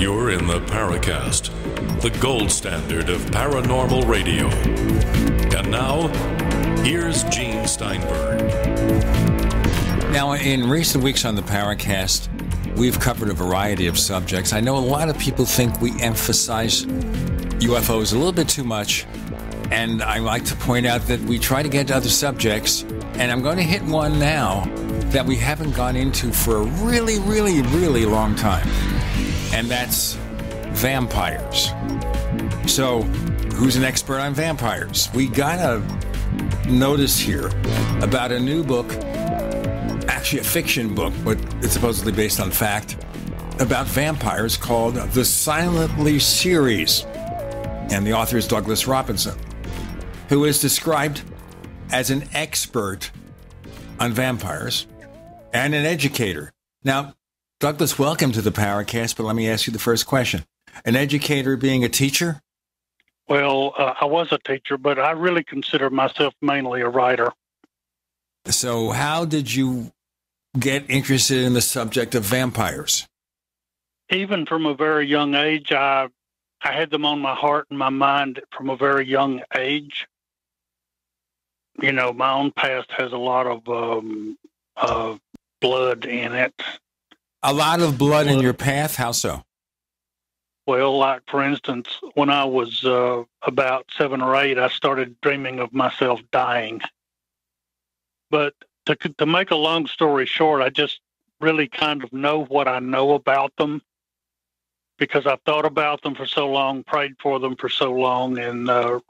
You're in the Paracast, the gold standard of paranormal radio. And now, here's Gene Steinberg. Now, in recent weeks on the Paracast, we've covered a variety of subjects. I know a lot of people think we emphasize UFOs a little bit too much, and I like to point out that we try to get to other subjects, and I'm going to hit one now that we haven't gone into for a really, really, really long time, and that's vampires. So, who's an expert on vampires? We got a notice here about a new book, actually a fiction book, but it's supposedly based on fact, about vampires called the Silently series. And the author is Douglas Robinson, who is described as an expert on vampires and an educator. Now, Douglas, welcome to the Paracast, but let me ask you the first question. An educator being a teacher? Well, uh, I was a teacher, but I really consider myself mainly a writer. So, how did you get interested in the subject of vampires? Even from a very young age, I I had them on my heart and my mind from a very young age. You know, my own past has a lot of um, uh, blood in it. A lot of blood in your path? How so? Well, like for instance, when I was uh, about seven or eight, I started dreaming of myself dying. But to to make a long story short, I just really kind of know what I know about them because I've thought about them for so long, prayed for them for so long, and uh,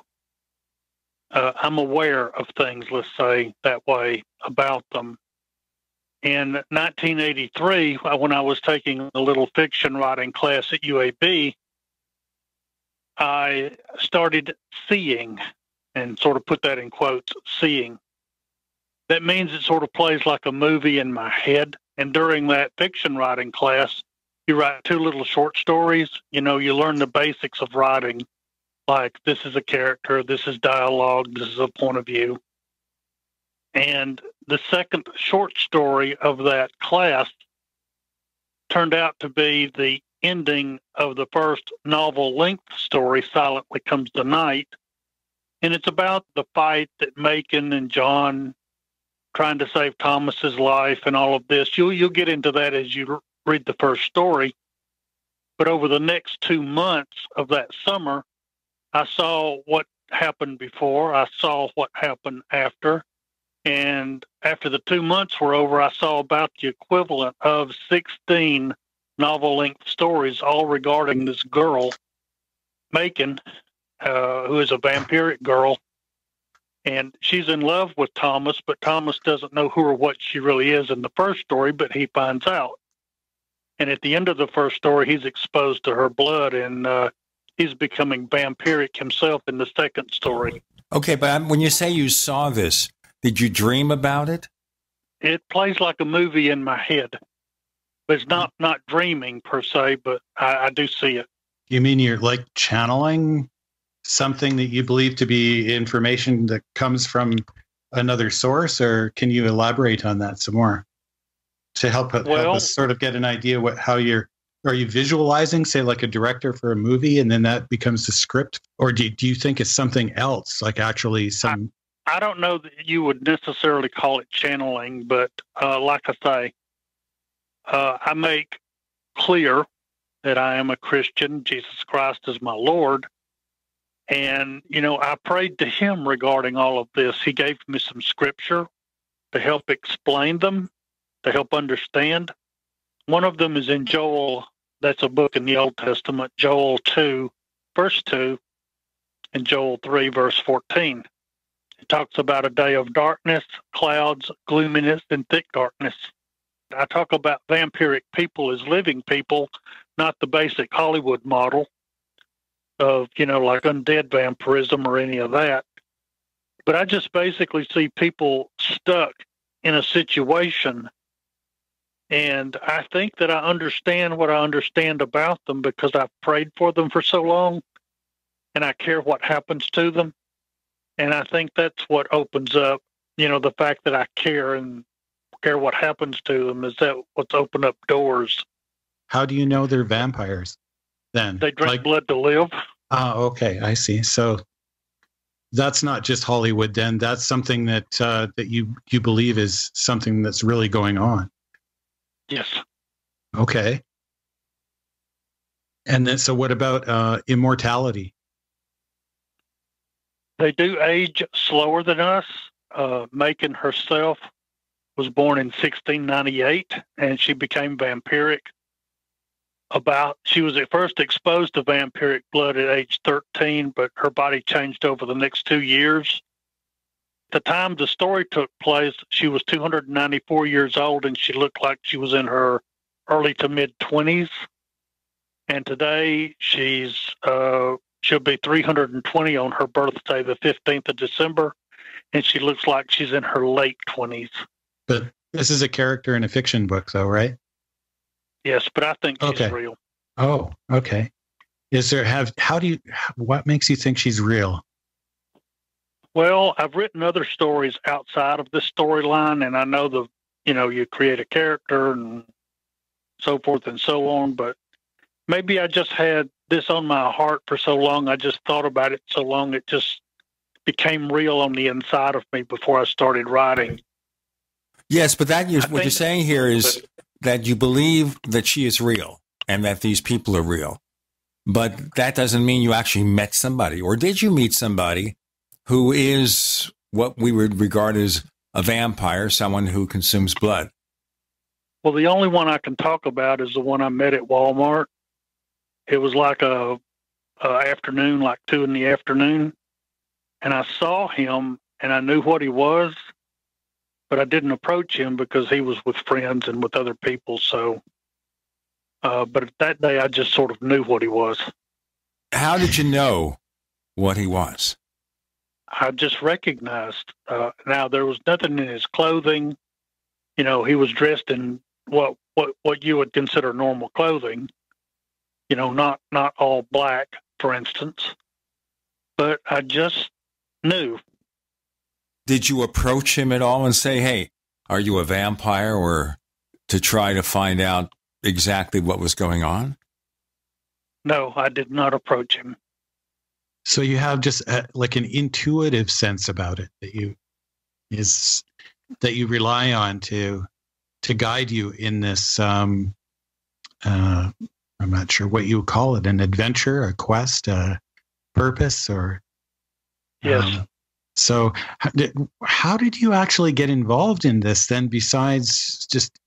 uh, I'm aware of things. Let's say that way about them in 1983, uh, when I was taking a little fiction writing class at UAB, I started seeing, and sort of put that in quotes, seeing. That means it sort of plays like a movie in my head. And during that fiction writing class, you write two little short stories. You know, you learn the basics of writing, like this is a character, this is dialogue, this is a point of view. And the second short story of that class turned out to be the ending of the first novel length story, Silently Comes the Night. And it's about the fight that Majken and John trying to save Thomas's life and all of this. You'll you'll get into that as you read the first story. But over the next two months of that summer, I saw what happened before. I saw what happened after. And after the two months were over, I saw about the equivalent of 16 novel length stories, all regarding this girl, Majken, uh, who is a vampiric girl. And she's in love with Thomas, but Thomas doesn't know who or what she really is in the first story, but he finds out. And at the end of the first story, he's exposed to her blood and uh, he's becoming vampiric himself in the second story. Okay, but when you say you saw this, did you dream about it? It plays like a movie in my head. But it's not not dreaming per se, but I, I do see it. You mean you're like channeling something that you believe to be information that comes from another source, or can you elaborate on that some more to help, help us sort of get an idea what how you're are you visualizing, say, like a director for a movie, and then that becomes the script, or do do you think it's something else, like actually some I don't know that you would necessarily call it channeling, but uh, like I say, uh, I make clear that I am a Christian. Jesus Christ is my Lord. And, you know, I prayed to him regarding all of this. He gave me some scripture to help explain them, to help understand. One of them is in Joel, that's a book in the Old Testament, Joel 2, verse 2, and Joel 3, verse 14. It talks about a day of darkness, clouds, gloominess, and thick darkness. I talk about vampiric people as living people, not the basic Hollywood model of, you know, like undead vampirism or any of that. But I just basically see people stuck in a situation. And I think that I understand what I understand about them because I've prayed for them for so long and I care what happens to them. And I think that's what opens up, you know, the fact that I care and care what happens to them is that what's opened up doors. How do you know they're vampires? then? They drink like, blood to live. Oh, okay. I see. So that's not just Hollywood then. That's something that uh, that you you believe is something that's really going on. Yes. Okay. And then, so what about uh, immortality? They do age slower than us. Uh, Majken herself was born in 1698, and she became vampiric. About she was at first exposed to vampiric blood at age 13, but her body changed over the next two years. At the time the story took place, she was 294 years old, and she looked like she was in her early to mid 20s. And today she's uh, she'll be 320 on her birthday, the 15th of December, and she looks like she's in her late 20s. But this is a character in a fiction book, though, right? Yes, but I think she's real. Oh, okay. Is there have how do you what makes you think she's real? Well, I've written other stories outside of this storyline, and I know the you know you create a character and so forth and so on, but maybe I just had this on my heart for so long. I just thought about it so long it just became real on the inside of me before I started writing. Yes, but that is, what you're saying here is that you believe that she is real and that these people are real. But that doesn't mean you actually met somebody, or did you meet somebody who is what we would regard as a vampire, someone who consumes blood? Well, the only one I can talk about is the one I met at Walmart. It was like a, a afternoon, like two in the afternoon, and I saw him and I knew what he was, but I didn't approach him because he was with friends and with other people. So, uh, but that day I just sort of knew what he was. How did you know what he was? I just recognized. Uh, now there was nothing in his clothing. You know, he was dressed in what what what you would consider normal clothing. You know, not not all black, for instance. But I just knew did you approach him at all and say, "Hey, are you a vampire?" or to try to find out exactly what was going on? No, I did not approach him. So you have just a, like an intuitive sense about it that you is that you rely on to to guide you in this um uh I'm not sure what you would call it an adventure, a quest, a purpose or Yes. Um, so, how did you actually get involved in this then, besides just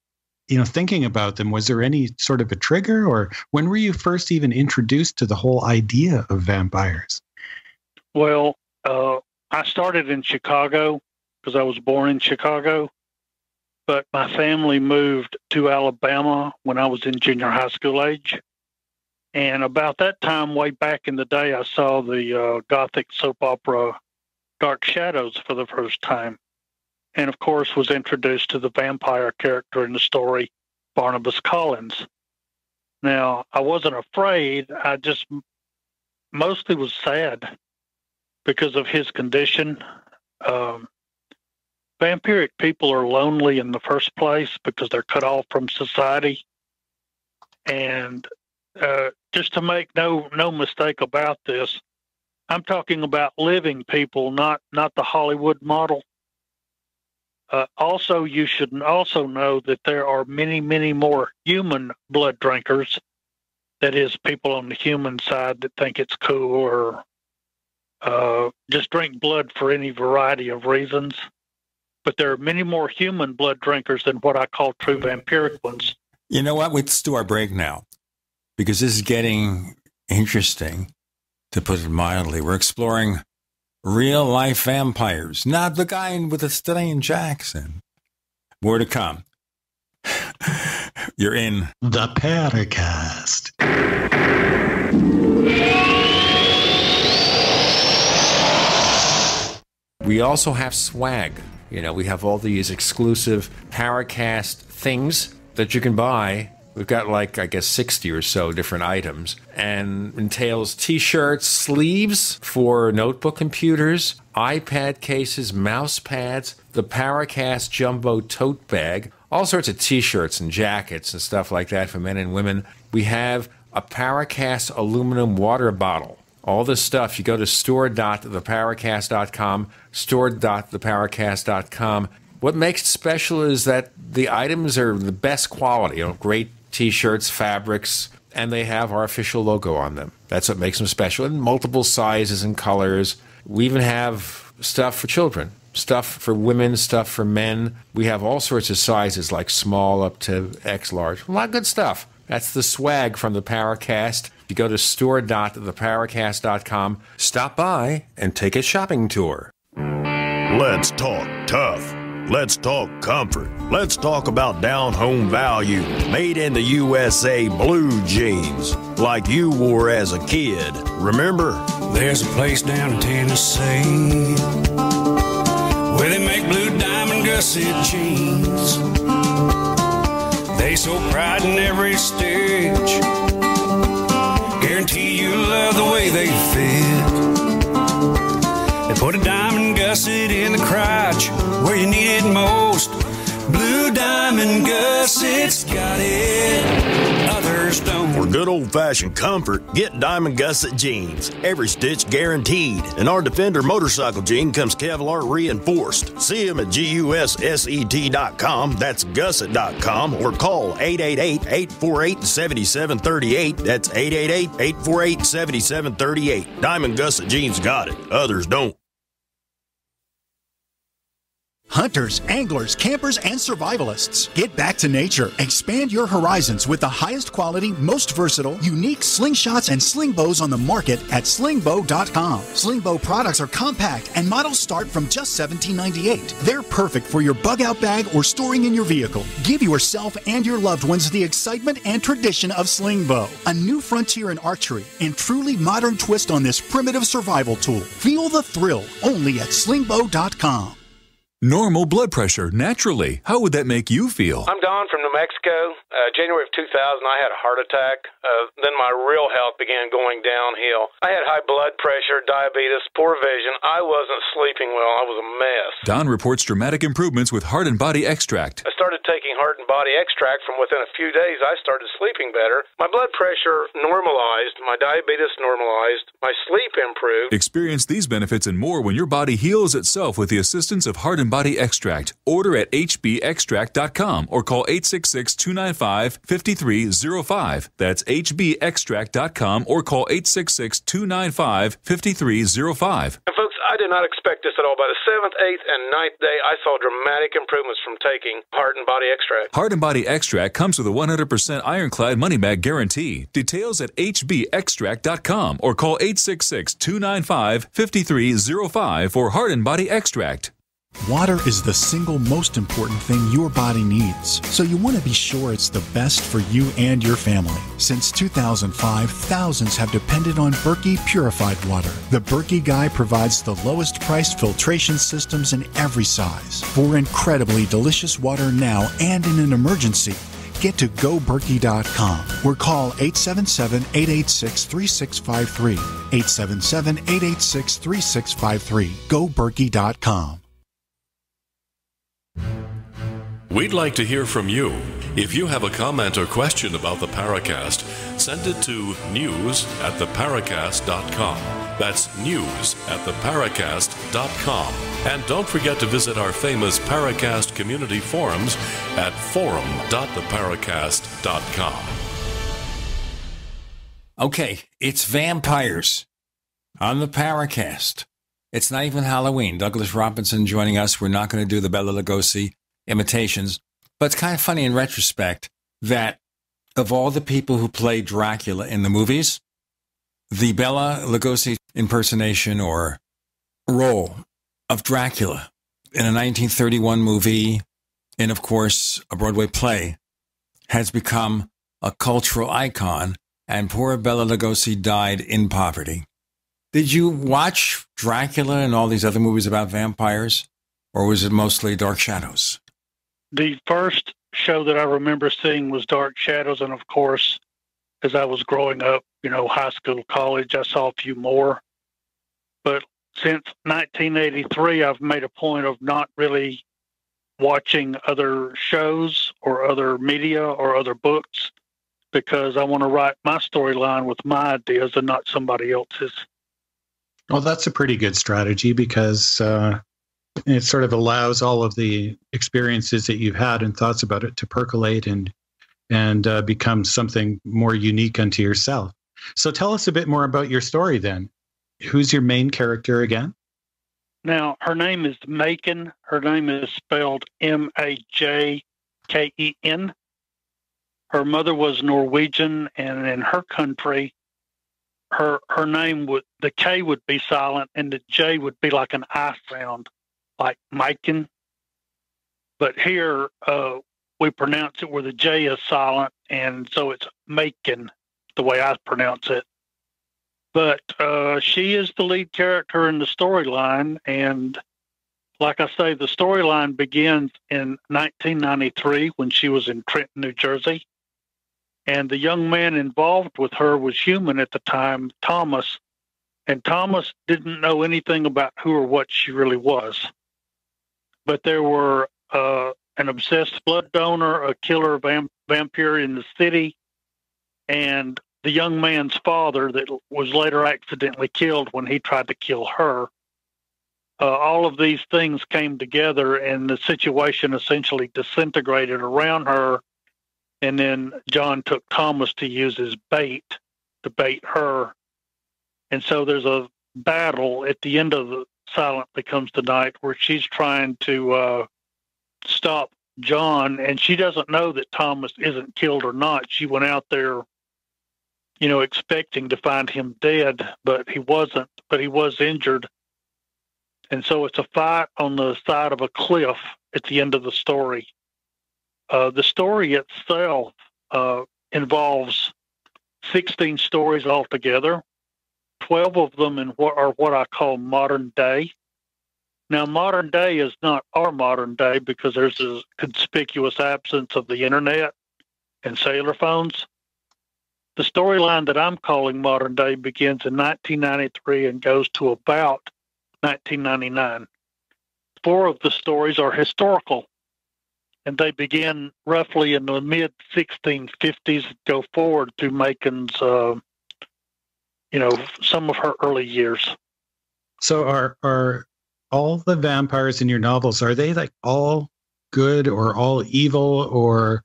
you know thinking about them? Was there any sort of a trigger, or when were you first even introduced to the whole idea of vampires? Well, uh, I started in Chicago because I was born in Chicago, but my family moved to Alabama when I was in junior high school age. And about that time, way back in the day, I saw the uh, Gothic soap opera Dark Shadows for the first time, and of course was introduced to the vampire character in the story, Barnabas Collins. Now, I wasn't afraid, I just mostly was sad because of his condition. Um, vampiric people are lonely in the first place because they're cut off from society. And uh, just to make no no mistake about this, I'm talking about living people, not not the Hollywood model. Uh, also, you should also know that there are many, many more human blood drinkers. That is, people on the human side that think it's cool or uh, just drink blood for any variety of reasons. But there are many more human blood drinkers than what I call true vampiric ones. You know what? Let's do our break now because this is getting interesting to put it mildly. We're exploring real life vampires, not the guy with the strange accent. More to come. You're in the Paracast. We also have swag. You know, we have all these exclusive Paracast things that you can buy We've got like, I guess, 60 or so different items and entails t shirts, sleeves for notebook computers, iPad cases, mouse pads, the Paracast Jumbo tote bag, all sorts of t shirts and jackets and stuff like that for men and women. We have a Paracast aluminum water bottle. All this stuff, you go to store.theparacast.com, store.theparacast.com. What makes it special is that the items are the best quality, you know, great t shirts, fabrics, and they have our official logo on them. That's what makes them special in multiple sizes and colors. We even have stuff for children, stuff for women, stuff for men. We have all sorts of sizes, like small up to X large. A lot of good stuff. That's the swag from the Paracast. You go to store.theparacast.com, stop by, and take a shopping tour. Let's talk tough. Let's talk comfort. Let's talk about down home value. Made in the USA blue jeans, like you wore as a kid. Remember? There's a place down in Tennessee where they make blue diamond gusset jeans. They so pride in every stitch. Guarantee you love the way they fit. They put a diamond gusset in the crotch where you need it most. Blue diamond gussets got it. For good old fashioned comfort, get Diamond Gusset jeans. Every stitch guaranteed. And our Defender motorcycle jean comes Kevlar reinforced. See them at GUSSET.com, that's gusset.com, or call 888 848 7738. That's 888 848 7738. Diamond Gusset jeans got it. Others don't. Hunters, anglers, campers, and survivalists. Get back to nature. Expand your horizons with the highest quality, most versatile, unique slingshots and sling bows on the market at slingbow.com. Slingbow products are compact and models start from just $17.98. They're perfect for your bug out bag or storing in your vehicle. Give yourself and your loved ones the excitement and tradition of Slingbow, a new frontier in archery and truly modern twist on this primitive survival tool. Feel the thrill only at slingbow.com. Normal blood pressure, naturally. How would that make you feel? I'm Don from New Mexico. Uh, January of 2000, I had a heart attack. Uh, then my real health began going downhill. I had high blood pressure, diabetes, poor vision. I wasn't sleeping well. I was a mess. Don reports dramatic improvements with Heart and Body Extract. I started taking Heart and Body Extract. From within a few days, I started sleeping better. My blood pressure normalized. My diabetes normalized. My sleep improved. Experience these benefits and more when your body heals itself with the assistance of Heart and Body Extract. Order at hbextract.com or call 866 295 5305. That's hbextract.com or call 866 295 5305. And folks, I did not expect this at all. By the seventh, eighth, and ninth day, I saw dramatic improvements from taking Heart and Body Extract. Heart and Body Extract comes with a 100% ironclad money back guarantee. Details at hbextract.com or call 866 295 5305 for Heart and Body Extract. Water is the single most important thing your body needs, so you want to be sure it's the best for you and your family. Since 2005, thousands have depended on Berkey purified water. The Berkey Guy provides the lowest priced filtration systems in every size for incredibly delicious water now and in an emergency. Get to goberkey.com or call 877-886-3653. 877-886-3653. goberkey.com. We'd like to hear from you. If you have a comment or question about the Paracast, send it to news at theparacast.com. That's news at theparacast.com. And don't forget to visit our famous Paracast community forums at forum.theparacast.com. Okay, it's vampires on the Paracast. It's not even Halloween. Douglas Robinson joining us. We're not going to do the Bela Lugosi imitations, but it's kind of funny in retrospect that of all the people who played Dracula in the movies, the Bela Lugosi impersonation or role of Dracula in a 1931 movie and, of course, a Broadway play has become a cultural icon, and poor Bela Lugosi died in poverty. Did you watch Dracula and all these other movies about vampires, or was it mostly Dark Shadows? The first show that I remember seeing was Dark Shadows, and of course, as I was growing up, you know, high school, college, I saw a few more. But since 1983, I've made a point of not really watching other shows or other media or other books because I want to write my storyline with my ideas and not somebody else's. Well, that's a pretty good strategy because uh, it sort of allows all of the experiences that you've had and thoughts about it to percolate and and uh, become something more unique unto yourself. So, tell us a bit more about your story then. Who's your main character again? Now, her name is Majken. Her name is spelled M A J K E N. Her mother was Norwegian, and in her country, her her name would the K would be silent, and the J would be like an I sound, like Majken. But here, uh, we pronounce it where the J is silent, and so it's Majken, the way I pronounce it. But uh, she is the lead character in the storyline, and like I say, the storyline begins in 1993 when she was in Trenton, New Jersey. And the young man involved with her was human at the time, Thomas. And Thomas didn't know anything about who or what she really was. But there were uh, an obsessed blood donor, a killer vamp- vampire in the city, and the young man's father that was later accidentally killed when he tried to kill her. Uh, all of these things came together, and the situation essentially disintegrated around her. And then John took Thomas to use as bait to bait her. And so there's a battle at the end of the Silently Comes the Night where she's trying to uh, stop John, and she doesn't know that Thomas isn't killed or not. She went out there you know, expecting to find him dead, but he wasn't, but he was injured. And so it's a fight on the side of a cliff at the end of the story. Uh, the story itself uh, involves 16 stories altogether. 12 of them in what are what I call modern day. Now, modern day is not our modern day because there's a conspicuous absence of the internet and cellular phones. The storyline that I'm calling modern day begins in 1993 and goes to about 1999. Four of the stories are historical, and they begin roughly in the mid 1650s, go forward to Majken's, uh, you know, some of her early years. So, are are all the vampires in your novels are they like all good or all evil or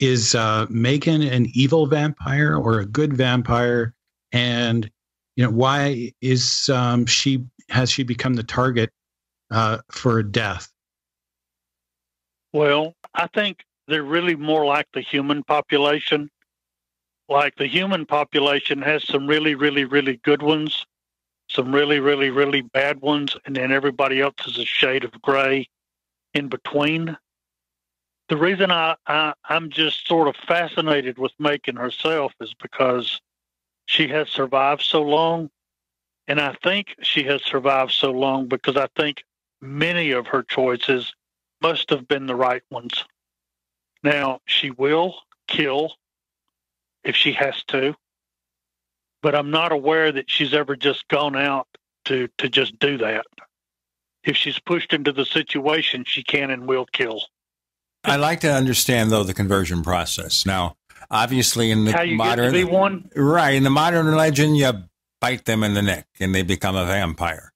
is uh, Majken an evil vampire or a good vampire? And you know, why is um, she has she become the target uh, for death? Well, I think they're really more like the human population. Like the human population has some really, really, really good ones, some really, really, really bad ones, and then everybody else is a shade of gray in between the reason I, I I'm just sort of fascinated with Majken herself is because she has survived so long, and I think she has survived so long because I think many of her choices must have been the right ones. Now she will kill if she has to, but I'm not aware that she's ever just gone out to to just do that. If she's pushed into the situation, she can and will kill. I like to understand though the conversion process. Now, obviously, in the modern get to be one? right in the modern legend, you bite them in the neck and they become a vampire,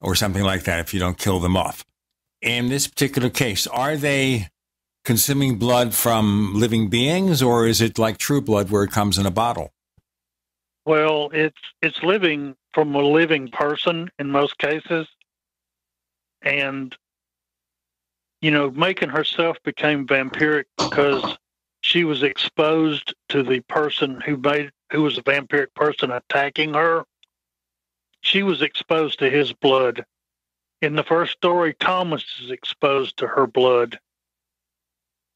or something like that. If you don't kill them off. In this particular case, are they consuming blood from living beings, or is it like True Blood, where it comes in a bottle? Well, it's it's living from a living person in most cases, and you know, Majken herself became vampiric because she was exposed to the person who made who was a vampiric person attacking her. She was exposed to his blood. In the first story, Thomas is exposed to her blood.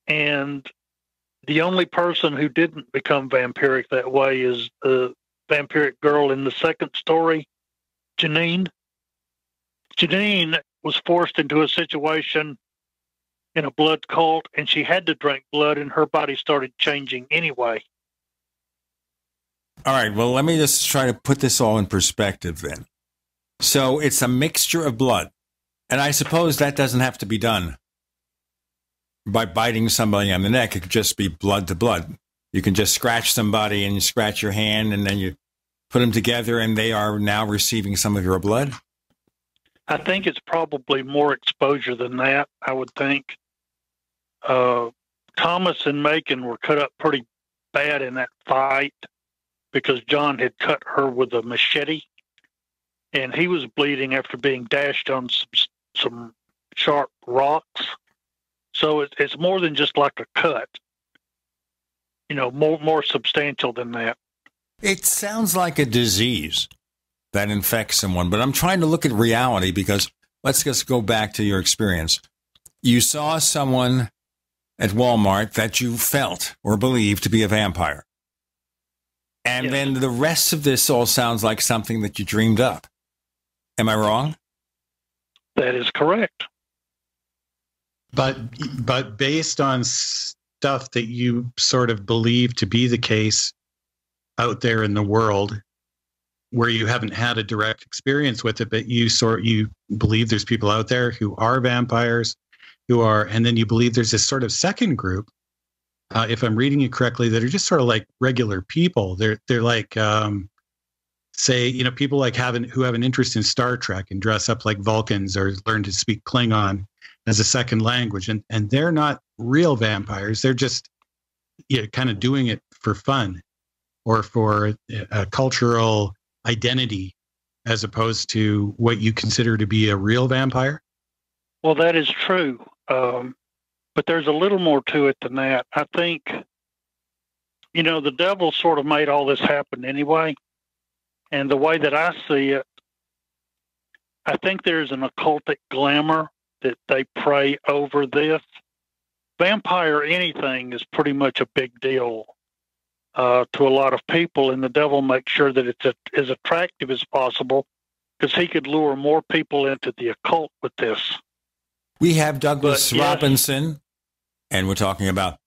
And the only person who didn't become vampiric that way is the vampiric girl in the second story, Janine. Janine was forced into a situation in a blood cult and she had to drink blood and her body started changing anyway. All right. Well, let me just try to put this all in perspective then. So it's a mixture of blood. And I suppose that doesn't have to be done by biting somebody on the neck. It could just be blood to blood. You can just scratch somebody and you scratch your hand and then you put them together and they are now receiving some of your blood? I think it's probably more exposure than that, I would think. Uh, Thomas and Majken were cut up pretty bad in that fight because John had cut her with a machete and he was bleeding after being dashed on some, some sharp rocks. So it, it's more than just like a cut, you know, more, more substantial than that. It sounds like a disease that infects someone, but I'm trying to look at reality because let's just go back to your experience. You saw someone at Walmart that you felt or believed to be a vampire. And Yes. then the rest of this all sounds like something that you dreamed up. Am I wrong? That is correct. But but based on stuff that you sort of believe to be the case out there in the world, where you haven't had a direct experience with it, but you sort you believe there's people out there who are vampires, who are, and then you believe there's this sort of second group. Uh, if I'm reading you correctly, that are just sort of like regular people. They're they're like um, say you know people like having who have an interest in Star Trek and dress up like Vulcans or learn to speak Klingon as a second language, and and they're not real vampires. They're just you know, kind of doing it for fun or for a cultural identity, as opposed to what you consider to be a real vampire. Well, that is true. Um, but there's a little more to it than that. I think, you know, the devil sort of made all this happen anyway. And the way that I see it, I think there's an occultic glamour that they pray over this. Vampire anything is pretty much a big deal uh, to a lot of people, and the devil makes sure that it's a, as attractive as possible because he could lure more people into the occult with this. We have Douglas But, yes. Robinson, and we're talking about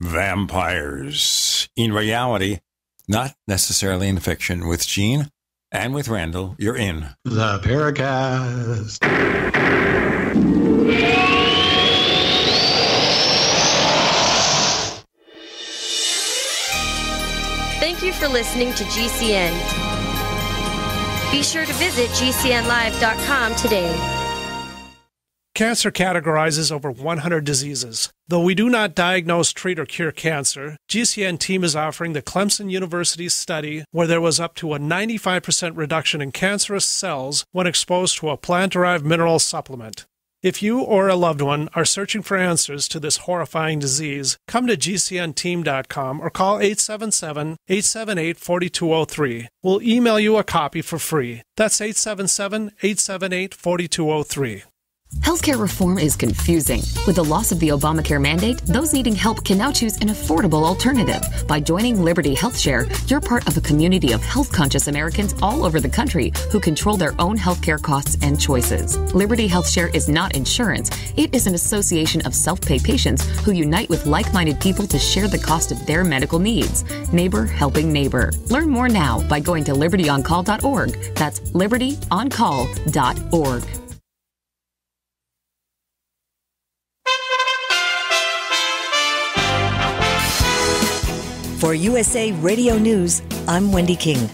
vampires. In reality, not necessarily in fiction. With Gene and with Randall, you're in. The Paracast. Thank you for listening to GCN. Be sure to visit GCNlive.com today. Cancer categorizes over 100 diseases. Though we do not diagnose, treat, or cure cancer, GCN team is offering the Clemson University study where there was up to a 95% reduction in cancerous cells when exposed to a plant derived mineral supplement. If you or a loved one are searching for answers to this horrifying disease, come to GCNteam.com or call 877 878 4203. We'll email you a copy for free. That's 877 878 4203. Healthcare reform is confusing. With the loss of the Obamacare mandate, those needing help can now choose an affordable alternative. By joining Liberty HealthShare, you're part of a community of health conscious Americans all over the country who control their own healthcare costs and choices. Liberty HealthShare is not insurance, it is an association of self pay patients who unite with like minded people to share the cost of their medical needs. Neighbor helping neighbor. Learn more now by going to libertyoncall.org. That's libertyoncall.org. For USA Radio News, I'm Wendy King.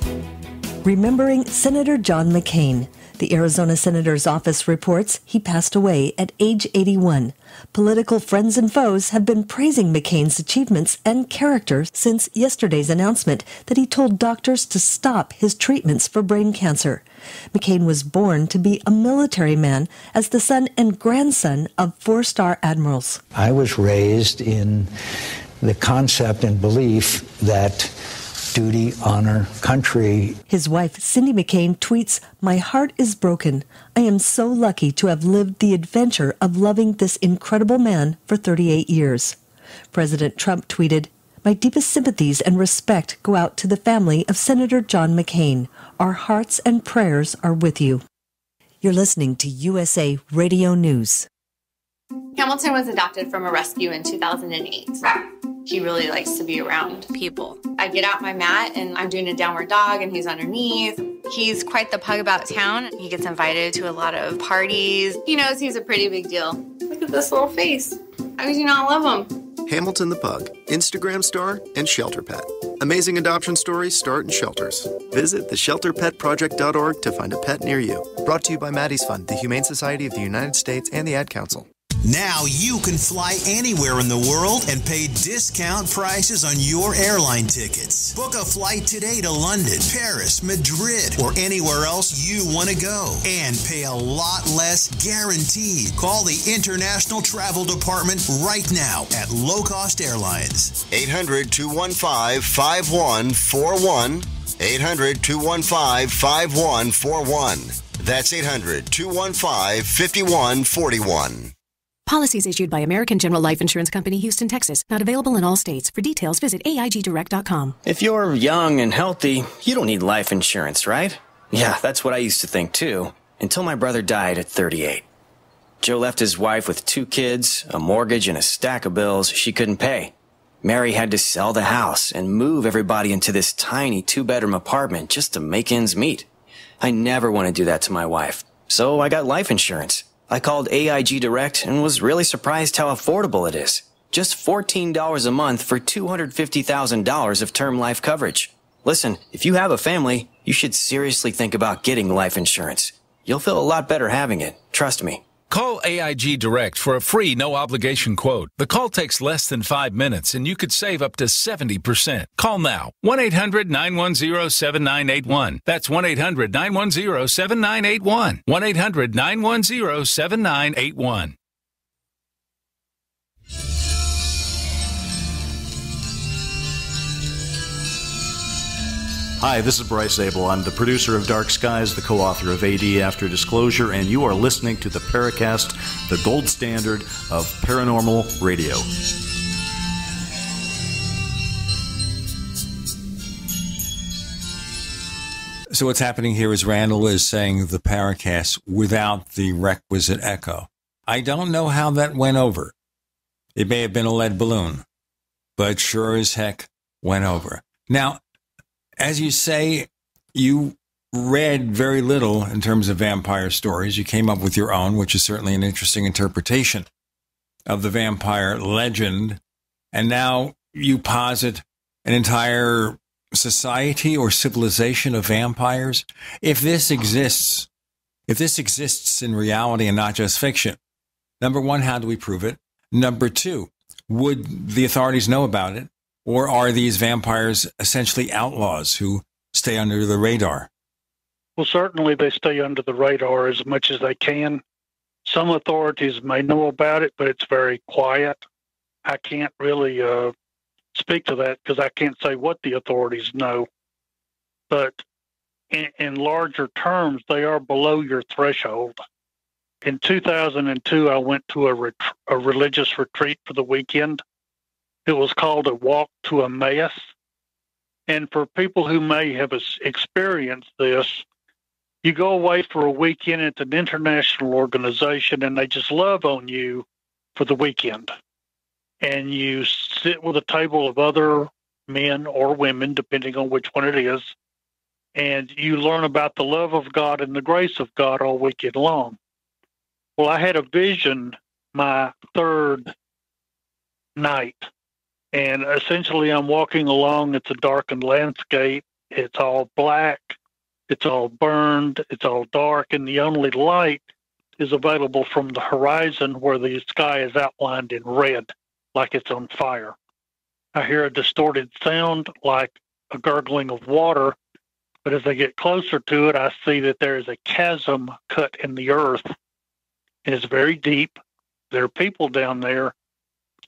Remembering Senator John McCain, the Arizona Senator's office reports he passed away at age 81. Political friends and foes have been praising McCain's achievements and character since yesterday's announcement that he told doctors to stop his treatments for brain cancer. McCain was born to be a military man as the son and grandson of four star admirals. I was raised in the concept and belief that duty, honor, country. His wife, Cindy McCain, tweets, My heart is broken. I am so lucky to have lived the adventure of loving this incredible man for 38 years. President Trump tweeted, My deepest sympathies and respect go out to the family of Senator John McCain. Our hearts and prayers are with you. You're listening to USA Radio News. Hamilton was adopted from a rescue in 2008. He really likes to be around people. I get out my mat and I'm doing a downward dog and he's underneath. He's quite the pug about town. He gets invited to a lot of parties. He knows he's a pretty big deal. Look at this little face. How could you not love him? Hamilton the Pug, Instagram star, and Shelter Pet. Amazing adoption stories start in shelters. Visit theshelterpetproject.org to find a pet near you. Brought to you by Maddie's Fund, the Humane Society of the United States, and the Ad Council. Now you can fly anywhere in the world and pay discount prices on your airline tickets. Book a flight today to London, Paris, Madrid, or anywhere else you want to go and pay a lot less guaranteed. Call the International Travel Department right now at Low Cost Airlines. 800 215 5141. 800 215 5141. That's 800 215 5141. Policies issued by American General Life Insurance Company, Houston, Texas. Not available in all states. For details, visit AIGDirect.com. If you're young and healthy, you don't need life insurance, right? Yeah, that's what I used to think too, until my brother died at 38. Joe left his wife with two kids, a mortgage, and a stack of bills she couldn't pay. Mary had to sell the house and move everybody into this tiny two bedroom apartment just to make ends meet. I never want to do that to my wife, so I got life insurance. I called AIG Direct and was really surprised how affordable it is. Just $14 a month for $250,000 of term life coverage. Listen, if you have a family, you should seriously think about getting life insurance. You'll feel a lot better having it. Trust me. Call AIG Direct for a free no obligation quote. The call takes less than five minutes and you could save up to 70%. Call now 1 800 910 7981. That's 1 800 910 7981. 1 800 910 7981. Hi, this is Bryce Zabel. I'm the producer of Dark Skies, the co author of AD After Disclosure, and you are listening to the Paracast, the gold standard of paranormal radio. So what's happening here is Randall is saying the Paracast without the requisite echo. I don't know how that went over. It may have been a lead balloon, but sure as heck went over. Now, as you say, you read very little in terms of vampire stories. You came up with your own, which is certainly an interesting interpretation of the vampire legend. And now you posit an entire society or civilization of vampires. If this exists, if this exists in reality and not just fiction, number one, how do we prove it? Number two, would the authorities know about it? Or are these vampires essentially outlaws who stay under the radar? Well, certainly they stay under the radar as much as they can. Some authorities may know about it, but it's very quiet. I can't really uh, speak to that because I can't say what the authorities know. But in, in larger terms, they are below your threshold. In 2002, I went to a, ret- a religious retreat for the weekend it was called a walk to Emmaus. And for people who may have experienced this, you go away for a weekend. at an international organization, and they just love on you for the weekend. And you sit with a table of other men or women, depending on which one it is, and you learn about the love of God and the grace of God all weekend long. Well, I had a vision my third night and essentially, I'm walking along. It's a darkened landscape. It's all black. It's all burned. It's all dark. And the only light is available from the horizon where the sky is outlined in red, like it's on fire. I hear a distorted sound like a gurgling of water. But as I get closer to it, I see that there is a chasm cut in the earth. It's very deep. There are people down there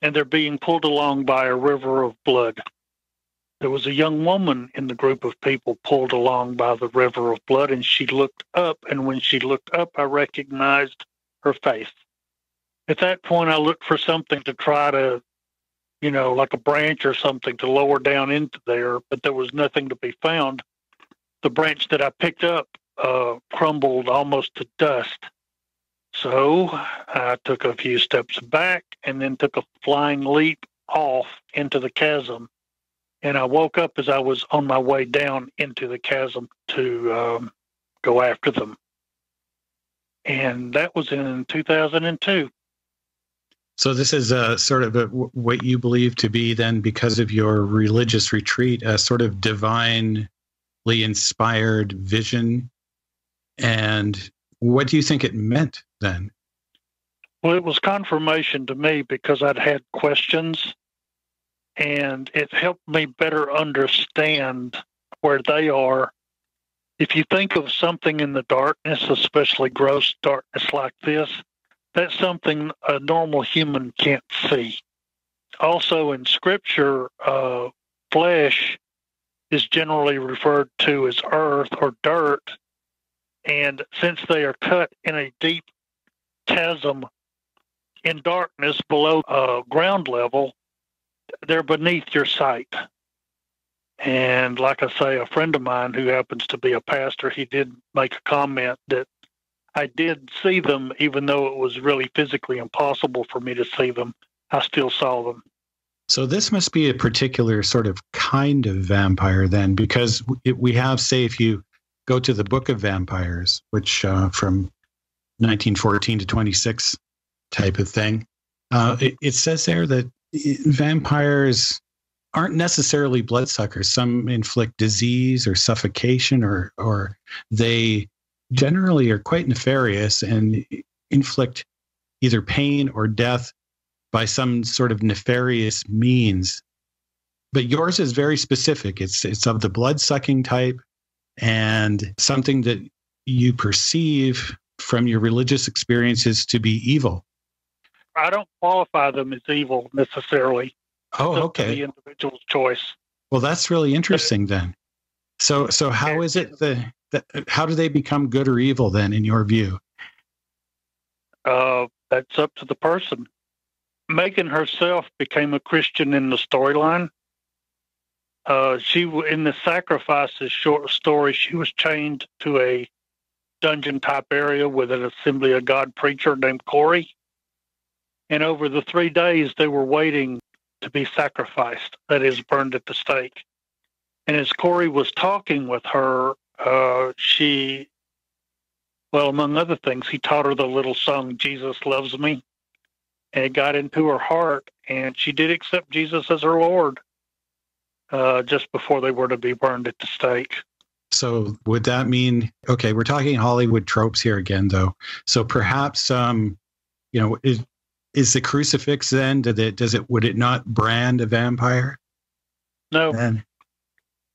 and they're being pulled along by a river of blood. There was a young woman in the group of people pulled along by the river of blood, and she looked up, and when she looked up, I recognized her face. At that point, I looked for something to try to, you know, like a branch or something to lower down into there, but there was nothing to be found. The branch that I picked up uh, crumbled almost to dust. So I took a few steps back and then took a flying leap off into the chasm. And I woke up as I was on my way down into the chasm to um, go after them. And that was in 2002. So this is a sort of a, what you believe to be then, because of your religious retreat, a sort of divinely inspired vision. And what do you think it meant then? Well, it was confirmation to me because I'd had questions, and it helped me better understand where they are. If you think of something in the darkness, especially gross darkness like this, that's something a normal human can't see. Also, in Scripture, uh, flesh is generally referred to as earth or dirt. And since they are cut in a deep chasm in darkness below uh, ground level, they're beneath your sight. And like I say, a friend of mine who happens to be a pastor, he did make a comment that I did see them, even though it was really physically impossible for me to see them. I still saw them. So this must be a particular sort of kind of vampire then, because we have, say, if you go to the Book of Vampires, which uh, from 1914 to 26 type of thing, uh, it, it says there that vampires aren't necessarily bloodsuckers. Some inflict disease or suffocation, or or they generally are quite nefarious and inflict either pain or death by some sort of nefarious means. But yours is very specific. It's it's of the blood sucking type and something that you perceive from your religious experiences to be evil. I don't qualify them as evil necessarily. Oh, okay. The individual's choice. Well, that's really interesting then. So, so how is it that how do they become good or evil then, in your view? Uh, that's up to the person. Majken herself became a Christian in the storyline. Uh, she in the sacrifices short story, she was chained to a dungeon type area with an Assembly of God preacher named Corey. And over the three days, they were waiting to be sacrificed, that is, burned at the stake. And as Corey was talking with her, uh, she, well, among other things, he taught her the little song, Jesus Loves Me. And it got into her heart, and she did accept Jesus as her Lord uh, just before they were to be burned at the stake. So would that mean okay? We're talking Hollywood tropes here again, though. So perhaps, um, you know, is is the crucifix then? Did it does it would it not brand a vampire? No. Then?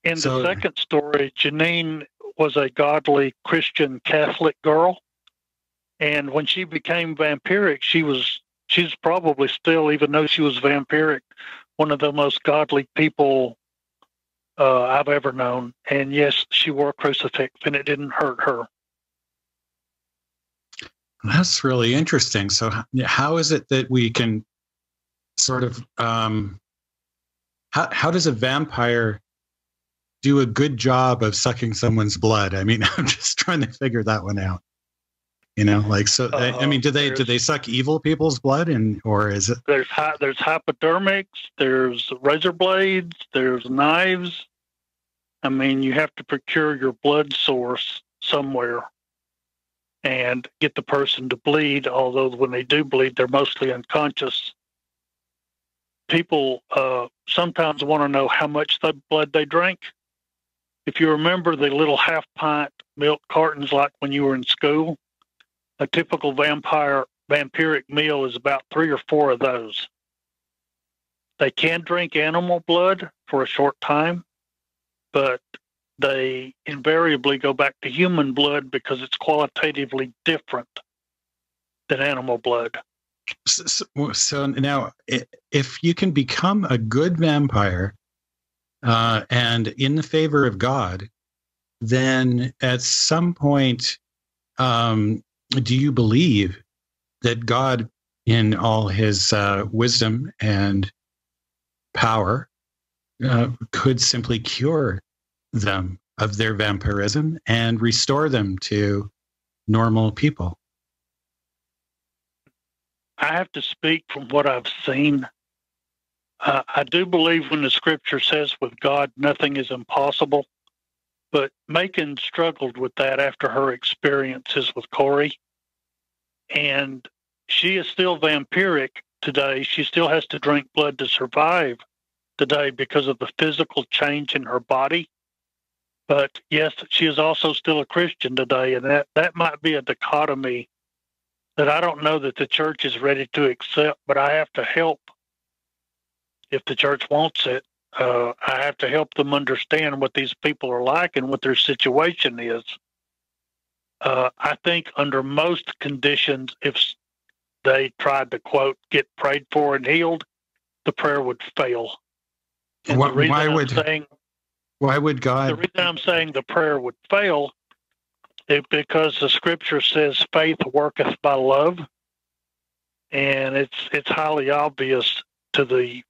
In so, the second story, Janine was a godly Christian Catholic girl, and when she became vampiric, she was she's probably still, even though she was vampiric, one of the most godly people uh, I've ever known. And yes, she wore a crucifix, and it didn't hurt her. That's really interesting. So, how is it that we can sort of um, how how does a vampire do a good job of sucking someone's blood. I mean, I'm just trying to figure that one out. You know, like so. Uh, I mean, do they do they suck evil people's blood, and or is it? There's there's hypodermics, there's razor blades, there's knives. I mean, you have to procure your blood source somewhere and get the person to bleed. Although when they do bleed, they're mostly unconscious. People uh, sometimes want to know how much the blood they drank if you remember the little half pint milk cartons like when you were in school, a typical vampire vampiric meal is about three or four of those. They can drink animal blood for a short time, but they invariably go back to human blood because it's qualitatively different than animal blood. So, so, now, if you can become a good vampire uh, and in the favor of God, then at some point, um, do you believe that God, in all his uh, wisdom and power, uh, could simply cure them of their vampirism and restore them to normal people? I have to speak from what I've seen uh, I do believe when the scripture says with God nothing is impossible, but Majken struggled with that after her experiences with Corey. And she is still vampiric, today. She still has to drink blood to survive today because of the physical change in her body. But yes, she is also still a Christian today, and that, that might be a dichotomy that I don't know that the church is ready to accept, but I have to help if the church wants it. Uh, I have to help them understand what these people are like and what their situation is. Uh, I think under most conditions, if they tried to quote get prayed for and healed, the prayer would fail. And Why- the would- saying Why would the God? reason I'm saying the prayer would fail is because the scripture says faith worketh by love, and it's it's highly obvious to the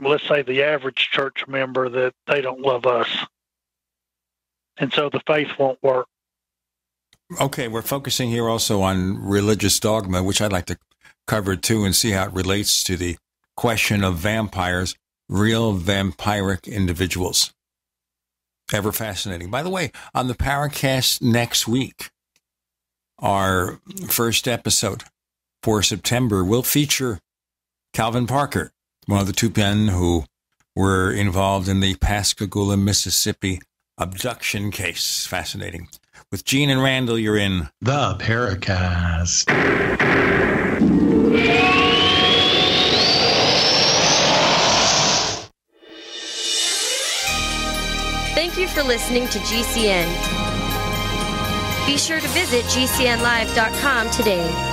let's say the average church member that they don't love us, and so the faith won't work. Okay, we're focusing here also on religious dogma, which I'd like to cover too and see how it relates to the question of vampires, real vampiric individuals. Ever fascinating. By the way, on the Paracast next week, our first episode for September will feature Calvin Parker, one of the two men who were involved in the Pascagoula, Mississippi abduction case. Fascinating. With Gene and Randall, you're in the Paracast. Thank you for listening to GCN. Be sure to visit GCNlive.com today.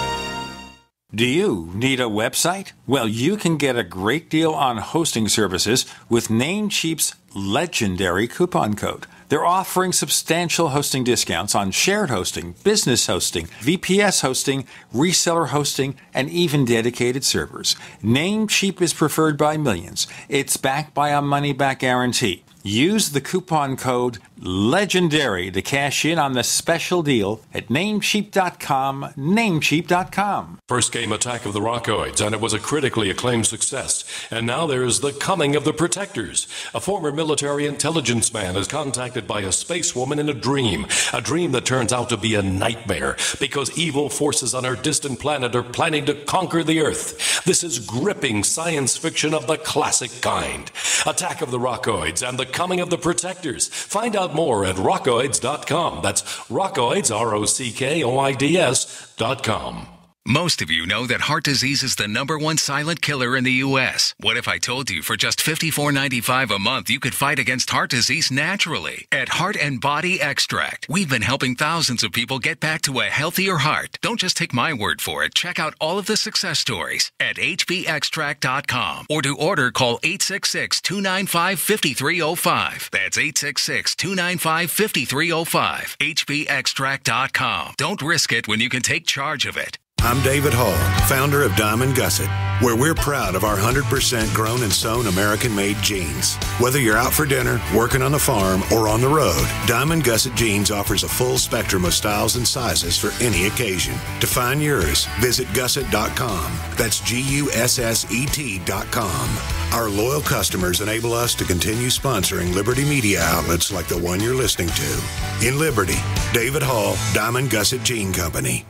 Do you need a website? Well, you can get a great deal on hosting services with Namecheap's legendary coupon code. They're offering substantial hosting discounts on shared hosting, business hosting, VPS hosting, reseller hosting, and even dedicated servers. Namecheap is preferred by millions. It's backed by a money back guarantee. Use the coupon code LEGENDARY to cash in on the special deal at namecheap.com. Namecheap.com. First came Attack of the Rockoids, and it was a critically acclaimed success. And now there's The Coming of the Protectors. A former military intelligence man is contacted by a space woman in a dream, a dream that turns out to be a nightmare because evil forces on her distant planet are planning to conquer the Earth. This is gripping science fiction of the classic kind. Attack of the Rockoids and The Coming of the Protectors. Find out more at rockoids.com. That's rockoids, R O C K O I D S dot com. Most of you know that heart disease is the number one silent killer in the U.S. What if I told you for just $54.95 a month you could fight against heart disease naturally? At Heart and Body Extract, we've been helping thousands of people get back to a healthier heart. Don't just take my word for it. Check out all of the success stories at hbextract.com or to order call 866 295 5305. That's 866 295 5305. hbextract.com. Don't risk it when you can take charge of it. I'm David Hall, founder of Diamond Gusset, where we're proud of our 100% grown and sewn American made jeans. Whether you're out for dinner, working on the farm, or on the road, Diamond Gusset Jeans offers a full spectrum of styles and sizes for any occasion. To find yours, visit gusset.com. That's G U S S E T.com. Our loyal customers enable us to continue sponsoring Liberty media outlets like the one you're listening to. In Liberty, David Hall, Diamond Gusset Jean Company.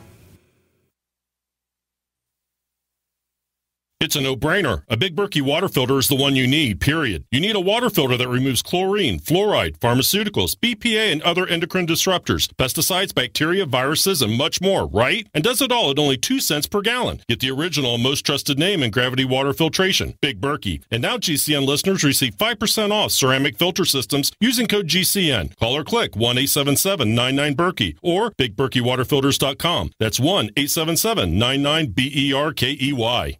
It's a no-brainer. A Big Berkey water filter is the one you need, period. You need a water filter that removes chlorine, fluoride, pharmaceuticals, BPA, and other endocrine disruptors, pesticides, bacteria, viruses, and much more, right? And does it all at only 2 cents per gallon. Get the original and most trusted name in gravity water filtration, Big Berkey. And now GCN listeners receive 5% off ceramic filter systems using code GCN. Call or click 1-877-99-BERKEY or bigberkeywaterfilters.com. That's 1-877-99-B-E-R-K-E-Y.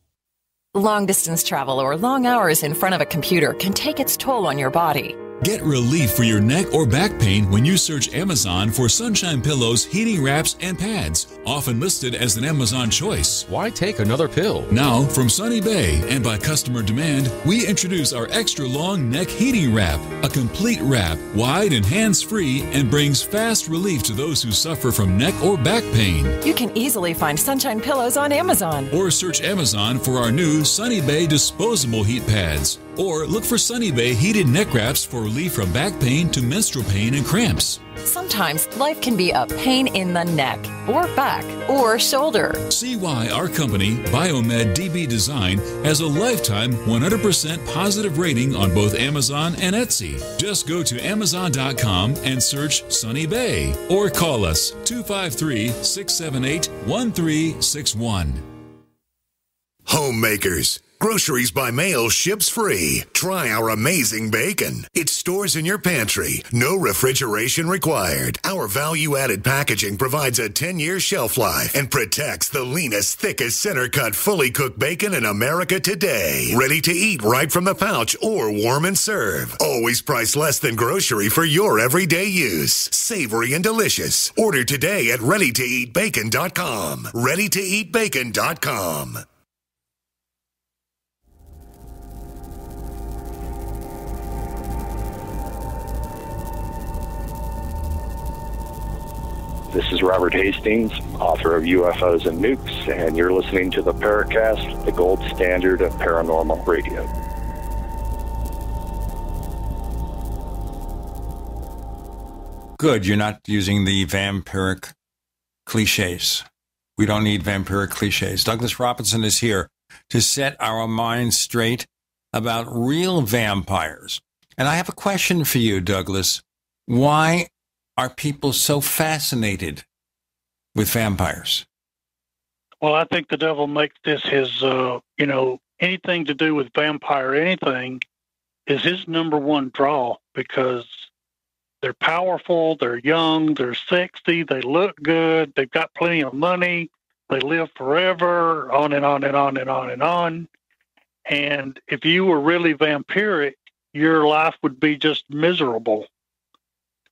Long distance travel or long hours in front of a computer can take its toll on your body. Get relief for your neck or back pain when you search Amazon for Sunshine Pillows, heating wraps, and pads, often listed as an Amazon choice. Why take another pill? Now, from Sunny Bay and by customer demand, we introduce our extra long neck heating wrap, a complete wrap, wide and hands free, and brings fast relief to those who suffer from neck or back pain. You can easily find Sunshine Pillows on Amazon. Or search Amazon for our new Sunny Bay disposable heat pads. Or look for Sunny Bay heated neck wraps for relief from back pain to menstrual pain and cramps. Sometimes life can be a pain in the neck, or back, or shoulder. See why our company, Biomed DB Design, has a lifetime 100% positive rating on both Amazon and Etsy. Just go to Amazon.com and search Sunny Bay or call us 253 678 1361. Homemakers. Groceries by mail ships free. Try our amazing bacon. It stores in your pantry. No refrigeration required. Our value added packaging provides a 10 year shelf life and protects the leanest, thickest center cut, fully cooked bacon in America today. Ready to eat right from the pouch or warm and serve. Always priced less than grocery for your everyday use. Savory and delicious. Order today at readytoeatbacon.com. Readytoeatbacon.com. This is Robert Hastings, author of UFOs and Nukes, and you're listening to the Paracast, the gold standard of paranormal radio. Good, you're not using the vampiric cliches. We don't need vampiric cliches. Douglas Robinson is here to set our minds straight about real vampires. And I have a question for you, Douglas. Why are people so fascinated with vampires? Well, I think the devil makes this his, uh, you know, anything to do with vampire, anything is his number one draw because they're powerful, they're young, they're sexy, they look good, they've got plenty of money, they live forever, on and on and on and on and on. And if you were really vampiric, your life would be just miserable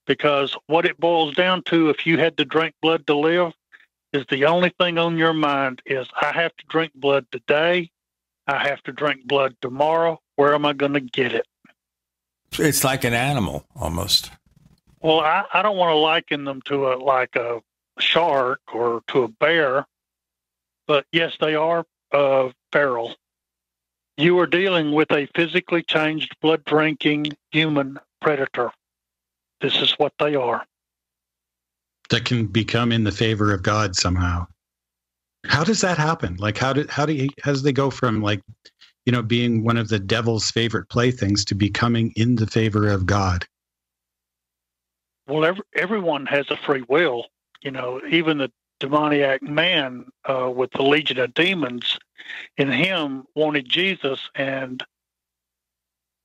because what it boils down to, if you had to drink blood to live, is the only thing on your mind is I have to drink blood today. I have to drink blood tomorrow. Where am I going to get it? It's like an animal almost. Well, I, I don't want to liken them to a like a shark or to a bear, but yes, they are uh, feral. You are dealing with a physically changed, blood drinking human predator. This is what they are. That can become in the favor of God somehow. How does that happen? Like, how did how do you, how does they go from like, you know, being one of the devil's favorite playthings to becoming in the favor of God? Well, every, everyone has a free will. You know, even the demoniac man uh, with the legion of demons in him wanted Jesus and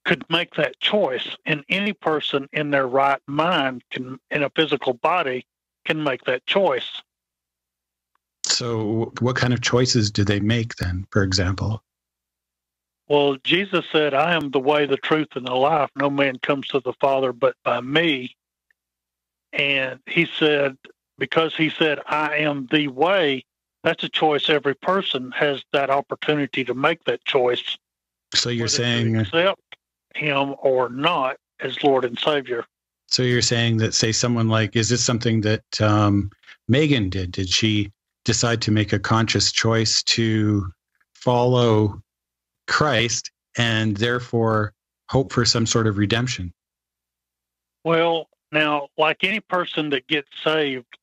could make that choice. And any person in their right mind can, in a physical body, can make that choice. So, what kind of choices do they make then, for example? Well, Jesus said, I am the way, the truth, and the life. No man comes to the Father but by me. And he said, because he said, I am the way, that's a choice. Every person has that opportunity to make that choice. So you're saying accept him or not as Lord and Savior. So you're saying that, say, someone like, is this something that um, Majken did? Did she decide to make a conscious choice to follow Christ and therefore hope for some sort of redemption? Well, now, like any person that gets saved,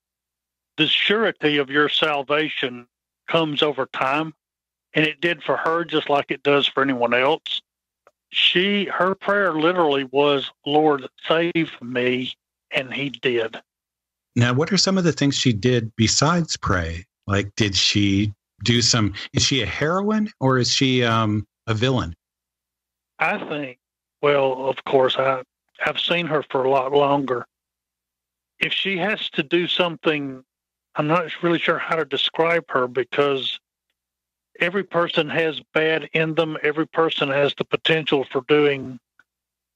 the surety of your salvation comes over time. And it did for her just like it does for anyone else. She, her prayer literally was, Lord, save me. And he did. Now, what are some of the things she did besides pray? Like, did she do some, is she a heroine or is she um, a villain? I think, well, of course, I, I've seen her for a lot longer. If she has to do something, I'm not really sure how to describe her because every person has bad in them. Every person has the potential for doing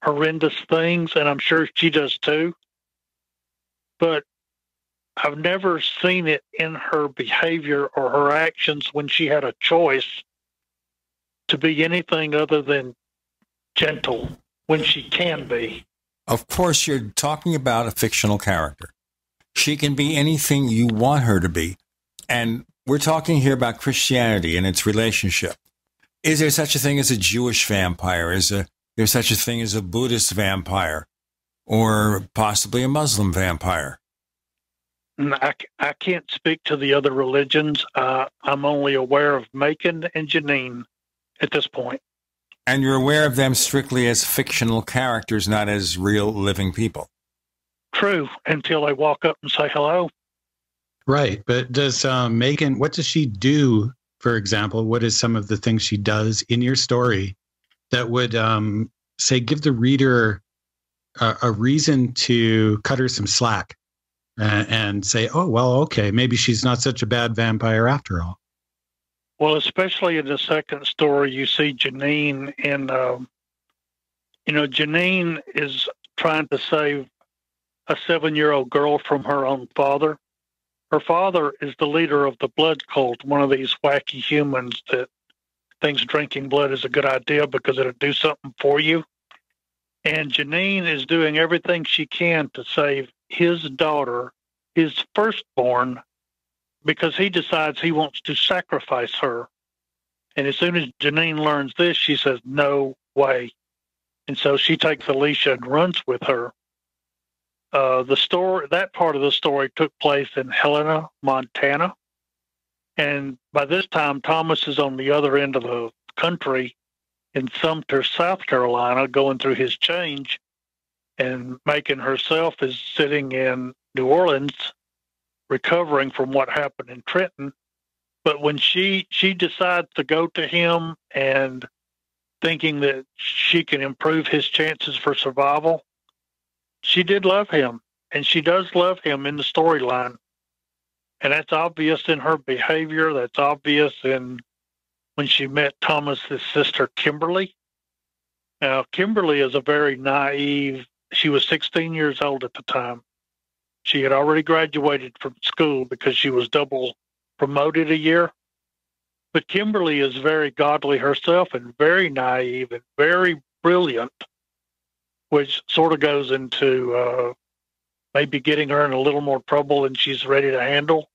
horrendous things, and I'm sure she does too. But I've never seen it in her behavior or her actions when she had a choice to be anything other than gentle when she can be. Of course, you're talking about a fictional character. She can be anything you want her to be. And we're talking here about Christianity and its relationship Is there such a thing as a Jewish vampire? Is a, there such a thing as a Buddhist vampire? Or possibly a Muslim vampire? I, I can't speak to the other religions. Uh, I'm only aware of Majken and Janine at this point. And you're aware of them strictly as fictional characters, not as real living people. True, until they walk up and say hello. Right. But does um, Majken, what does she do, for example? What is some of the things she does in your story that would, um, say, give the reader a, a, reason to cut her some slack and, and say, oh, well, okay, maybe she's not such a bad vampire after all? Well, especially in the second story, you see Janine in, um, you know, Janine is trying to save a seven year old girl from her own father her father is the leader of the blood cult, one of these wacky humans that thinks drinking blood is a good idea because it'll do something for you. And Janine is doing everything she can to save his daughter, his firstborn, because he decides he wants to sacrifice her. And as soon as Janine learns this, she says, No way. And so she takes Alicia and runs with her. Uh, the story that part of the story took place in Helena, Montana, and by this time Thomas is on the other end of the country in Sumter, South Carolina, going through his change, and Majken herself is sitting in New Orleans, recovering from what happened in Trenton. But when she she decides to go to him and thinking that she can improve his chances for survival, she did love him, and she does love him in the storyline. And that's obvious in her behavior. That's obvious in when she met Thomas's sister, Kimberly. Now, Kimberly is a very naive, she was 16 years old at the time. She had already graduated from school because she was double promoted a year. But Kimberly is very godly herself and very naive and very brilliant which sort of goes into uh, maybe getting her in a little more trouble than she's ready to handle.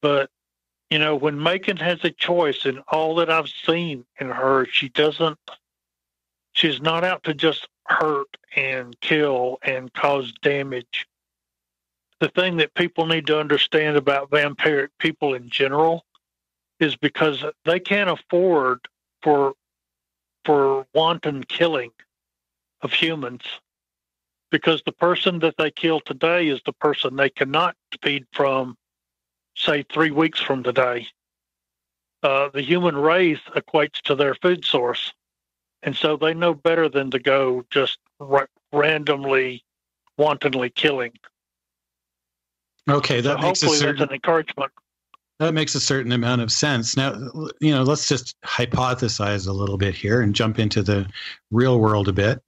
But you know, when Majken has a choice, and all that I've seen in her, she doesn't. She's not out to just hurt and kill and cause damage. The thing that people need to understand about vampiric people in general is because they can't afford for for wanton killing of humans because the person that they kill today is the person they cannot feed from, say, three weeks from today. Uh, the human race equates to their food source. And so they know better than to go just ra- randomly, wantonly killing. Okay, that so makes a hopefully certain, that's an encouragement. That makes a certain amount of sense. Now, you know, let's just hypothesize a little bit here and jump into the real world a bit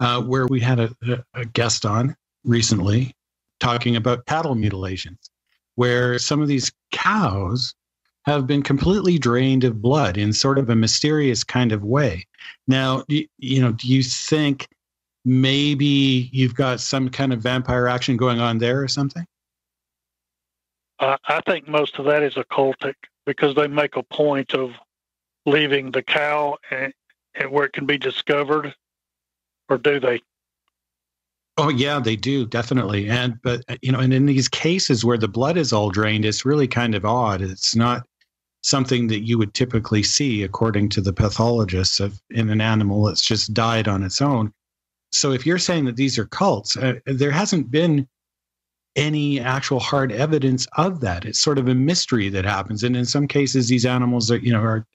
uh, where we had a, a guest on recently talking about cattle mutilations, where some of these cows have been completely drained of blood in sort of a mysterious kind of way. Now, you, you know, do you think maybe you've got some kind of vampire action going on there or something? Uh, I think most of that is occultic because they make a point of leaving the cow and, and where it can be discovered or do they? Oh yeah, they do definitely. And but you know, and in these cases where the blood is all drained, it's really kind of odd. It's not something that you would typically see according to the pathologists of in an animal that's just died on its own. So if you're saying that these are cults, uh, there hasn't been any actual hard evidence of that. It's sort of a mystery that happens, and in some cases, these animals are you know are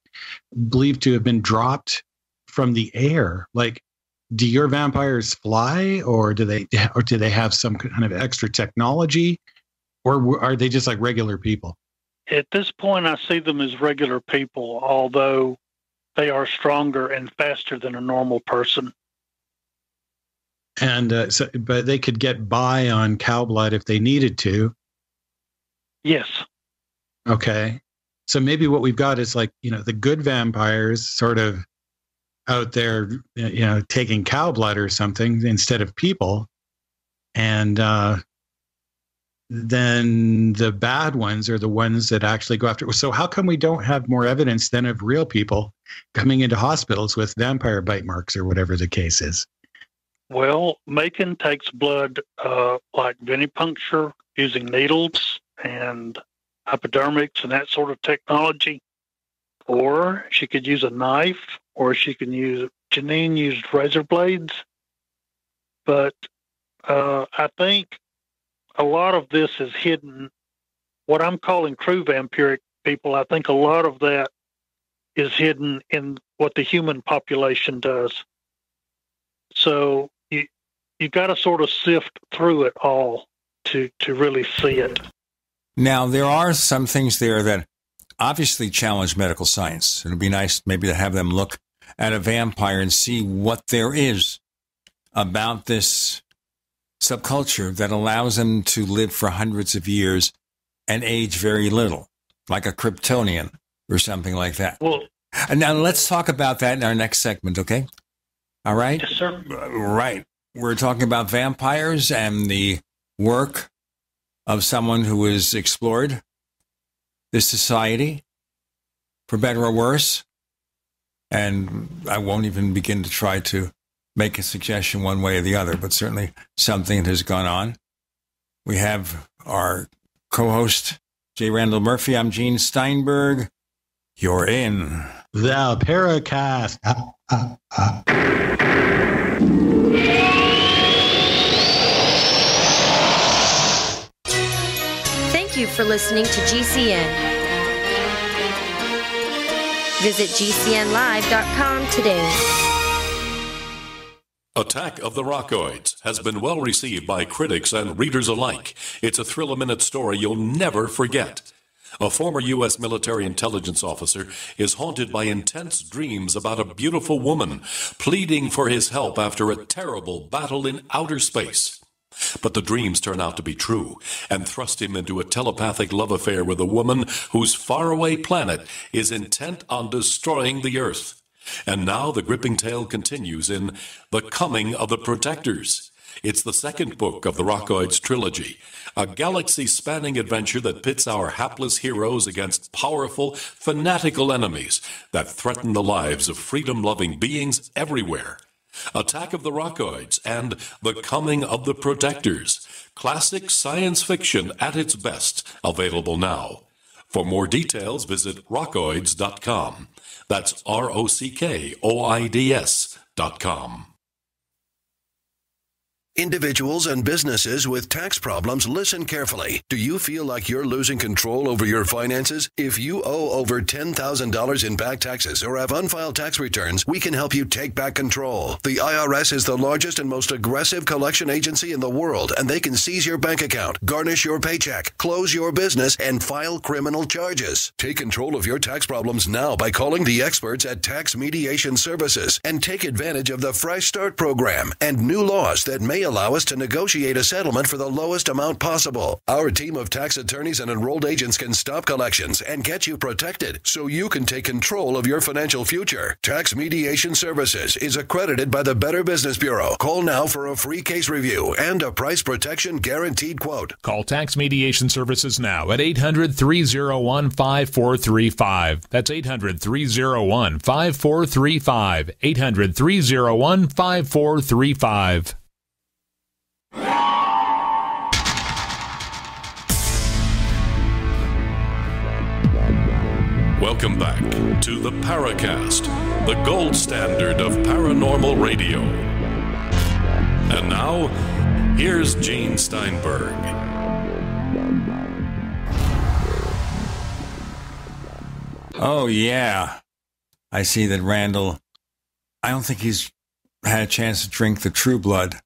believed to have been dropped from the air. Like do your vampires fly or do they or do they have some kind of extra technology? Or are they just like regular people? At this point i see them as regular people although they are stronger and faster than a normal person. And uh, so but they could get by on cow blood if they needed to. Yes. Okay. So maybe what we've got is like you know the good vampires sort of out there, you know, taking cow blood or something instead of people. And uh, then the bad ones are the ones that actually go after. So how come we don't have more evidence then of real people coming into hospitals with vampire bite marks or whatever the case is? Well, Majken takes blood uh, like venipuncture using needles and hypodermics and that sort of technology. Or she could use a knife, or she can use, Janine used razor blades. But uh, I think a lot of this is hidden. What I'm calling true vampiric people, I think a lot of that is hidden in what the human population does. So you you got to sort of sift through it all to to really see it. Now there are some things there that obviously challenge medical science. It'd be nice maybe to have them look at a vampire and see what there is about this subculture that allows them to live for hundreds of years and age very little, like a Kryptonian or something like that. Well, and now let's talk about that in our next segment, okay? All right? Yes, sir. Uh, right. We're talking about vampires and the work of someone who has explored this society for better or worse. And I won't even begin to try to make a suggestion one way or the other, but certainly something has gone on. We have our co host, J. Randall Murphy. I'm Gene Steinberg. You're in the Paracast. Ah, ah, ah. You for listening to GCN. Visit GCNlive.com today. Attack of the Rockoids has been well received by critics and readers alike. It's a thrill a minute story you'll never forget. A former U.S. military intelligence officer is haunted by intense dreams about a beautiful woman pleading for his help after a terrible battle in outer space. But the dreams turn out to be true and thrust him into a telepathic love affair with a woman whose faraway planet is intent on destroying the Earth. And now the gripping tale continues in The Coming of the Protectors. It's the second book of the Rockoids trilogy, a galaxy spanning adventure that pits our hapless heroes against powerful, fanatical enemies that threaten the lives of freedom loving beings everywhere. Attack of the Rockoids and The Coming of the Protectors. Classic science fiction at its best, available now. For more details, visit rockoids.com. That's R O C K O I D S dot com. Individuals and businesses with tax problems, listen carefully. Do you feel like you're losing control over your finances? If you owe over $10,000 in back taxes or have unfiled tax returns, we can help you take back control. The IRS is the largest and most aggressive collection agency in the world, and they can seize your bank account, garnish your paycheck, close your business, and file criminal charges. Take control of your tax problems now by calling the experts at Tax Mediation Services and take advantage of the Fresh Start program and new laws that may allow us to negotiate a settlement for the lowest amount possible. Our team of tax attorneys and enrolled agents can stop collections and get you protected so you can take control of your financial future. Tax Mediation Services is accredited by the Better Business Bureau. Call now for a free case review and a price protection guaranteed quote. Call Tax Mediation Services now at 800 301 5435. That's 800 301 5435. 800 301 5435. Welcome back to the Paracast, the gold standard of paranormal radio. And now, here's Gene Steinberg. Oh, yeah. I see that Randall, I don't think he's had a chance to drink the true blood,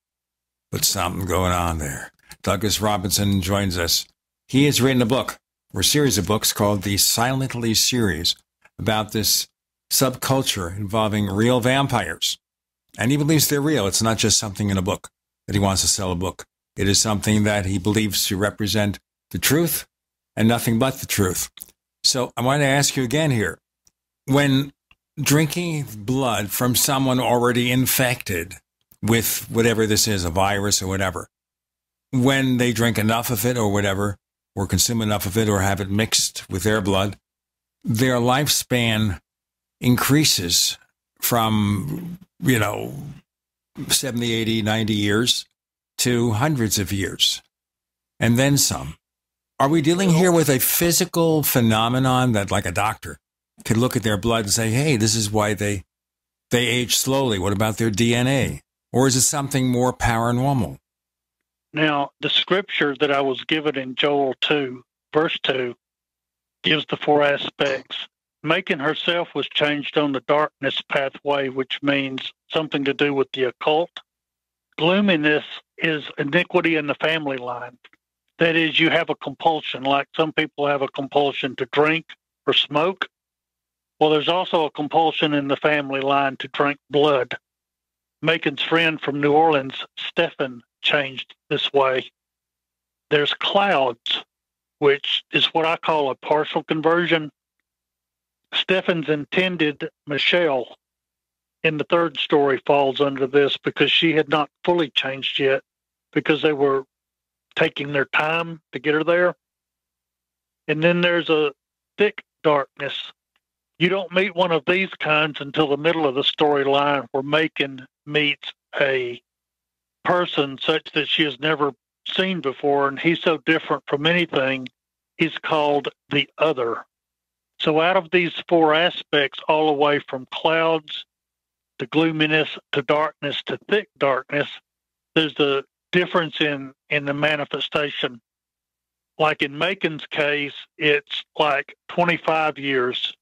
but something going on there. Douglas Robinson joins us. He has written a book, or a series of books called the Silently series about this subculture involving real vampires. And he believes they're real. It's not just something in a book that he wants to sell a book. It is something that he believes to represent the truth and nothing but the truth. So I want to ask you again here. When drinking blood from someone already infected with whatever this is, a virus or whatever, when they drink enough of it or whatever, or consume enough of it or have it mixed with their blood, their lifespan increases from, you know, 70, 80, 90 years to hundreds of years and then some. Are we dealing here with a physical phenomenon that, like a doctor, could look at their blood and say, "Hey, this is why they they age slowly"? What about their DNA? Or is it something more paranormal? Now, the scripture that I was given in Joel 2, verse 2, gives the four aspects. Majken herself was changed on the darkness pathway, which means something to do with the occult. Gloominess is iniquity in the family line. That is, you have a compulsion, like some people have a compulsion to drink or smoke. Well, there's also a compulsion in the family line to drink blood. Majken's friend from New Orleans, Stephen, changed this way. There's clouds, which is what I call a partial conversion. Stephen's intended Michelle in the third story falls under this because she had not fully changed yet because they were taking their time to get her there. And then there's a thick darkness. You don't meet one of these kinds until the middle of the storyline where Majken meets a person such that she has never seen before, and he's so different from anything, he's called the other. So, out of these four aspects, all the way from clouds to gloominess to darkness to thick darkness, there's the difference in, in the manifestation. Like in Majken's case, it's like 25 years,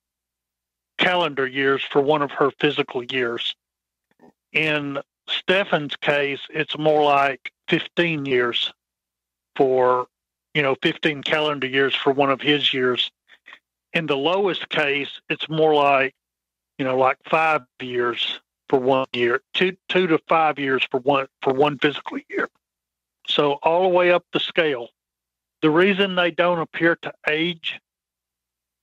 calendar years for one of her physical years. In Stephen's case, it's more like 15 years for, you know, 15 calendar years for one of his years. In the lowest case, it's more like, you know, like five years for one year, two two to five years for one for one physical year. So all the way up the scale. The reason they don't appear to age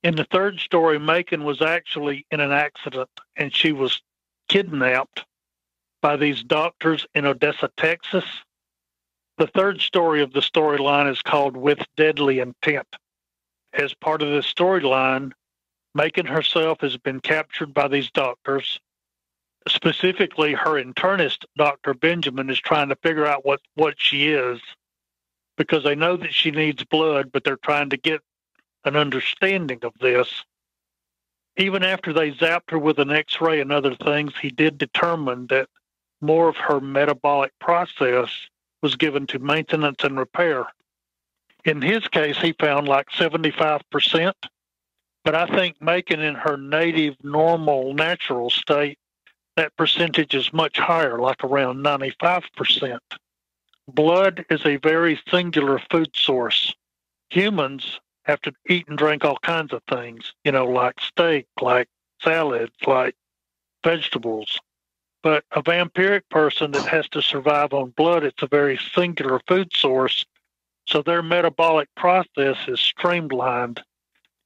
in the third story, Majken was actually in an accident and she was kidnapped by these doctors in Odessa, Texas. The third story of the storyline is called With Deadly Intent. As part of this storyline, Majken herself has been captured by these doctors specifically her internist, Dr. Benjamin, is trying to figure out what, what she is because they know that she needs blood, but they're trying to get an understanding of this. Even after they zapped her with an x ray and other things, he did determine that more of her metabolic process was given to maintenance and repair. In his case, he found like 75%, but I think Majken in her native, normal, natural state that percentage is much higher, like around 95%. Blood is a very singular food source. Humans have to eat and drink all kinds of things, you know, like steak, like salads, like vegetables. But a vampiric person that has to survive on blood, it's a very singular food source. So their metabolic process is streamlined,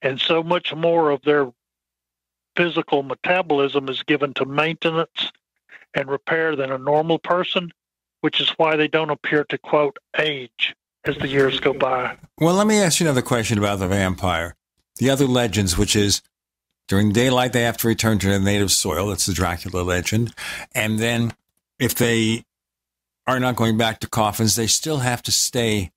and so much more of their physical metabolism is given to maintenance and repair than a normal person, which is why they don't appear to, quote, age as the years go by. Well, let me ask you another question about the vampire. The other legends, which is during daylight, they have to return to their native soil. That's the Dracula legend. And then if they are not going back to coffins, they still have to stay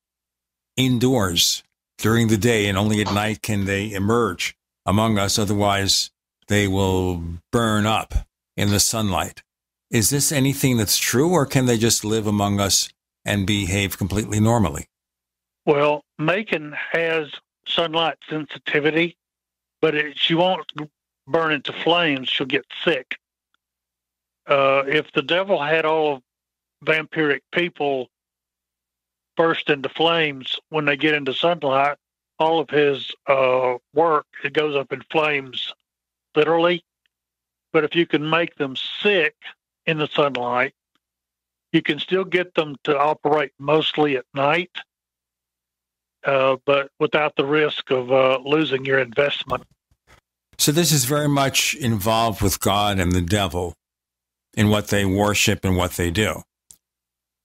indoors during the day, and only at night can they emerge among us. Otherwise, they will burn up in the sunlight. Is this anything that's true, or can they just live among us and behave completely normally? Well, Majken has sunlight sensitivity, but it, she won't burn into flames. She'll get sick. Uh, if the devil had all of vampiric people burst into flames when they get into sunlight, all of his uh, work it goes up in flames literally. But if you can make them sick in the sunlight, you can still get them to operate mostly at night, uh, but without the risk of uh, losing your investment. So this is very much involved with God and the devil in what they worship and what they do.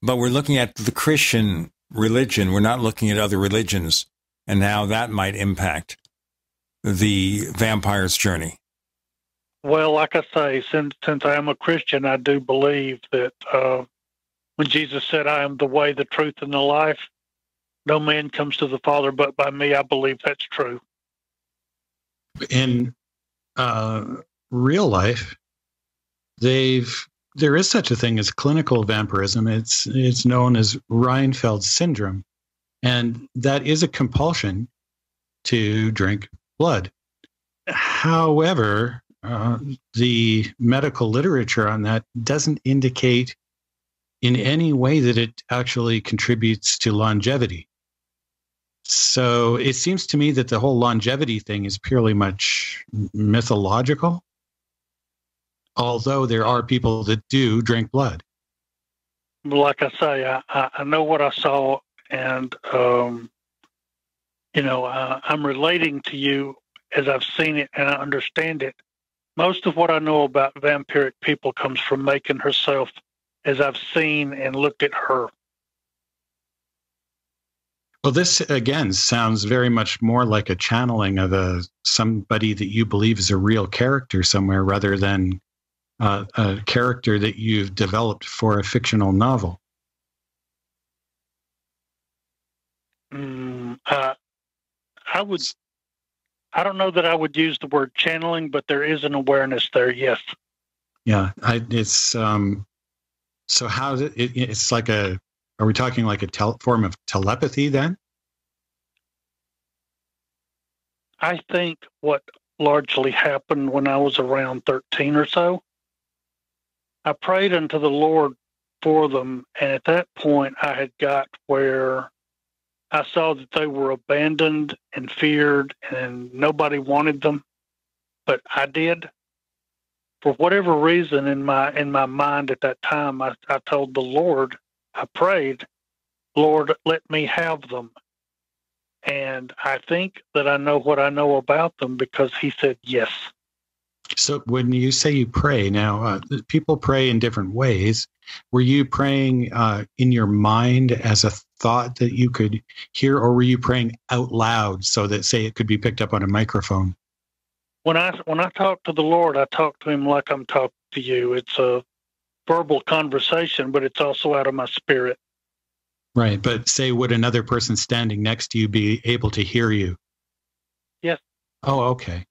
But we're looking at the Christian religion. We're not looking at other religions and how that might impact the vampire's journey. Well, like I say, since since I am a Christian, I do believe that uh, when Jesus said, "I am the way, the truth, and the life," no man comes to the Father but by me. I believe that's true. In uh, real life, they've there is such a thing as clinical vampirism. It's it's known as Renfield syndrome, and that is a compulsion to drink blood. However, uh, the medical literature on that doesn't indicate in any way that it actually contributes to longevity. So it seems to me that the whole longevity thing is purely much mythological, although there are people that do drink blood. Like I say, I, I know what I saw, and um, you know, uh, I'm relating to you as I've seen it and I understand it. Most of what I know about vampiric people comes from Majken herself, as I've seen and looked at her. Well, this again sounds very much more like a channeling of a somebody that you believe is a real character somewhere, rather than uh, a character that you've developed for a fictional novel. Mm, uh, I would. I don't know that I would use the word channeling, but there is an awareness there. Yes. Yeah, I, it's um. So how it, it? It's like a are we talking like a form of telepathy then? I think what largely happened when I was around 13 or so, I prayed unto the Lord for them. And at that point, I had got where I saw that they were abandoned and feared and nobody wanted them, but I did. For whatever reason in my in my mind at that time, I, I told the Lord, I prayed, Lord, let me have them. And I think that I know what I know about them because he said yes. So when you say you pray now, uh, people pray in different ways. Were you praying uh, in your mind as a thought that you could hear, or were you praying out loud so that, say, it could be picked up on a microphone? When I when I talk to the Lord, I talk to Him like I'm talking to you. It's a verbal conversation, but it's also out of my spirit. Right. But say, would another person standing next to you be able to hear you? Yes. Oh, okay.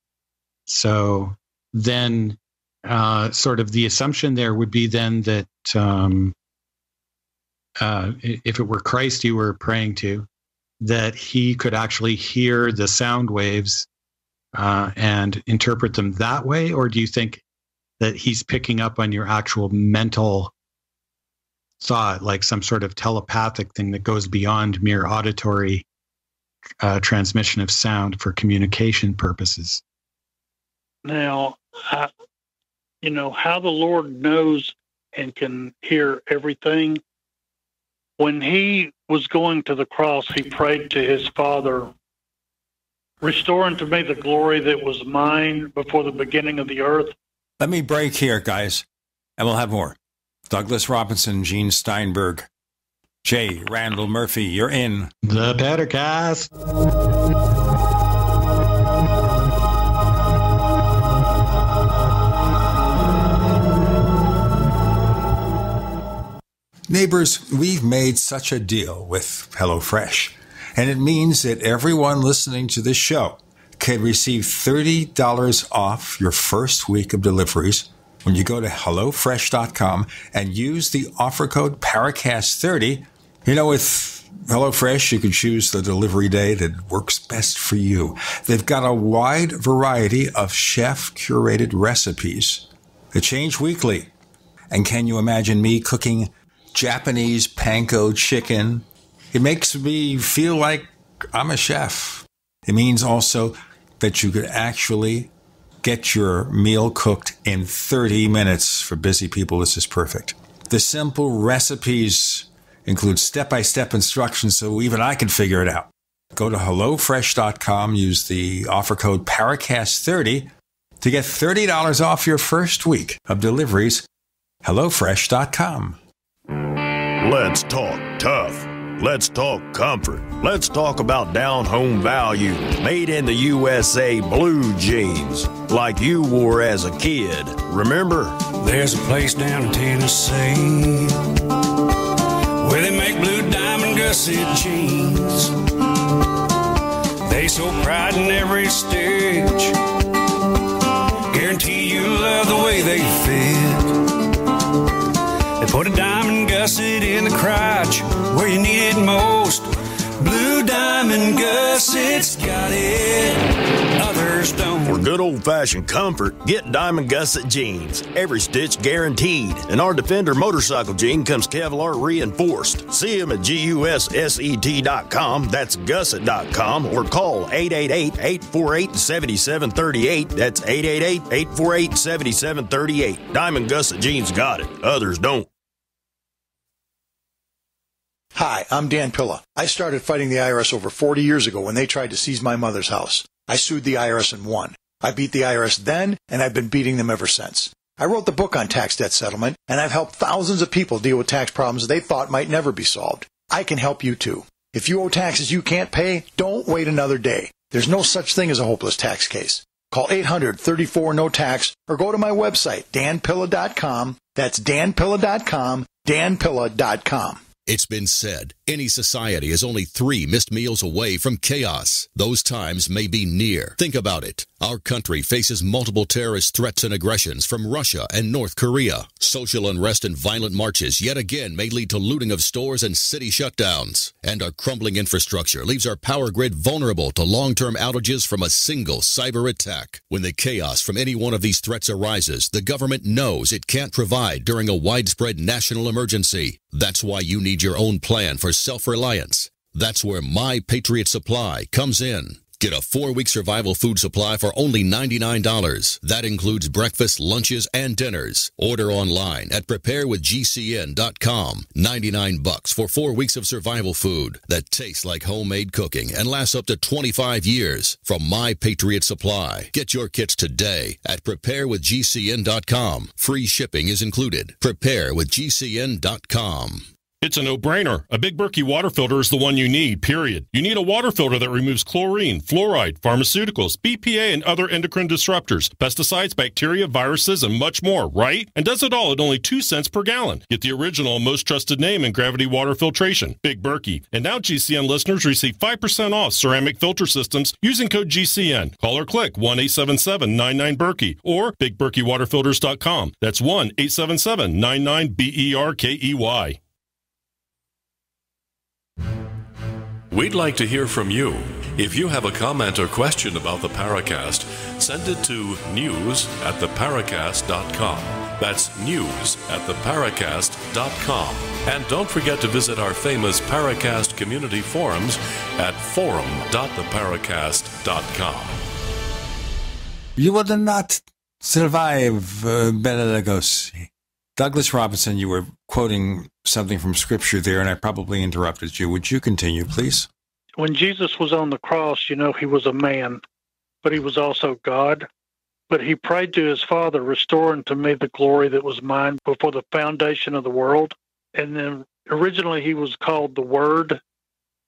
So then, uh, sort of the assumption there would be then that um, uh, if it were Christ you were praying to, that he could actually hear the sound waves uh, and interpret them that way? Or do you think that he's picking up on your actual mental thought, like some sort of telepathic thing that goes beyond mere auditory uh, transmission of sound for communication purposes. Now, I, you know, how the Lord knows and can hear everything. When he was going to the cross, he prayed to his Father, Restore unto me the glory that was mine before the beginning of the earth. Let me break here, guys, and we'll have more. Douglas Robinson, Gene Steinberg, J. Randall Murphy, you're in the Paracast. Neighbors, we've made such a deal with HelloFresh, and it means that everyone listening to this show can receive $30 off your first week of deliveries when you go to HelloFresh.com and use the offer code PARACAST30. You know, with HelloFresh, you can choose the delivery day that works best for you. They've got a wide variety of chef curated recipes that change weekly. And can you imagine me cooking Japanese panko chicken? It makes me feel like I'm a chef. It means also that you could actually get your meal cooked in 30 minutes. For busy people, this is perfect. The simple recipes include step by step instructions so even I can figure it out. Go to HelloFresh.com, use the offer code PARACAST30 to get $30 off your first week of deliveries. HelloFresh.com. Let's talk tough. Let's talk comfort. Let's talk about down home value. Made in the USA blue jeans, like you wore as a kid. Remember? There's a place down in Tennessee where they make blue diamond gusset jeans. They so pride in every stitch. Guarantee you love the way they fit. They put a diamond gusset in the crotch Diamond gussets got it. Others don't. For good old fashioned comfort, get Diamond Gusset jeans. Every stitch guaranteed. And our Defender motorcycle jean comes Kevlar reinforced. See them at GUSSET.com. That's gusset.com. Or call 888 848 7738. That's 888 848 7738. Diamond Gusset jeans got it. Others don't. Hi, I'm Dan Pilla. I started fighting the IRS over 40 years ago when they tried to seize my mother's house. I sued the IRS and won. I beat the IRS then, and I've been beating them ever since. I wrote the book on tax debt settlement, and I've helped thousands of people deal with tax problems they thought might never be solved. I can help you too. If you owe taxes you can't pay, don't wait another day. There's no such thing as a hopeless tax case. Call 800-34-NO-TAX or go to my website, danpilla.com. That's danpilla.com, danpilla.com. It's been said, any society is only three missed meals away from chaos. Those times may be near. Think about it. Our country faces multiple terrorist threats and aggressions from Russia and North Korea. Social unrest and violent marches yet again may lead to looting of stores and city shutdowns. And our crumbling infrastructure leaves our power grid vulnerable to long-term outages from a single cyber attack. When the chaos from any one of these threats arises, the government knows it can't provide during a widespread national emergency. That's why you need your own plan for self-reliance. That's where My Patriot Supply comes in. Get a four-week survival food supply for only $99. That includes breakfast, lunches, and dinners. Order online at preparewithgcn.com. 99 bucks for four weeks of survival food that tastes like homemade cooking and lasts up to 25 years from My Patriot Supply. Get your kits today at preparewithgcn.com. Free shipping is included. Preparewithgcn.com. It's a no-brainer. A Big Berkey water filter is the one you need, period. You need a water filter that removes chlorine, fluoride, pharmaceuticals, BPA, and other endocrine disruptors, pesticides, bacteria, viruses, and much more, right? And does it all at only 2 cents per gallon. Get the original most trusted name in gravity water filtration, Big Berkey. And now GCN listeners receive 5% off ceramic filter systems using code GCN. Call or click 1-877-99-BERKEY or BigBerkeyWaterFilters.com. That's 1-877-99-B-E-R-K-E-Y. We'd like to hear from you. If you have a comment or question about the Paracast, send it to news at theparacast.com. That's news at theparacast.com. And don't forget to visit our famous Paracast community forums at forum.theparacast.com. You will not survive, uh, Bela Lugosi. Douglas Robinson, you were quoting something from scripture there, and I probably interrupted you. Would you continue, please? When Jesus was on the cross, you know, he was a man, but he was also God. But he prayed to his Father, Restore unto me the glory that was mine before the foundation of the world. And then originally he was called the Word.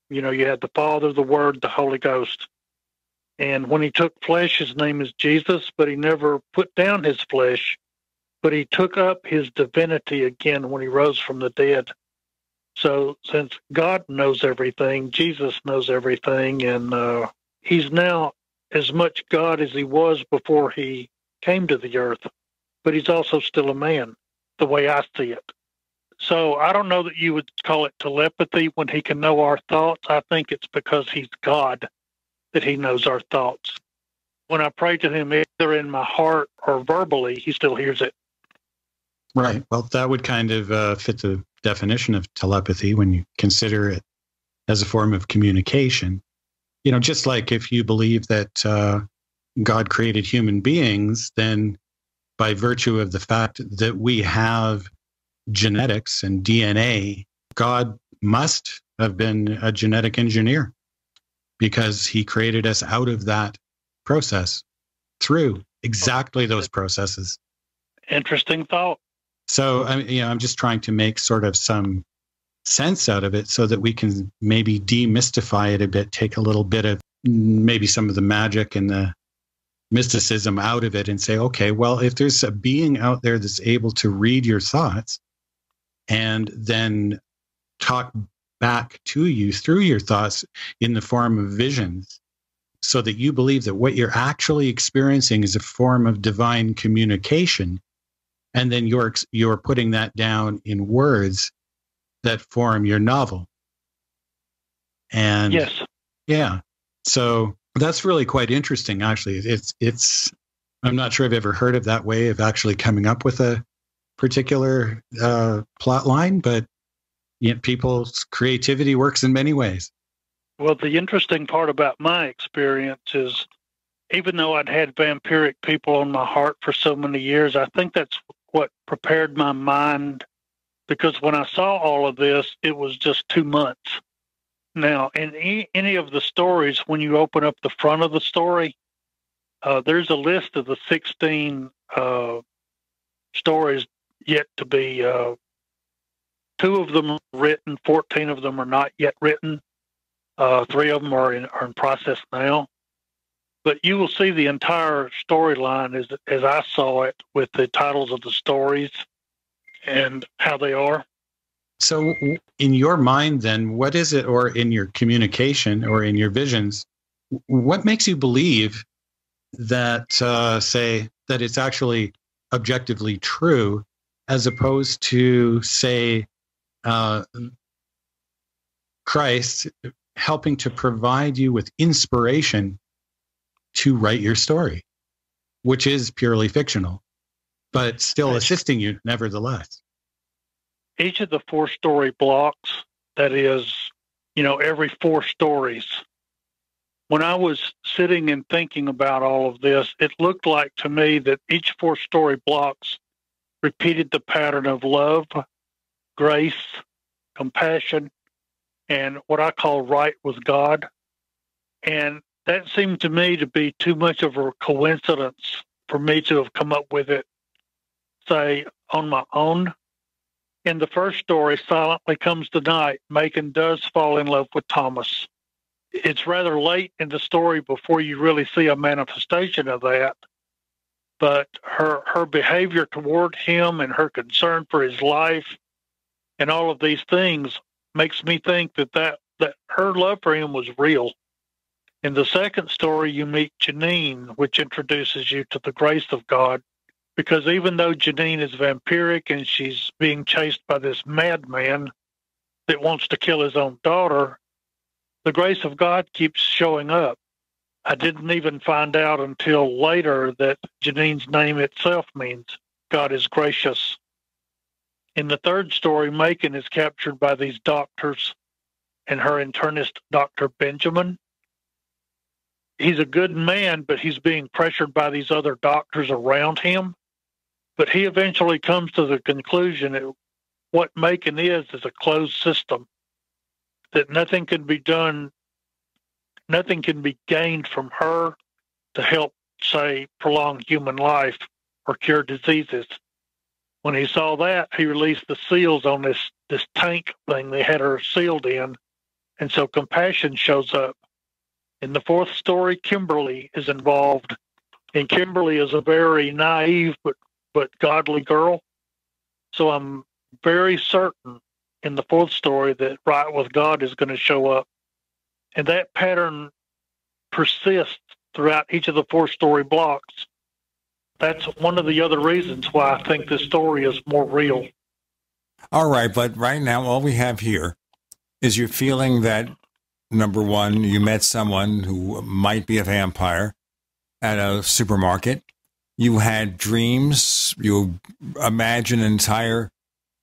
You know, you had the Father, the Word, the Holy Ghost. And when he took flesh, his name is Jesus, but he never put down his flesh but he took up his divinity again when he rose from the dead. So, since God knows everything, Jesus knows everything, and uh, he's now as much God as he was before he came to the earth, but he's also still a man, the way I see it. So, I don't know that you would call it telepathy when he can know our thoughts. I think it's because he's God that he knows our thoughts. When I pray to him, either in my heart or verbally, he still hears it. Right. Well, that would kind of uh, fit the definition of telepathy when you consider it as a form of communication. You know, just like if you believe that uh, God created human beings, then by virtue of the fact that we have genetics and DNA, God must have been a genetic engineer because he created us out of that process through exactly those processes. Interesting thought. So I, you know, I'm just trying to make sort of some sense out of it so that we can maybe demystify it a bit, take a little bit of maybe some of the magic and the mysticism out of it and say, okay, well, if there's a being out there that's able to read your thoughts and then talk back to you through your thoughts in the form of visions, so that you believe that what you're actually experiencing is a form of divine communication, and then you're you're putting that down in words that form your novel. And yes, yeah, so that's really quite interesting. Actually, it's it's. I'm not sure I've ever heard of that way of actually coming up with a particular uh, plot line, but you know, people's creativity works in many ways. Well, the interesting part about my experience is even though I'd had vampiric people on my heart for so many years, I think that's prepared my mind because when I saw all of this, it was just two months. Now, in any, any of the stories, when you open up the front of the story, uh, there's a list of the 16 uh, stories yet to be. Uh, two of them written, 14 of them are not yet written. Uh, three of them are in, are in process now. But you will see the entire storyline as, as I saw it with the titles of the stories and how they are. So, in your mind, then, what is it, or in your communication or in your visions, what makes you believe that, uh, say, that it's actually objectively true, as opposed to, say, uh, Christ helping to provide you with inspiration to write your story, which is purely fictional, but still assisting you nevertheless. Each of the four story blocks, that is, you know, every four stories. When I was sitting and thinking about all of this, it looked like to me that each four story blocks repeated the pattern of love, grace, compassion, and what I call right with God. And that seemed to me to be too much of a coincidence for me to have come up with it, say, on my own. In the first story, Silently Comes the Night, Majken does fall in love with Thomas. It's rather late in the story before you really see a manifestation of that. But her her behavior toward him and her concern for his life and all of these things makes me think that, that that her love for him was real. In the second story, you meet Janine, which introduces you to the grace of God. Because even though Janine is vampiric and she's being chased by this madman that wants to kill his own daughter, the grace of God keeps showing up. I didn't even find out until later that Janine's name itself means God is gracious. In the third story, Majken is captured by these doctors and her internist, Dr. Benjamin. He's a good man, but he's being pressured by these other doctors around him. But he eventually comes to the conclusion that what Majken is is a closed system, that nothing can be done, nothing can be gained from her to help, say, prolong human life or cure diseases when he saw that, he released the seals on this this tank thing they had her sealed in, and so compassion shows up. In the fourth story, Kimberly is involved, and Kimberly is a very naive but but godly girl. So I'm very certain in the fourth story that right with God is going to show up, and that pattern persists throughout each of the four story blocks that's one of the other reasons why I think this story is more real. All right, but right now, all we have here is your feeling that number one, you met someone who might be a vampire at a supermarket. You had dreams. You imagine an entire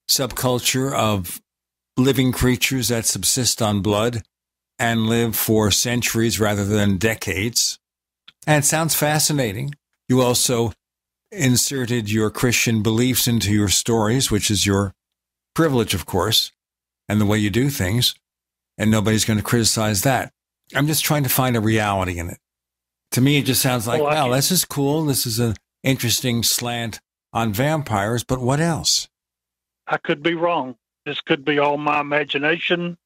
subculture of living creatures that subsist on blood and live for centuries rather than decades. And it sounds fascinating. You also inserted your Christian beliefs into your stories, which is your privilege, of course, and the way you do things. And nobody's going to criticize that. I'm just trying to find a reality in it. To me, it just sounds like, well, wow, this is cool. This is an interesting slant on vampires, but what else? I could be wrong. This could be all my imagination.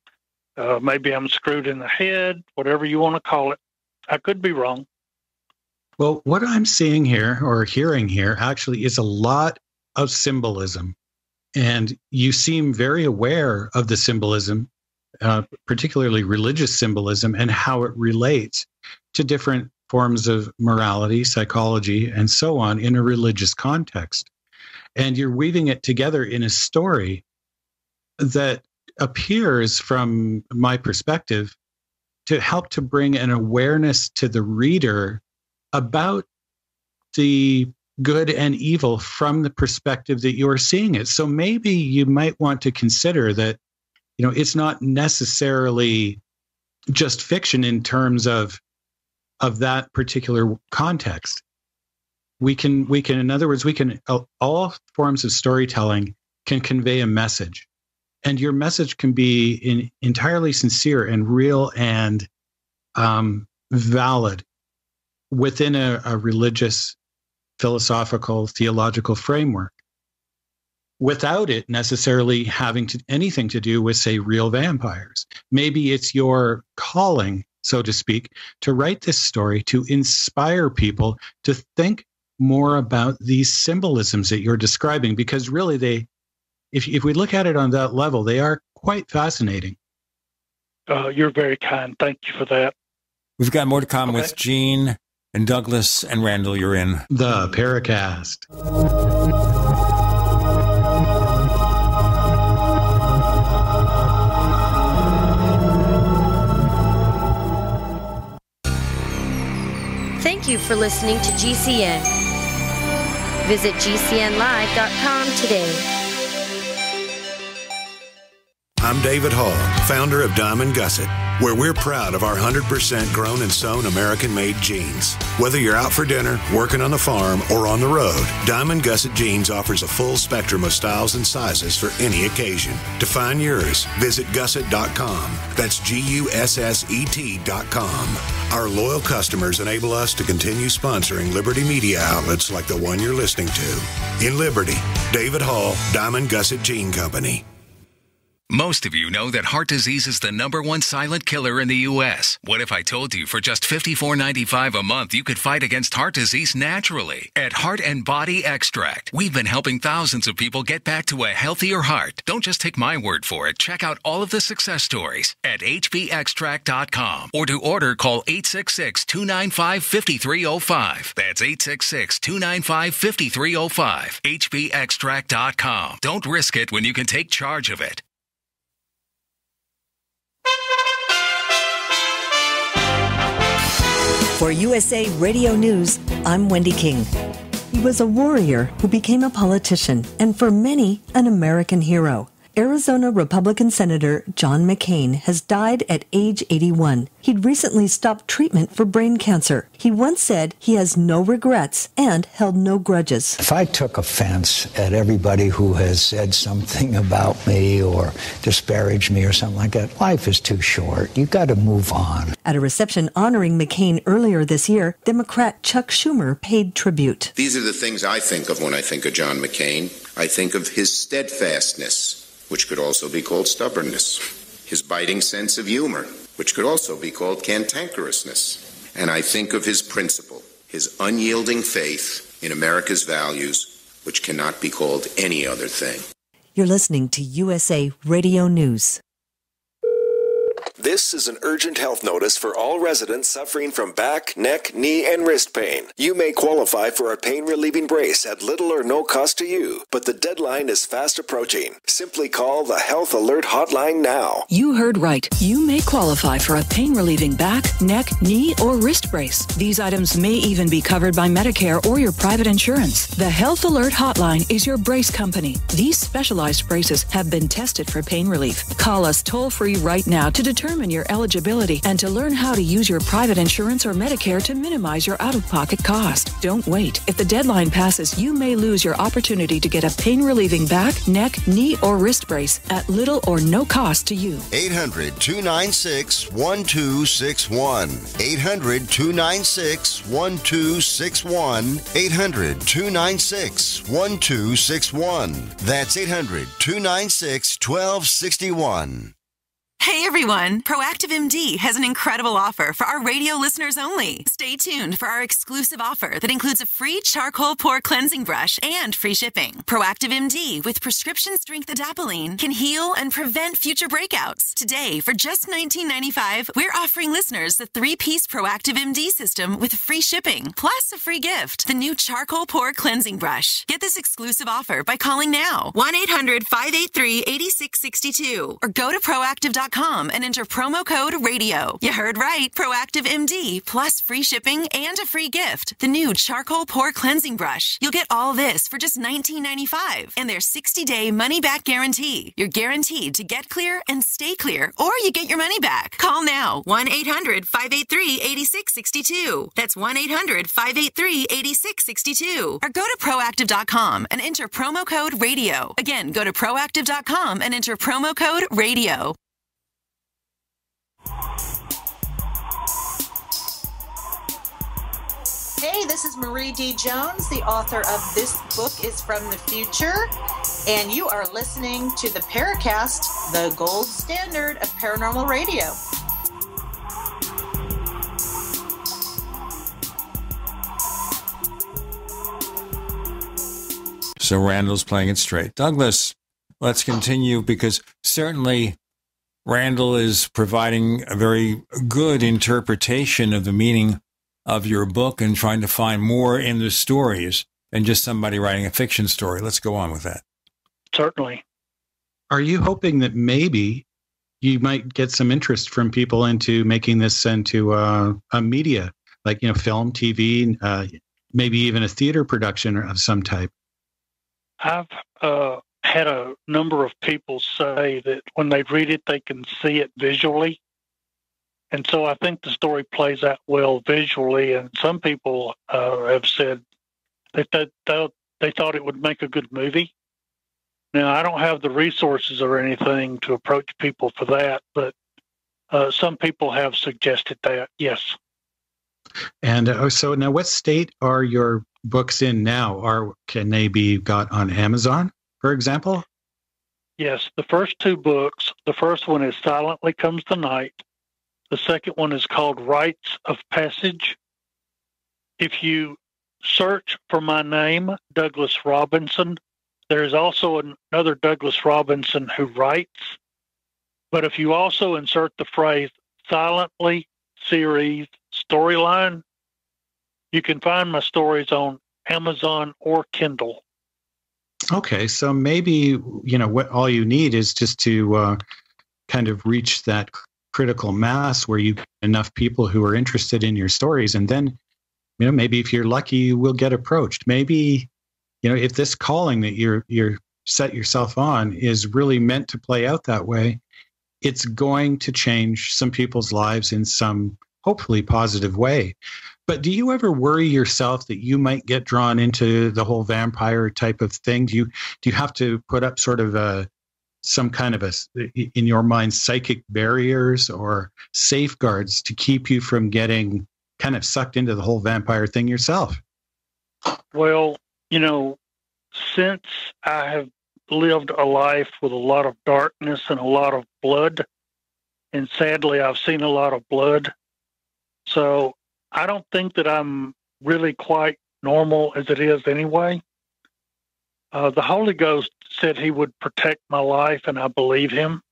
Uh, maybe I'm screwed in the head, whatever you want to call it. I could be wrong. Well, what I'm seeing here or hearing here actually is a lot of symbolism. And you seem very aware of the symbolism, uh, particularly religious symbolism, and how it relates to different forms of morality, psychology, and so on in a religious context. And you're weaving it together in a story that appears, from my perspective, to help to bring an awareness to the reader about the good and evil from the perspective that you're seeing it. So maybe you might want to consider that, you know, it's not necessarily just fiction in terms of of that particular context. We can we can in other words we can all forms of storytelling can convey a message. And your message can be in, entirely sincere and real and um, valid within a, a religious, philosophical, theological framework without it necessarily having to, anything to do with, say, real vampires. Maybe it's your calling, so to speak, to write this story to inspire people to think more about these symbolisms that you're describing, because really they, if, if we look at it on that level, they are quite fascinating. Uh, you're very kind. Thank you for that. We've got more to come okay. with Gene and Douglas and Randall, you're in the Paracast. Thank you for listening to GCN. Visit GCNlive.com today. I'm David Hall, founder of Diamond Gusset, where we're proud of our 100% grown and sewn American made jeans. Whether you're out for dinner, working on the farm, or on the road, Diamond Gusset Jeans offers a full spectrum of styles and sizes for any occasion. To find yours, visit gusset.com. That's G U S S E T.com. Our loyal customers enable us to continue sponsoring Liberty media outlets like the one you're listening to. In Liberty, David Hall, Diamond Gusset Jean Company. Most of you know that heart disease is the number one silent killer in the U.S. What if I told you for just $54.95 a month you could fight against heart disease naturally? At Heart and Body Extract, we've been helping thousands of people get back to a healthier heart. Don't just take my word for it. Check out all of the success stories at hbextract.com or to order call 866-295-5305. That's 866-295-5305. hbextract.com. Don't risk it when you can take charge of it. For USA Radio News, I'm Wendy King. He was a warrior who became a politician and for many, an American hero. Arizona Republican Senator John McCain has died at age 81. He'd recently stopped treatment for brain cancer. He once said he has no regrets and held no grudges. If I took offense at everybody who has said something about me or disparaged me or something like that, life is too short. You've got to move on. At a reception honoring McCain earlier this year, Democrat Chuck Schumer paid tribute. These are the things I think of when I think of John McCain. I think of his steadfastness which could also be called stubbornness, his biting sense of humor, which could also be called cantankerousness. And I think of his principle, his unyielding faith in America's values, which cannot be called any other thing. You're listening to USA Radio News. This is an urgent health notice for all residents suffering from back, neck, knee, and wrist pain. You may qualify for a pain relieving brace at little or no cost to you, but the deadline is fast approaching. Simply call the Health Alert Hotline now. You heard right. You may qualify for a pain relieving back, neck, knee, or wrist brace. These items may even be covered by Medicare or your private insurance. The Health Alert Hotline is your brace company. These specialized braces have been tested for pain relief. Call us toll free right now to determine determine your eligibility and to learn how to use your private insurance or Medicare to minimize your out of pocket cost. Don't wait. If the deadline passes, you may lose your opportunity to get a pain relieving back, neck, knee, or wrist brace at little or no cost to you. 800 296 1261. 800 296 1261. 800 296 1261. That's 800 296 1261. Hey everyone! Proactiv MD has an incredible offer for our radio listeners only. Stay tuned for our exclusive offer that includes a free charcoal pore cleansing brush and free shipping. Proactiv MD with prescription strength adapalene can heal and prevent future breakouts. Today, for just $19.95, we're offering listeners the three-piece Proactiv MD system with free shipping, plus a free gift, the new charcoal pore cleansing brush. Get this exclusive offer by calling now 1-800-583-8662 or go to proactiv.com and enter promo code radio. You heard right. Proactiv MD plus free shipping and a free gift. The new charcoal pore cleansing brush. You'll get all this for just $19.95 and their 60 day money back guarantee. You're guaranteed to get clear and stay clear, or you get your money back. Call now 1 800 583 8662. That's 1 800 583 8662. Or go to proactiv.com and enter promo code radio. Again, go to proactiv.com and enter promo code radio. Hey, this is Marie D. Jones, the author of This Book is from the Future, and you are listening to the Paracast, the gold standard of paranormal radio. So Randall's playing it straight. Douglas, let's continue because certainly Randall is providing a very good interpretation of the meaning of your book and trying to find more in the stories than just somebody writing a fiction story. Let's go on with that. Certainly. Are you hoping that maybe you might get some interest from people into making this into uh, a media, like you know, film, TV, uh, maybe even a theater production of some type? I've uh, had a number of people say that when they read it, they can see it visually. And so I think the story plays out well visually. And some people uh, have said that they, they, they thought it would make a good movie. Now, I don't have the resources or anything to approach people for that, but uh, some people have suggested that, yes. And uh, so now, what state are your books in now? Are can they be got on Amazon, for example? Yes, the first two books. The first one is Silently Comes the Night. The second one is called Rites of Passage. If you search for my name, Douglas Robinson, there is also another Douglas Robinson who writes. But if you also insert the phrase silently series storyline, you can find my stories on Amazon or Kindle. Okay, so maybe you know what all you need is just to uh, kind of reach that critical mass where you enough people who are interested in your stories, and then you know maybe if you're lucky, you will get approached. Maybe you know if this calling that you're you're set yourself on is really meant to play out that way, it's going to change some people's lives in some hopefully positive way. But do you ever worry yourself that you might get drawn into the whole vampire type of thing? Do you do you have to put up sort of a some kind of a in your mind psychic barriers or safeguards to keep you from getting kind of sucked into the whole vampire thing yourself? Well, you know, since I have lived a life with a lot of darkness and a lot of blood, and sadly, I've seen a lot of blood. So I don't think that I'm really quite normal as it is anyway. Uh, the Holy Ghost said he would protect my life, and I believe him.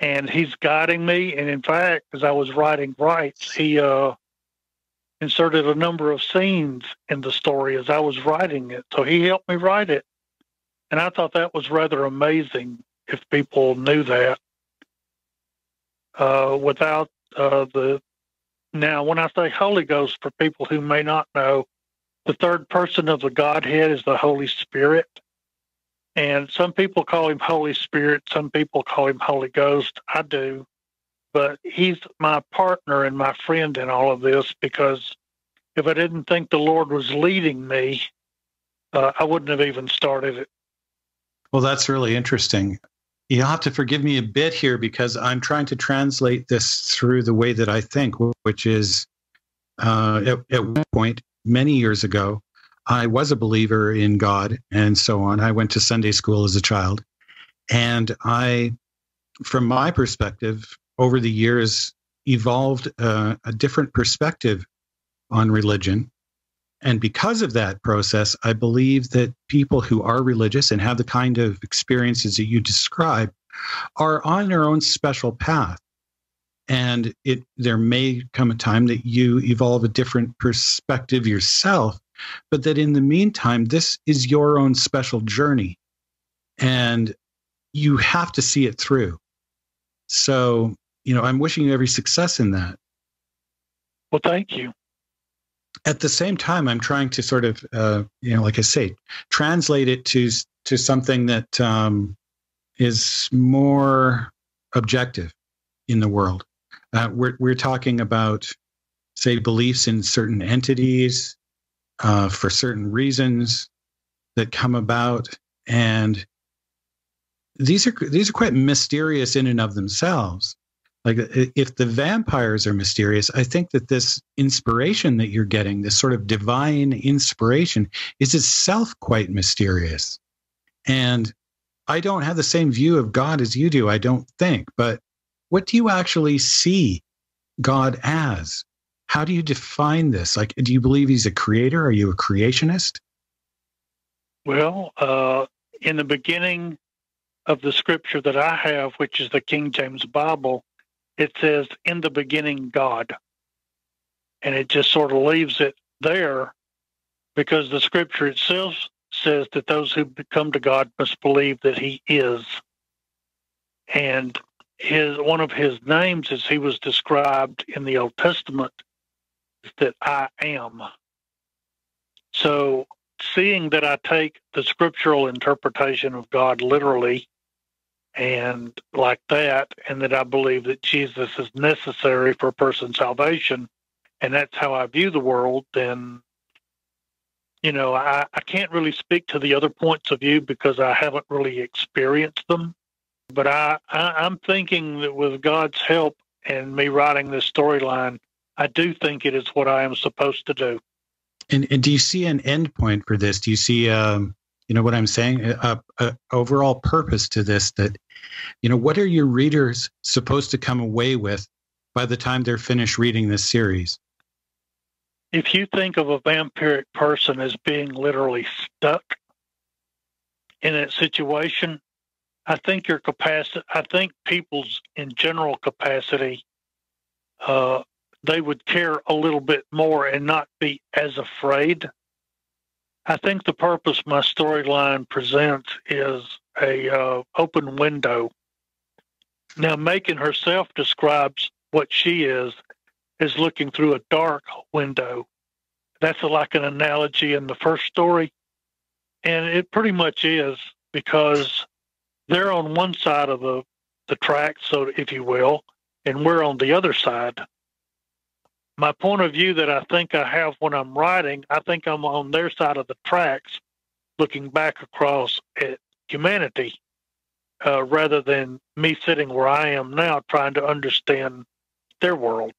And he's guiding me. And in fact, as I was writing rites, he uh, inserted a number of scenes in the story as I was writing it. So he helped me write it. And I thought that was rather amazing if people knew that. Uh, without uh, the now, when I say Holy Ghost, for people who may not know, the third person of the Godhead is the Holy Spirit. And some people call him Holy Spirit, some people call him Holy Ghost. I do. but he's my partner and my friend in all of this because if I didn't think the Lord was leading me, uh, I wouldn't have even started it. Well, that's really interesting. You'll have to forgive me a bit here because I'm trying to translate this through the way that I think, which is uh, at, at one point, many years ago, I was a believer in God and so on. I went to Sunday school as a child. And I, from my perspective, over the years, evolved a different perspective on religion. And because of that process, I believe that people who are religious and have the kind of experiences that you describe are on their own special path. And it there may come a time that you evolve a different perspective yourself but that in the meantime, this is your own special journey and you have to see it through. So, you know, I'm wishing you every success in that. Well, thank you. At the same time, I'm trying to sort of, uh, you know, like I say, translate it to to something that um, is more objective in the world. Uh, we're we're talking about, say, beliefs in certain entities, uh, for certain reasons that come about, and these are these are quite mysterious in and of themselves. Like if the vampires are mysterious, I think that this inspiration that you're getting, this sort of divine inspiration, is itself quite mysterious. And I don't have the same view of God as you do, I don't think. But what do you actually see God as? How do you define this? Like, do you believe he's a creator? Are you a creationist? Well, uh, in the beginning of the scripture that I have, which is the King James Bible, it says, In the beginning, God. And it just sort of leaves it there because the scripture itself says that those who come to God must believe that He is. And his one of his names, as he was described in the Old Testament, that I am. So, seeing that I take the scriptural interpretation of God literally and like that, and that I believe that Jesus is necessary for a person's salvation, and that's how I view the world, then, you know, I, I can't really speak to the other points of view because I haven't really experienced them. But I, I I'm thinking that with God's help and me writing this storyline, I do think it is what I am supposed to do. And, and do you see an end point for this? Do you see, um, you know, what I'm saying, a, a overall purpose to this? That, you know, what are your readers supposed to come away with by the time they're finished reading this series? If you think of a vampiric person as being literally stuck in that situation, I think your capacity, I think people's in general capacity uh, they would care a little bit more and not be as afraid. I think the purpose my storyline presents is a uh, open window. Now, Majken herself describes what she is as looking through a dark window. That's like an analogy in the first story, and it pretty much is because they're on one side of the the track, so if you will, and we're on the other side my point of view that I think I have when I'm writing, I think I'm on their side of the tracks, looking back across at humanity, uh, rather than me sitting where I am now trying to understand their world.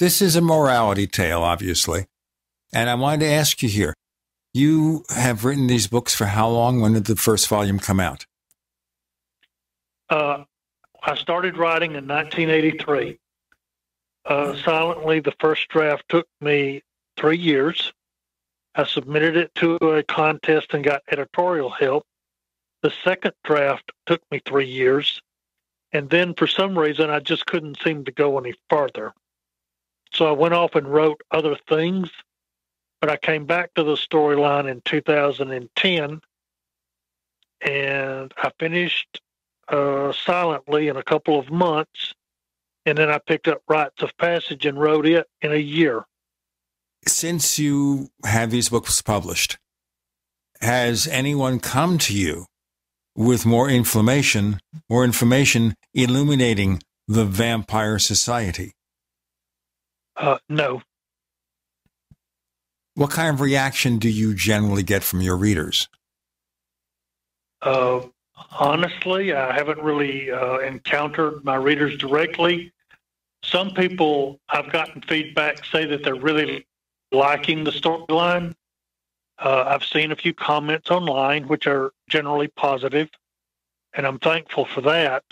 This is a morality tale, obviously. And I wanted to ask you here you have written these books for how long? When did the first volume come out? Uh, I started writing in 1983 uh, silently. The first draft took me three years. I submitted it to a contest and got editorial help. The second draft took me three years. And then for some reason, I just couldn't seem to go any farther. So I went off and wrote other things. But I came back to the storyline in 2010 and I finished uh, silently in a couple of months and then I picked up Rites of Passage and wrote it in a year. Since you have these books published, has anyone come to you with more information, more information illuminating the Vampire Society? Uh, no. What kind of reaction do you generally get from your readers? Uh, honestly, I haven't really uh, encountered my readers directly. Some people I've gotten feedback say that they're really liking the storyline. Uh, I've seen a few comments online, which are generally positive, and I'm thankful for that.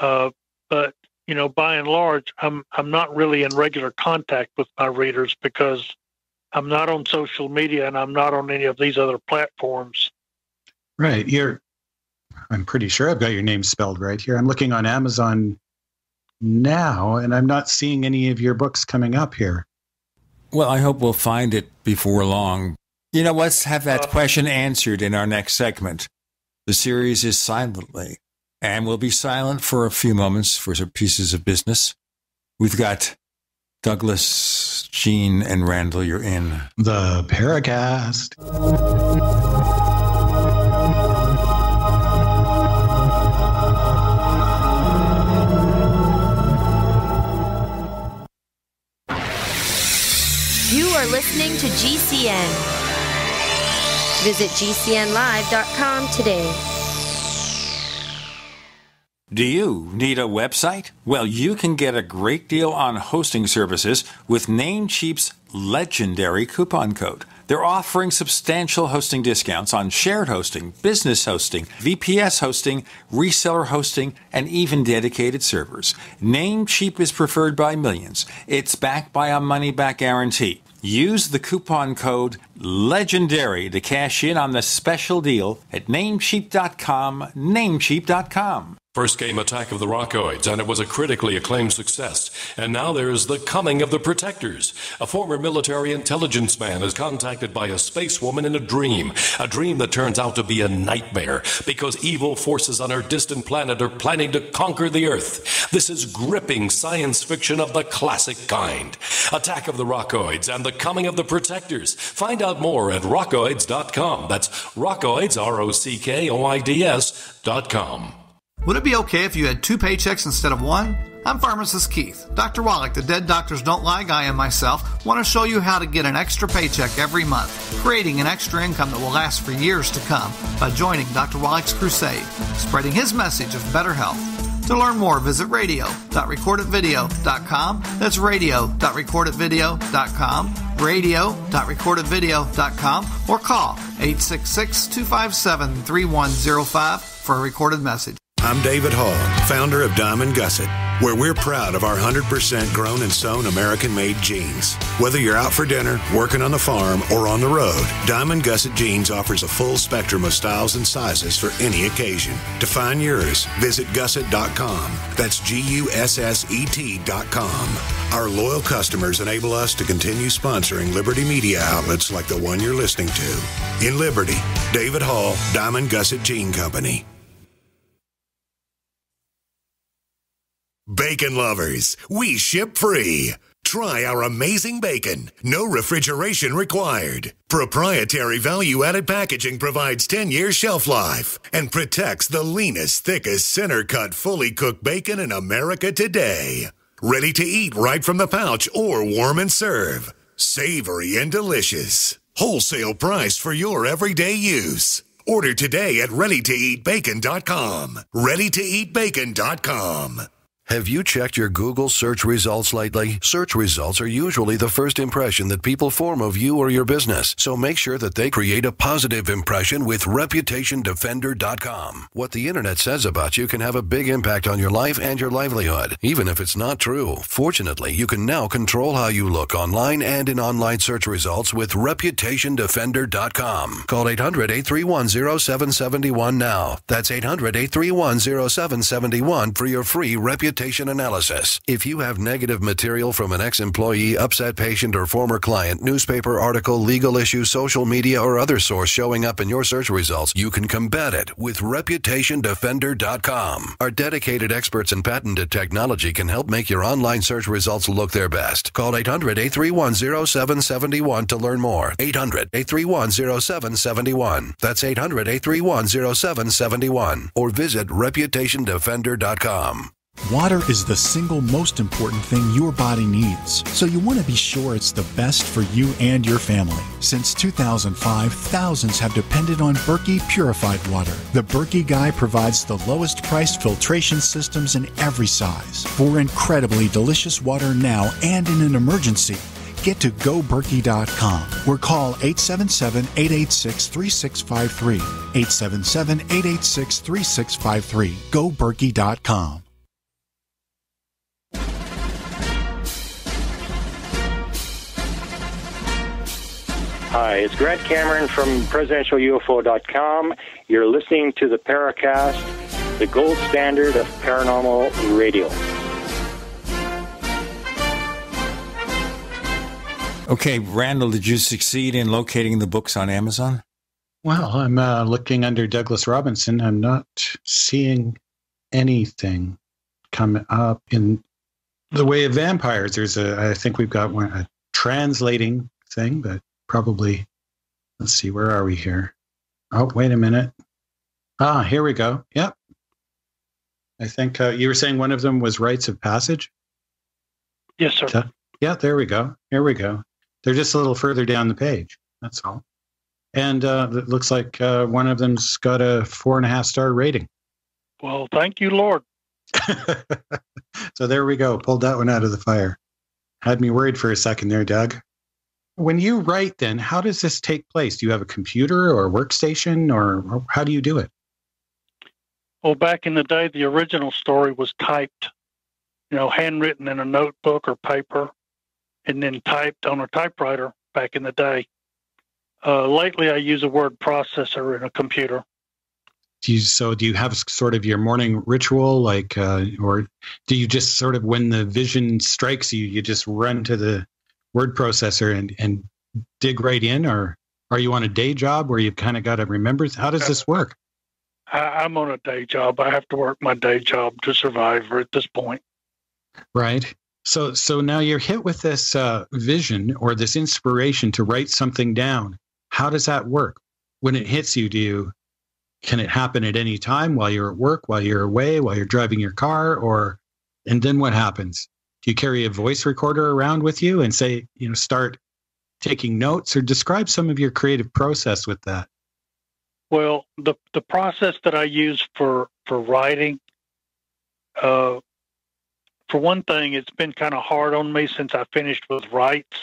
Uh, but you know, by and large, I'm I'm not really in regular contact with my readers because I'm not on social media and I'm not on any of these other platforms. Right. You're I'm pretty sure I've got your name spelled right here. I'm looking on Amazon now and I'm not seeing any of your books coming up here. Well, I hope we'll find it before long. You know, let's have that uh, question answered in our next segment. The series is Silently, and we'll be silent for a few moments for some pieces of business. We've got Douglas, Gene, and Randall. You're in the Paracast. Are listening to GCN. Visit GCNlive.com today. Do you need a website? Well, you can get a great deal on hosting services with Namecheap's legendary coupon code. They're offering substantial hosting discounts on shared hosting, business hosting, VPS hosting, reseller hosting, and even dedicated servers. Namecheap is preferred by millions. It's backed by a money back guarantee. Use the coupon code LEGENDARY to cash in on the special deal at namecheap.com, namecheap.com. First came Attack of the Rockoids, and it was a critically acclaimed success. And now there's The Coming of the Protectors. A former military intelligence man is contacted by a space woman in a dream, a dream that turns out to be a nightmare because evil forces on her distant planet are planning to conquer the Earth. This is gripping science fiction of the classic kind. Attack of the Rockoids and The Coming of the Protectors. Find out more at rockoids.com. That's rockoids, R O C K O I D S.com. Would it be okay if you had two paychecks instead of one? I'm pharmacist Keith. Dr. Wallach, the Dead Doctors Don't Lie guy, and myself want to show you how to get an extra paycheck every month, creating an extra income that will last for years to come by joining Dr. Wallach's crusade, spreading his message of better health. To learn more, visit radio.recordedvideo.com. That's radio.recordedvideo.com, radio.recordedvideo.com, or call 866 257 3105 for a recorded message. I'm David Hall, founder of Diamond Gusset, where we're proud of our 100% grown and sewn American made jeans. Whether you're out for dinner, working on the farm, or on the road, Diamond Gusset Jeans offers a full spectrum of styles and sizes for any occasion. To find yours, visit gusset.com. That's G U S S E T.com. Our loyal customers enable us to continue sponsoring Liberty media outlets like the one you're listening to. In Liberty, David Hall, Diamond Gusset Jean Company. Bacon lovers, we ship free. Try our amazing bacon. No refrigeration required. Proprietary value added packaging provides 10 years shelf life and protects the leanest, thickest, center cut, fully cooked bacon in America today. Ready to eat right from the pouch or warm and serve. Savory and delicious. Wholesale price for your everyday use. Order today at readytoeatbacon.com. Readytoeatbacon.com. Have you checked your Google search results lately? Search results are usually the first impression that people form of you or your business, so make sure that they create a positive impression with ReputationDefender.com. What the internet says about you can have a big impact on your life and your livelihood, even if it's not true. Fortunately, you can now control how you look online and in online search results with ReputationDefender.com. Call 800 831 0771 now. That's 800 831 0771 for your free reputation analysis. If you have negative material from an ex employee, upset patient, or former client, newspaper article, legal issue, social media, or other source showing up in your search results, you can combat it with ReputationDefender.com. Our dedicated experts in patented technology can help make your online search results look their best. Call 800 831 0771 to learn more. 800 831 0771. That's 800 831 0771. Or visit ReputationDefender.com. Water is the single most important thing your body needs, so you want to be sure it's the best for you and your family. Since 2005, thousands have depended on Berkey purified water. The Berkey Guy provides the lowest priced filtration systems in every size for incredibly delicious water now and in an emergency. Get to goberkey.com or call 877 886 3653. 877 886 3653. Goberkey.com. Hi, it's Grant Cameron from PresidentialUFO.com. You're listening to the Paracast, the gold standard of paranormal radio. Okay, Randall, did you succeed in locating the books on Amazon? Well, I'm uh, looking under Douglas Robinson. I'm not seeing anything come up in the way of vampires. There's a, I think we've got one, a translating thing, but probably, let's see, where are we here? Oh, wait a minute. Ah, here we go. Yep. I think uh, you were saying one of them was rites of passage. Yes, sir. Yeah, there we go. Here we go. They're just a little further down the page. That's all. And uh, it looks like uh, one of them's got a four and a half star rating. Well, thank you, Lord. so there we go. Pulled that one out of the fire. Had me worried for a second there, Doug. When you write, then, how does this take place? Do you have a computer or a workstation, or how do you do it? Well, back in the day, the original story was typed, you know, handwritten in a notebook or paper, and then typed on a typewriter back in the day. Uh, lately, I use a word processor in a computer. Do you, so do you have sort of your morning ritual, like, uh, or do you just sort of when the vision strikes you, you just run to the word processor and, and dig right in, or are you on a day job where you've kind of got to remember? How does this work? I, I'm on a day job. I have to work my day job to survive at this point. Right. So, so now you're hit with this uh, vision or this inspiration to write something down. How does that work? When it hits you, do you can it happen at any time while you're at work, while you're away, while you're driving your car, or and then what happens? Do you carry a voice recorder around with you and say, you know, start taking notes or describe some of your creative process with that? Well, the the process that I use for for writing, uh, for one thing, it's been kind of hard on me since I finished with Rites.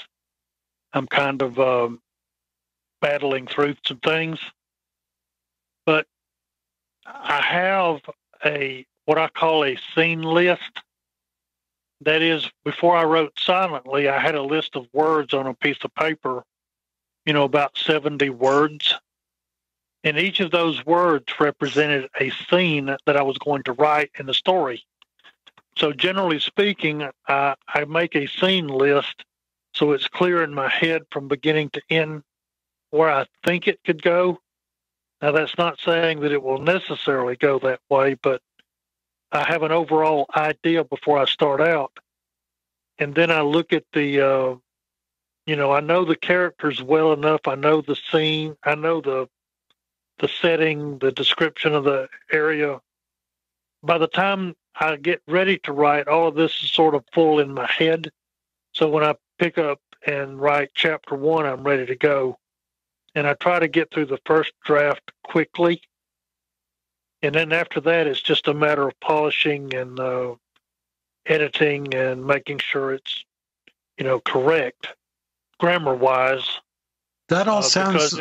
I'm kind of um, battling through some things, but I have a what I call a scene list that is, before I wrote silently, I had a list of words on a piece of paper, you know, about 70 words. And each of those words represented a scene that I was going to write in the story. So, generally speaking, I, I make a scene list so it's clear in my head from beginning to end where I think it could go. Now, that's not saying that it will necessarily go that way, but I have an overall idea before I start out, and then I look at the, uh, you know, I know the characters well enough. I know the scene. I know the the setting, the description of the area. By the time I get ready to write, all of this is sort of full in my head. So when I pick up and write chapter one, I'm ready to go. And I try to get through the first draft quickly and then after that, it's just a matter of polishing and uh, editing and making sure it's, you know, correct grammar wise. That all uh, sounds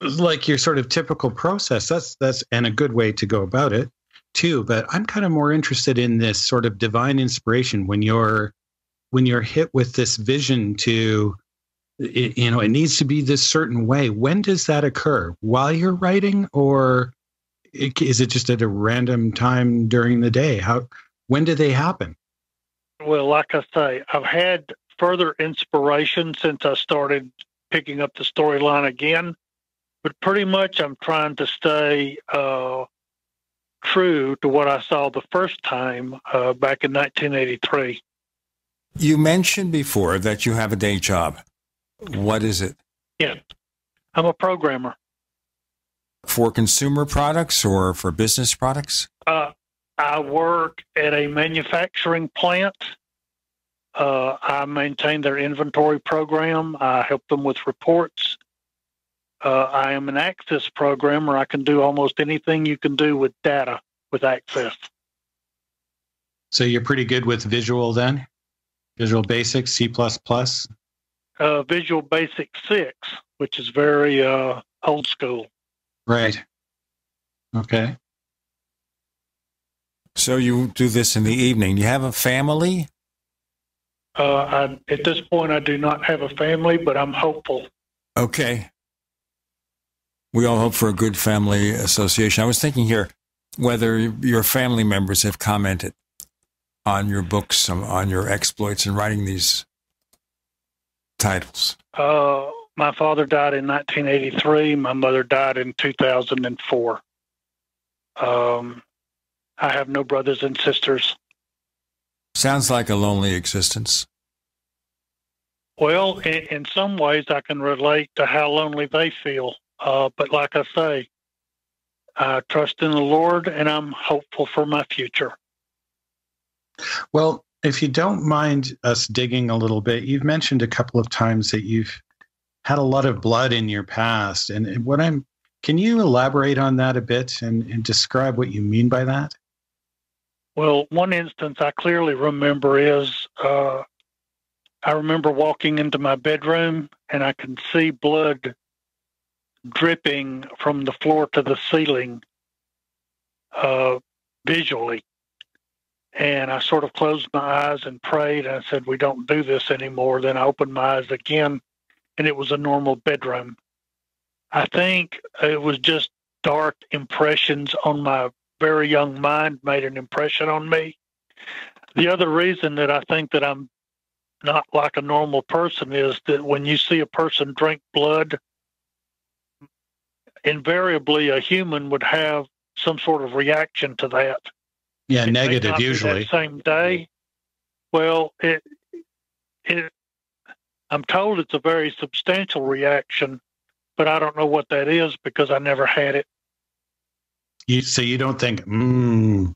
like your sort of typical process. That's that's and a good way to go about it too. But I'm kind of more interested in this sort of divine inspiration when you're when you're hit with this vision to it, you know it needs to be this certain way when does that occur while you're writing or is it just at a random time during the day? How when do they happen? Well, like I say, I've had further inspiration since I started picking up the storyline again, but pretty much I'm trying to stay uh, true to what I saw the first time uh, back in 1983. You mentioned before that you have a day job. What is it? Yeah, I'm a programmer for consumer products or for business products? Uh, I work at a manufacturing plant. Uh, I maintain their inventory program. I help them with reports. Uh, I am an access programmer. I can do almost anything you can do with data with access. So you're pretty good with visual then? Visual Basic, C++? Uh, visual Basic 6, which is very uh, old school. Right. Okay. So you do this in the evening. You have a family? Uh, I, at this point, I do not have a family, but I'm hopeful. Okay. We all hope for a good family association. I was thinking here whether your family members have commented on your books, on your exploits in writing these titles. Uh, my father died in 1983. My mother died in 2004. Um, I have no brothers and sisters. Sounds like a lonely existence. Well, in, in some ways, I can relate to how lonely they feel. Uh, but like I say, I trust in the Lord and I'm hopeful for my future. Well, if you don't mind us digging a little bit, you've mentioned a couple of times that you've had a lot of blood in your past. And what I'm, can you elaborate on that a bit and, and describe what you mean by that? Well, one instance I clearly remember is uh, I remember walking into my bedroom and I can see blood dripping from the floor to the ceiling uh, visually. And I sort of closed my eyes and prayed. And I said, We don't do this anymore. Then I opened my eyes again, and it was a normal bedroom. I think it was just dark impressions on my very young mind made an impression on me. The other reason that I think that I'm not like a normal person is that when you see a person drink blood, invariably a human would have some sort of reaction to that. Yeah, it negative usually. same day. Well, it it I'm told it's a very substantial reaction, but I don't know what that is because I never had it. You so you don't think, mm,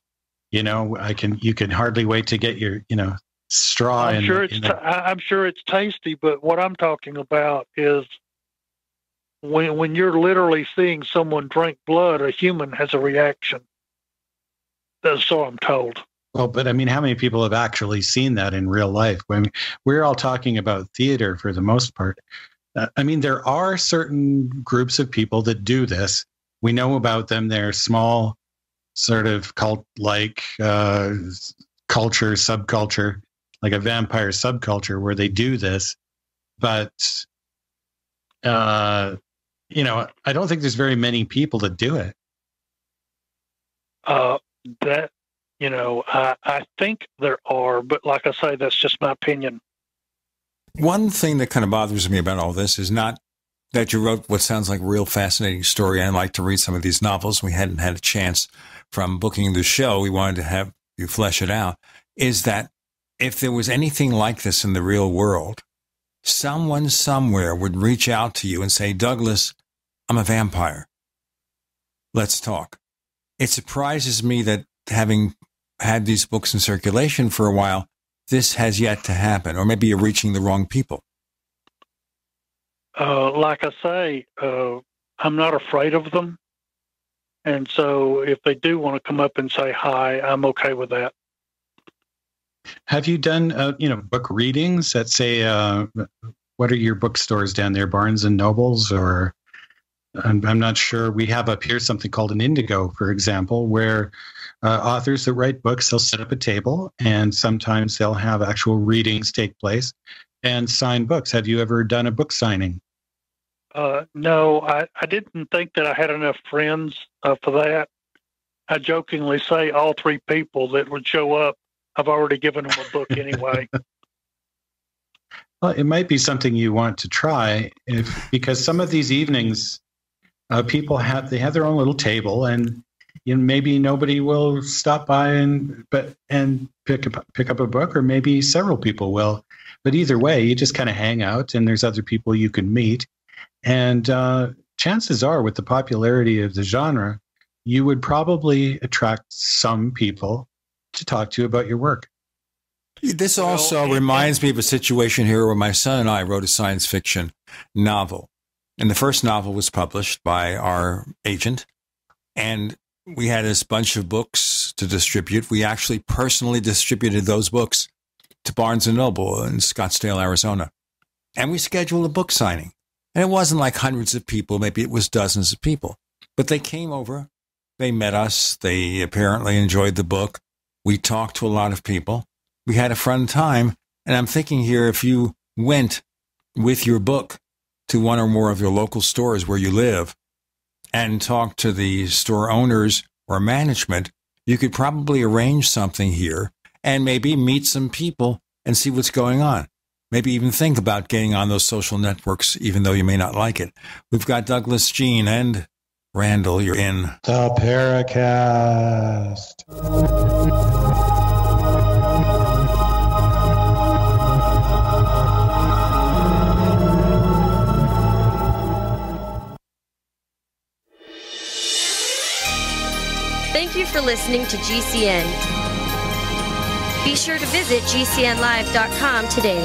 you know, I can. You can hardly wait to get your, you know, straw. I'm in, sure it's. in T- I'm sure it's tasty, but what I'm talking about is when when you're literally seeing someone drink blood, a human has a reaction. That's so I'm told. Well, but I mean, how many people have actually seen that in real life? We're all talking about theater for the most part. Uh, I mean, there are certain groups of people that do this, we know about them. They're small, sort of cult like uh, culture, subculture, like a vampire subculture where they do this. But, uh, you know, I don't think there's very many people that do it. Uh, that, you know, I, I think there are, but like I say, that's just my opinion. One thing that kind of bothers me about all this is not that you wrote what sounds like a real fascinating story. I'd like to read some of these novels. We hadn't had a chance from booking the show. We wanted to have you flesh it out. Is that if there was anything like this in the real world, someone somewhere would reach out to you and say, Douglas, I'm a vampire. Let's talk. It surprises me that having had these books in circulation for a while, this has yet to happen, or maybe you're reaching the wrong people. Uh, like I say, uh, I'm not afraid of them. And so if they do want to come up and say hi, I'm okay with that. Have you done, uh, you know, book readings at say, uh, what are your bookstores down there, Barnes and Nobles, or I'm, I'm, not sure. We have up here something called an Indigo, for example, where uh, authors that write books they'll set up a table, and sometimes they'll have actual readings take place and sign books. Have you ever done a book signing? Uh, no, I, I didn't think that I had enough friends uh, for that. I jokingly say all three people that would show up, I've already given them a book anyway. well, it might be something you want to try if because some of these evenings, uh, people have they have their own little table and you know, maybe nobody will stop by and but and pick up pick up a book, or maybe several people will. But either way, you just kind of hang out, and there's other people you can meet, and uh, chances are, with the popularity of the genre, you would probably attract some people to talk to you about your work. This also reminds me of a situation here where my son and I wrote a science fiction novel. And the first novel was published by our agent. And we had this bunch of books to distribute. We actually personally distributed those books to Barnes and Noble in Scottsdale, Arizona. And we scheduled a book signing. And it wasn't like hundreds of people, maybe it was dozens of people. But they came over, they met us, they apparently enjoyed the book. We talked to a lot of people. We had a fun time. And I'm thinking here if you went with your book to one or more of your local stores where you live and talk to the store owners or management, you could probably arrange something here and maybe meet some people and see what's going on. Maybe even think about getting on those social networks, even though you may not like it. We've got Douglas, Gene, and Randall. You're in the Paracast. Thank you for listening to GCN. Be sure to visit GCNlive.com today.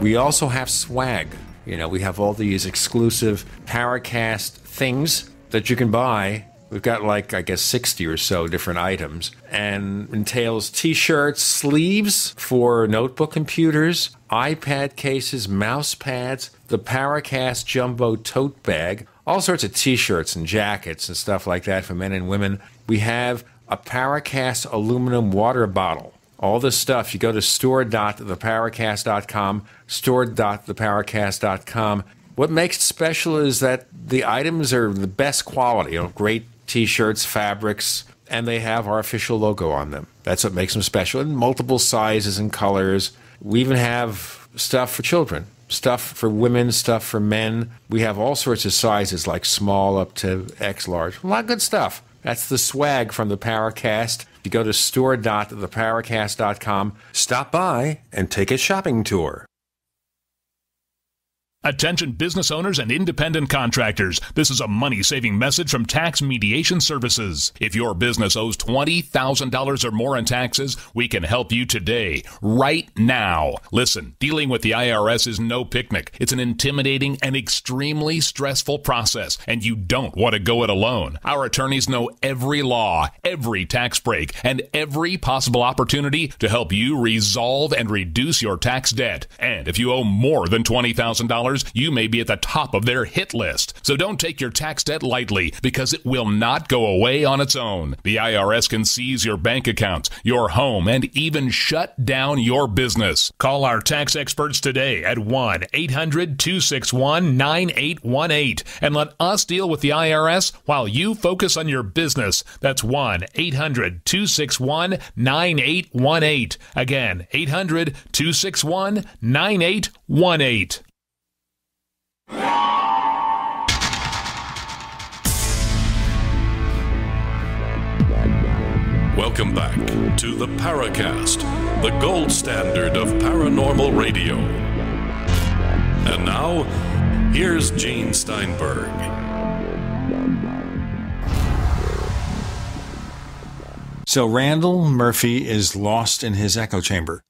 We also have swag. You know, we have all these exclusive Paracast things that you can buy. We've got like, I guess, 60 or so different items and entails t shirts, sleeves for notebook computers, iPad cases, mouse pads, the Paracast Jumbo tote bag, all sorts of t shirts and jackets and stuff like that for men and women. We have a Paracast aluminum water bottle. All this stuff, you go to store.theparacast.com, store.theparacast.com. What makes it special is that the items are the best quality, you know, great t shirts, fabrics, and they have our official logo on them. That's what makes them special in multiple sizes and colors. We even have stuff for children stuff for women, stuff for men. We have all sorts of sizes, like small up to X large. A lot of good stuff. That's the swag from the Paracast. If you go to store.theparacast.com, stop by, and take a shopping tour. Attention business owners and independent contractors. This is a money saving message from Tax Mediation Services. If your business owes $20,000 or more in taxes, we can help you today, right now. Listen, dealing with the IRS is no picnic. It's an intimidating and extremely stressful process, and you don't want to go it alone. Our attorneys know every law, every tax break, and every possible opportunity to help you resolve and reduce your tax debt. And if you owe more than $20,000, you may be at the top of their hit list. So don't take your tax debt lightly because it will not go away on its own. The IRS can seize your bank accounts, your home, and even shut down your business. Call our tax experts today at 1 800 261 9818 and let us deal with the IRS while you focus on your business. That's 1 800 261 9818. Again, 800 261 9818. Welcome back to the Paracast, the gold standard of paranormal radio. And now, here's Gene Steinberg. So Randall Murphy is lost in his echo chamber.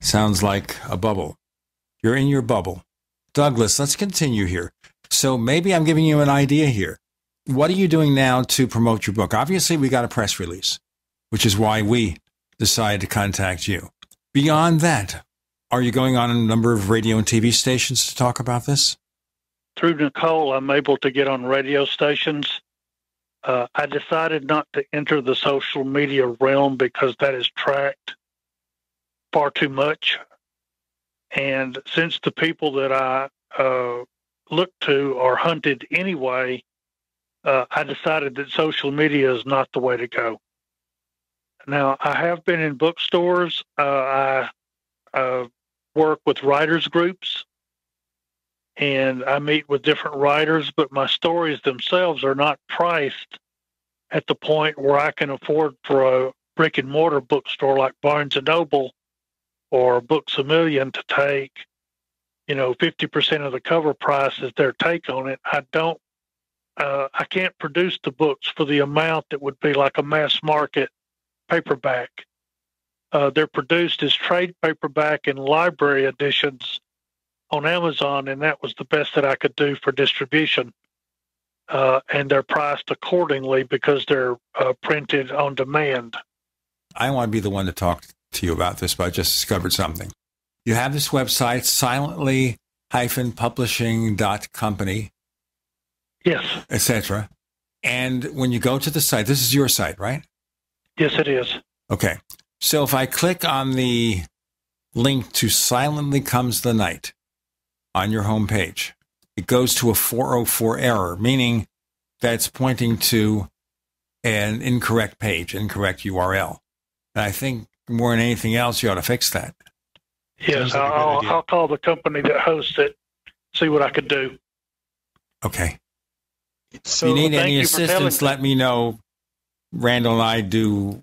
Sounds like a bubble. You're in your bubble. Douglas, let's continue here. So maybe I'm giving you an idea here. What are you doing now to promote your book? Obviously, we got a press release, which is why we decided to contact you. Beyond that, are you going on a number of radio and TV stations to talk about this? Through Nicole, I'm able to get on radio stations. Uh, I decided not to enter the social media realm because that is tracked far too much. And since the people that I uh, look to are hunted anyway, uh, I decided that social media is not the way to go. Now, I have been in bookstores. Uh, I uh, work with writers groups and I meet with different writers, but my stories themselves are not priced at the point where I can afford for a brick and mortar bookstore like Barnes and Noble or Books a Million to take, you know, 50% of the cover price as their take on it. I don't uh, I can't produce the books for the amount that would be like a mass market paperback. Uh, they're produced as trade paperback and library editions on Amazon, and that was the best that I could do for distribution. Uh, and they're priced accordingly because they're uh, printed on demand. I want to be the one to talk to you about this, but I just discovered something. You have this website, silently-publishing.company. Yes. Etc. And when you go to the site, this is your site, right? Yes, it is. Okay. So if I click on the link to Silently Comes the Night on your homepage, it goes to a 404 error, meaning that it's pointing to an incorrect page, incorrect URL. And I think more than anything else, you ought to fix that. Yes, like I'll, I'll call the company that hosts it, see what I could do. Okay. So if you need any you assistance, let me know. Randall and I do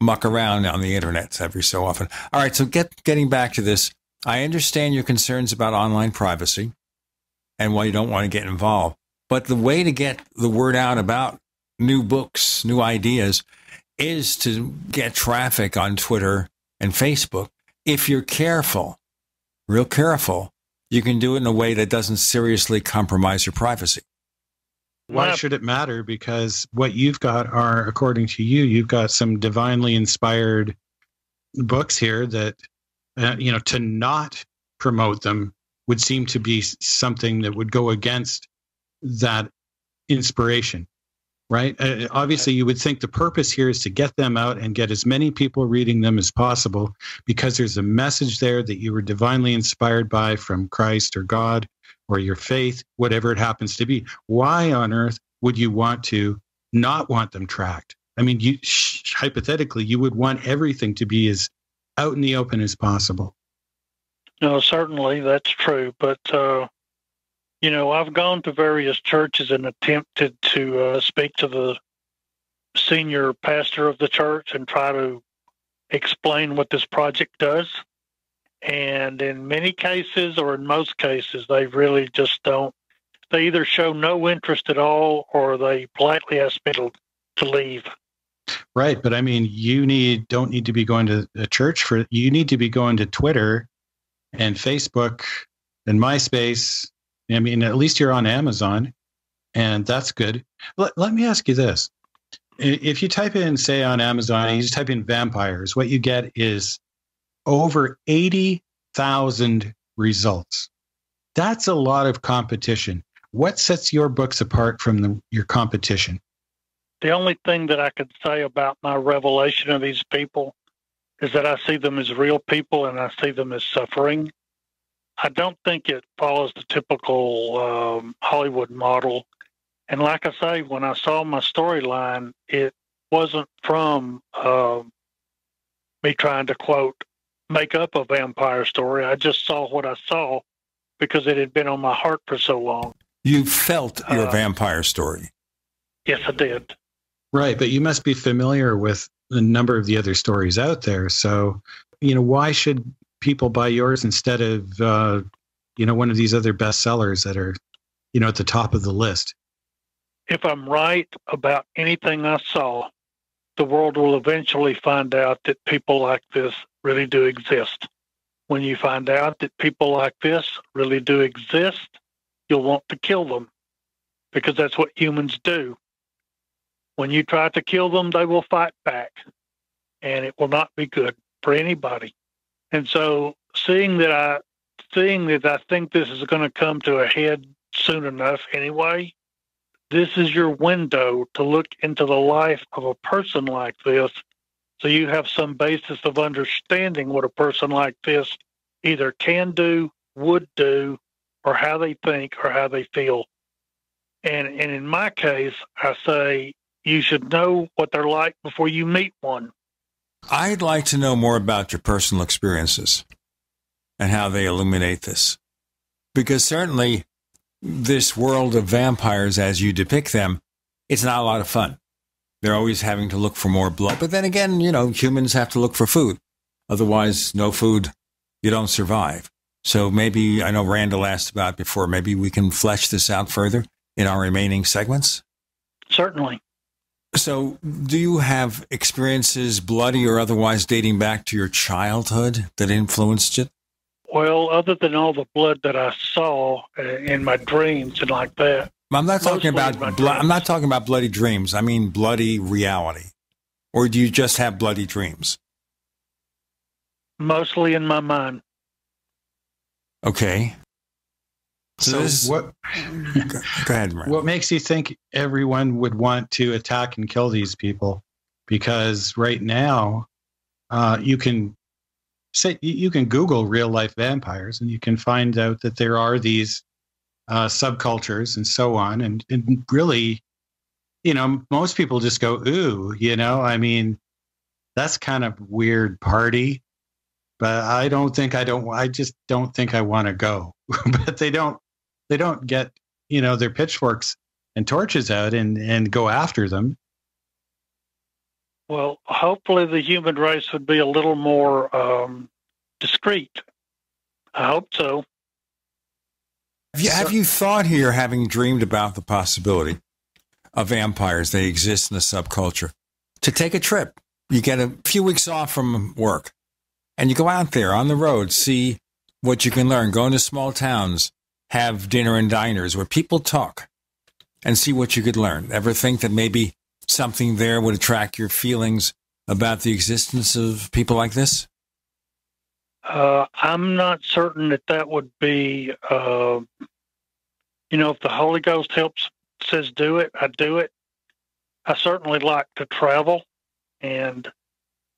muck around on the internet every so often. All right, so get getting back to this. I understand your concerns about online privacy and why you don't want to get involved. But the way to get the word out about new books, new ideas, is to get traffic on Twitter and Facebook. If you're careful, real careful, you can do it in a way that doesn't seriously compromise your privacy. Why should it matter? Because what you've got are, according to you, you've got some divinely inspired books here that, uh, you know, to not promote them would seem to be something that would go against that inspiration right? Uh, obviously, you would think the purpose here is to get them out and get as many people reading them as possible because there's a message there that you were divinely inspired by from Christ or God or your faith, whatever it happens to be. Why on earth would you want to not want them tracked? I mean, you hypothetically, you would want everything to be as out in the open as possible. No, certainly that's true, but uh, you know, I've gone to various churches and attempted to uh, speak to the senior pastor of the church and try to explain what this project does. And in many cases, or in most cases, they really just don't. They either show no interest at all or they politely ask me to, to leave. Right. But I mean, you need don't need to be going to a church for you need to be going to Twitter and Facebook and MySpace I mean, at least you're on Amazon, and that's good. Let, let me ask you this. If you type in, say, on Amazon, you just type in vampires, what you get is over 80,000 results. That's a lot of competition. What sets your books apart from the, your competition? The only thing that I could say about my revelation of these people is that I see them as real people and I see them as suffering. I don't think it follows the typical um, Hollywood model. And like I say, when I saw my storyline, it wasn't from uh, me trying to quote make up a vampire story. I just saw what I saw because it had been on my heart for so long. You felt your uh, vampire story. Yes, I did. Right, but you must be familiar with a number of the other stories out there. So, you know, why should people buy yours instead of uh, you know one of these other bestsellers that are you know at the top of the list. If i'm right about anything i saw the world will eventually find out that people like this really do exist. When you find out that people like this really do exist you'll want to kill them because that's what humans do. When you try to kill them they will fight back and it will not be good for anybody and so seeing that I seeing that I think this is going to come to a head soon enough anyway, this is your window to look into the life of a person like this so you have some basis of understanding what a person like this either can do, would do, or how they think or how they feel. And and in my case, I say you should know what they're like before you meet one. I'd like to know more about your personal experiences and how they illuminate this. Because certainly, this world of vampires, as you depict them, it's not a lot of fun. They're always having to look for more blood. But then again, you know, humans have to look for food. Otherwise, no food, you don't survive. So maybe, I know Randall asked about before, maybe we can flesh this out further in our remaining segments? Certainly. So, do you have experiences, bloody or otherwise, dating back to your childhood that influenced it? Well, other than all the blood that I saw uh, in my dreams and like that. I'm not talking about. Blo- I'm not talking about bloody dreams. I mean bloody reality. Or do you just have bloody dreams? Mostly in my mind. Okay. So this- what? Go ahead. What makes you think everyone would want to attack and kill these people? Because right now, uh, you can say you you can Google real life vampires, and you can find out that there are these uh, subcultures and so on. And, and really, you know, most people just go, "Ooh," you know. I mean, that's kind of weird party, but I don't think I don't. I just don't think I want to go. but they don't. They don't get you know their pitchforks and torches out and and go after them. Well, hopefully the human race would be a little more um, discreet. I hope so. Have you, have you thought here, having dreamed about the possibility of vampires, they exist in the subculture, to take a trip? You get a few weeks off from work and you go out there on the road, see what you can learn, go into small towns, have dinner and diners where people talk and see what you could learn. Ever think that maybe something there would attract your feelings about the existence of people like this? Uh, I'm not certain that that would be, uh, you know, if the Holy Ghost helps, says do it, I do it. I certainly like to travel and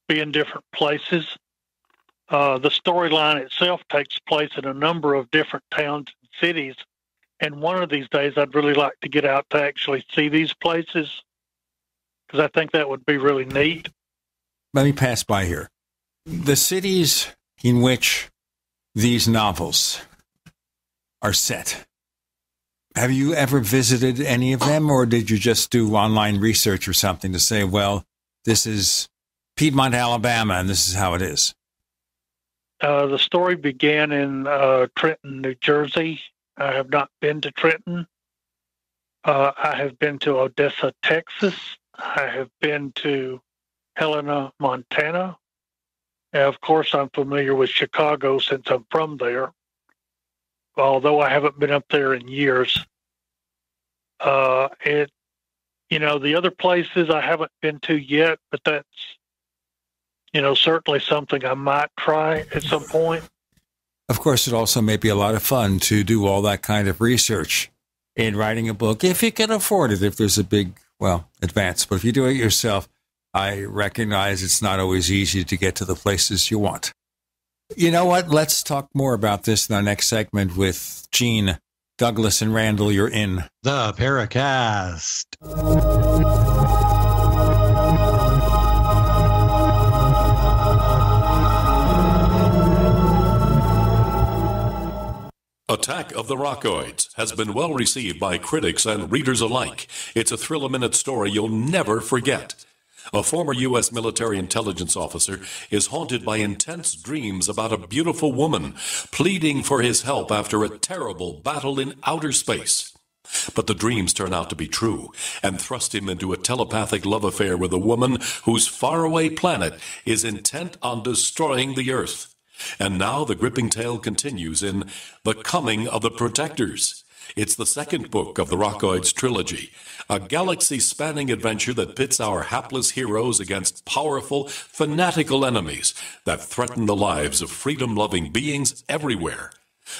be in different places. Uh, the storyline itself takes place in a number of different towns cities. And one of these days, I'd really like to get out to actually see these places because I think that would be really neat. let me pass by here. The cities in which these novels are set. Have you ever visited any of them, or did you just do online research or something to say, well, this is Piedmont, Alabama, and this is how it is? Uh, the story began in uh, Trenton, New Jersey. I have not been to Trenton. Uh, I have been to Odessa, Texas. I have been to Helena, Montana. And of course, I'm familiar with Chicago since I'm from there, although I haven't been up there in years. Uh, it, you know, the other places I haven't been to yet, but that's, you know, certainly something I might try at some point. Of course, it also may be a lot of fun to do all that kind of research in writing a book, if you can afford it, if there's a big, well, advance. But if you do it yourself, I recognize it's not always easy to get to the places you want. You know what? Let's talk more about this in our next segment with Gene, Douglas, and Randall. You're in the Paracast. Attack of the Rockoids has been well received by critics and readers alike. It's a thrill a minute story you'll never forget. A former U.S. military intelligence officer is haunted by intense dreams about a beautiful woman pleading for his help after a terrible battle in outer space. But the dreams turn out to be true and thrust him into a telepathic love affair with a woman whose faraway planet is intent on destroying the Earth. And now the gripping tale continues in The Coming of the Protectors. It's the second book of the Rockoids trilogy, a galaxy spanning adventure that pits our hapless heroes against powerful, fanatical enemies that threaten the lives of freedom loving beings everywhere.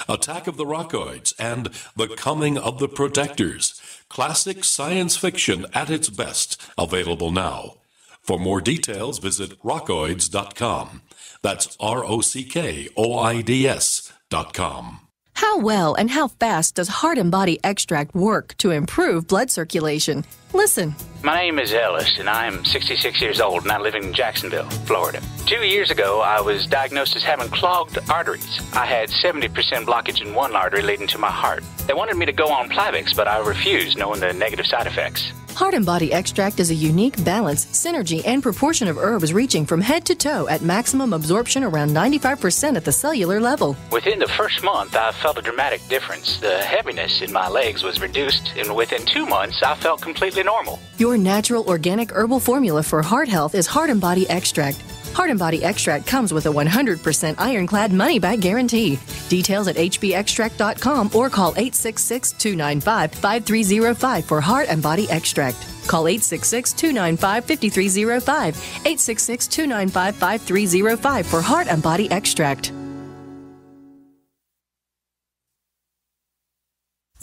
Attack of the Rockoids and The Coming of the Protectors. Classic science fiction at its best, available now. For more details, visit rockoids.com. That's R O C K O I D S dot com. How well and how fast does Heart and Body Extract work to improve blood circulation? Listen. My name is Ellis, and I am 66 years old, and I live in Jacksonville, Florida. Two years ago, I was diagnosed as having clogged arteries. I had 70% blockage in one artery leading to my heart. They wanted me to go on Plavix, but I refused, knowing the negative side effects. Heart and Body Extract is a unique balance, synergy, and proportion of herbs reaching from head to toe at maximum absorption around 95% at the cellular level. Within the first month, I felt a dramatic difference. The heaviness in my legs was reduced, and within two months, I felt completely normal. Your natural organic herbal formula for heart health is Heart and Body Extract. Heart and Body Extract comes with a 100% ironclad money back guarantee. Details at hbextract.com or call 866 295 5305 for Heart and Body Extract. Call 866 295 5305. 866 295 5305 for Heart and Body Extract.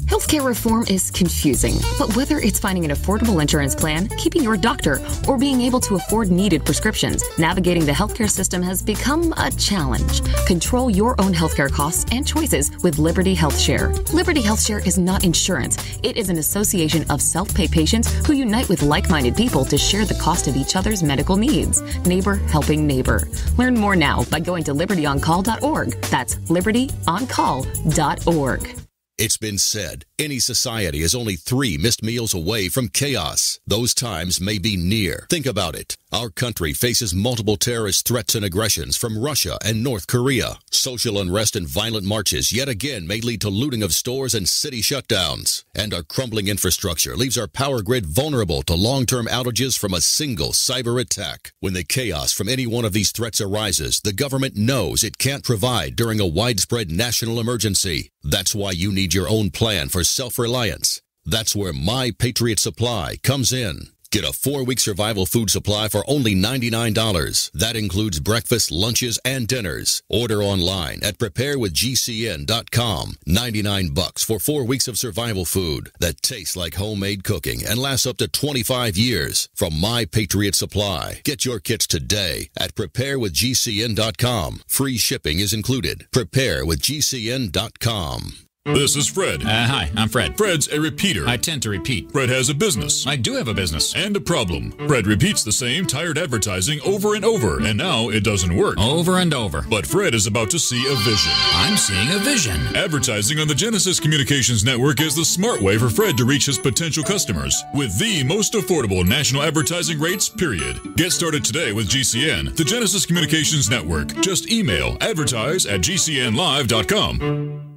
Healthcare reform is confusing, but whether it's finding an affordable insurance plan, keeping your doctor, or being able to afford needed prescriptions, navigating the healthcare system has become a challenge. Control your own healthcare costs and choices with Liberty Health Share. Liberty Health Share is not insurance, it is an association of self pay patients who unite with like minded people to share the cost of each other's medical needs. Neighbor helping neighbor. Learn more now by going to libertyoncall.org. That's libertyoncall.org. It's been said any society is only three missed meals away from chaos. Those times may be near. Think about it. Our country faces multiple terrorist threats and aggressions from Russia and North Korea. Social unrest and violent marches yet again may lead to looting of stores and city shutdowns. And our crumbling infrastructure leaves our power grid vulnerable to long term outages from a single cyber attack. When the chaos from any one of these threats arises, the government knows it can't provide during a widespread national emergency. That's why you need your own plan for self reliance. That's where My Patriot Supply comes in. Get a four week survival food supply for only $99. That includes breakfast, lunches, and dinners. Order online at preparewithgcn.com. 99 bucks for four weeks of survival food that tastes like homemade cooking and lasts up to 25 years from My Patriot Supply. Get your kits today at preparewithgcn.com. Free shipping is included. Preparewithgcn.com. This is Fred. Uh, hi, I'm Fred. Fred's a repeater. I tend to repeat. Fred has a business. I do have a business. And a problem. Fred repeats the same tired advertising over and over, and now it doesn't work. Over and over. But Fred is about to see a vision. I'm seeing a vision. Advertising on the Genesis Communications Network is the smart way for Fred to reach his potential customers with the most affordable national advertising rates, period. Get started today with GCN, the Genesis Communications Network. Just email advertise at gcnlive.com.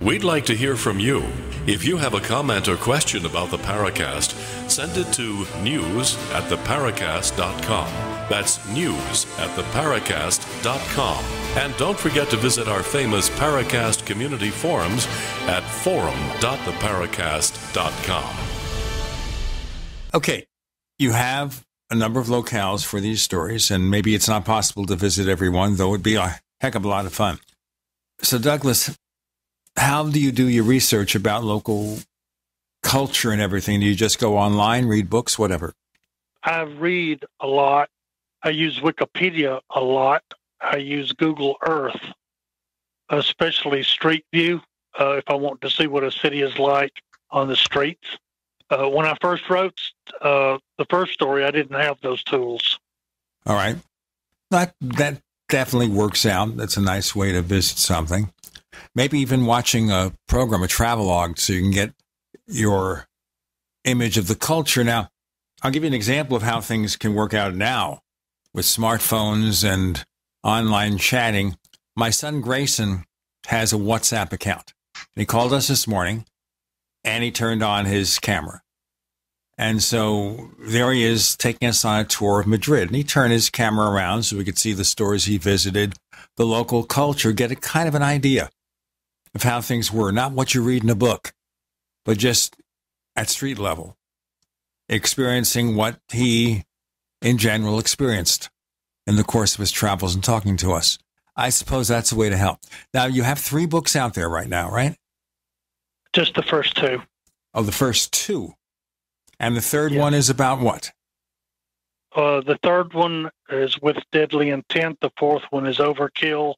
We'd like to hear from you. If you have a comment or question about the Paracast, send it to news at theparacast.com. That's news at theparacast.com. And don't forget to visit our famous Paracast community forums at forum.theparacast.com. Okay, you have a number of locales for these stories, and maybe it's not possible to visit every one, though it'd be a heck of a lot of fun. So, Douglas, how do you do your research about local culture and everything? Do you just go online, read books, whatever? I read a lot. I use Wikipedia a lot. I use Google Earth, especially Street View, uh, if I want to see what a city is like on the streets. Uh, when I first wrote uh, the first story, I didn't have those tools. All right. That, that definitely works out. That's a nice way to visit something maybe even watching a program, a travelogue, so you can get your image of the culture. Now, I'll give you an example of how things can work out now with smartphones and online chatting. My son Grayson has a WhatsApp account. He called us this morning and he turned on his camera. And so there he is taking us on a tour of Madrid. And he turned his camera around so we could see the stores he visited, the local culture, get a kind of an idea of how things were, not what you read in a book, but just at street level, experiencing what he in general experienced in the course of his travels and talking to us. I suppose that's a way to help. Now, you have three books out there right now, right? Just the first two. Oh, the first two. And the third one is about what? Uh, the third one is with deadly intent. The fourth one is overkill.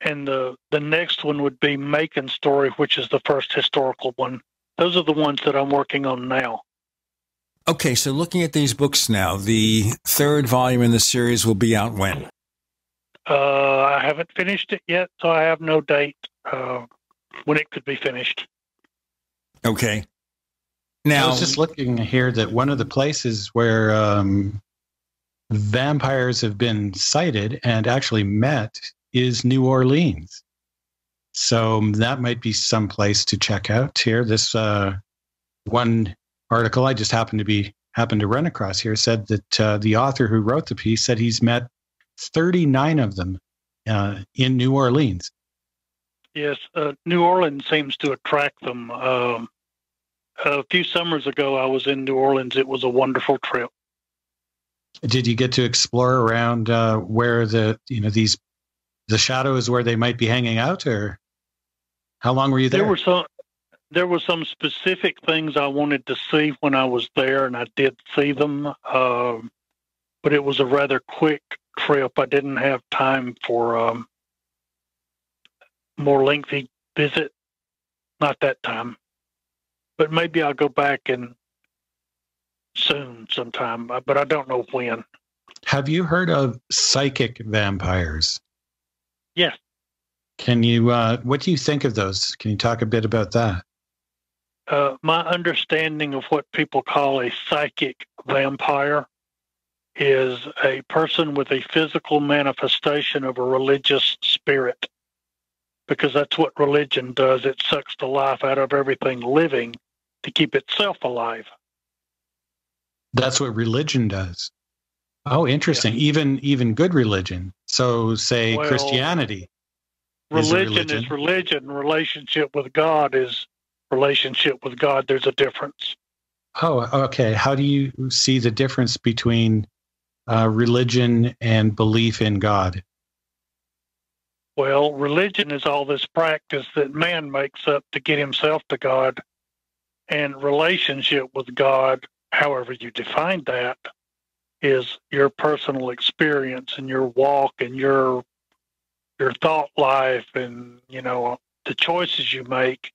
and the the next one would be Majken Story, which is the first historical one. Those are the ones that I'm working on now. Okay, so looking at these books now, the third volume in the series will be out when? Uh, I haven't finished it yet, so I have no date uh, when it could be finished. Okay. Now, I was just looking here that one of the places where um, vampires have been sighted and actually met is New Orleans. So that might be some place to check out here. This uh, one article I just happened to be happened to run across here said that uh, the author who wrote the piece said he's met 39 of them uh, in New Orleans. Yes, uh, New Orleans seems to attract them. Um, a few summers ago, I was in New Orleans. It was a wonderful trip. Did you get to explore around uh, where the you know these the shadows where they might be hanging out, or how long were you there? There were some there were some specific things I wanted to see when I was there, and I did see them. Uh, but it was a rather quick trip. I didn't have time for um, more lengthy visit. Not that time, but maybe I'll go back and soon sometime. Uh, but I don't know when. Have you heard of psychic vampires? Yes. Can you? Uh, what do you think of those? Can you talk a bit about that? Uh, my understanding of what people call a psychic vampire is a person with a physical manifestation of a religious spirit, because that's what religion does. It sucks the life out of everything living to keep itself alive. That's what religion does. Oh, interesting. Yeah. Even even good religion. So, say well, Christianity. Religion, is religion is religion. Relationship with God is relationship with God. There's a difference. Oh, okay. How do you see the difference between uh, religion and belief in God? Well, religion is all this practice that man makes up to get himself to God, and relationship with God, however you define that, is your personal experience and your walk and your your thought life and you know the choices you make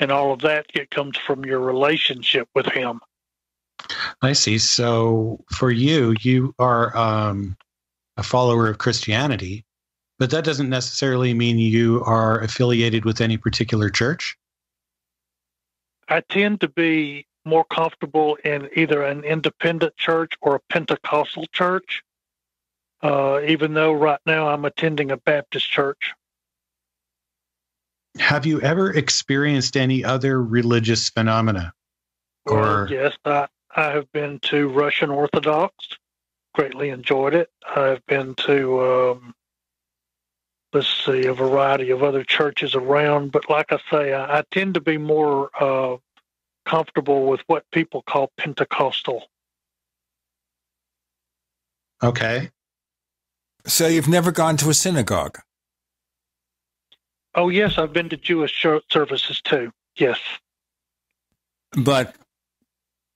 and all of that it comes from your relationship with him. I see. So for you you are um, a follower of christianity but that doesn't necessarily mean you are affiliated with any particular church i tend to be more comfortable in either an independent church or a Pentecostal church, uh, even though right now I'm attending a Baptist church. Have you ever experienced any other religious phenomena? Or well, yes, I, I have been to Russian Orthodox, greatly enjoyed it. I've been to um, let's see, a variety of other churches around. But like I say, I, I tend to be more uh, comfortable with what people call Pentecostal. Okay. So you've never gone to a synagogue? Oh, yes, I've been to Jewish services too. Yes. But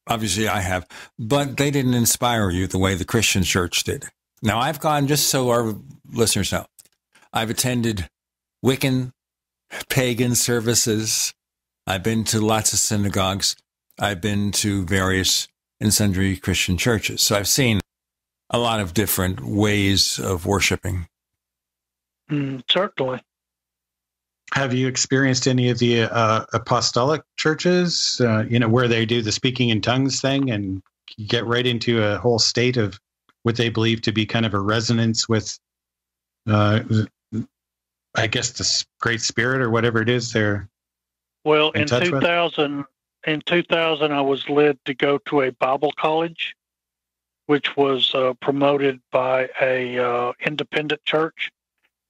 obviously I have, but they didn't inspire you the way the Christian church did. Now, I've gone, just so our listeners know, I've attended Wiccan pagan services. I've been to lots of synagogues. I've been to various and sundry Christian churches. So I've seen a lot of different ways of worshiping. Mm, certainly. Have you experienced any of the uh, apostolic churches, uh, you know, where they do the speaking in tongues thing and get right into a whole state of what they believe to be kind of a resonance with, uh, I guess, the Great Spirit or whatever it is they're well, in, in 2000, with? in 2000, I was led to go to a Bible college, which was uh, promoted by a uh, independent church.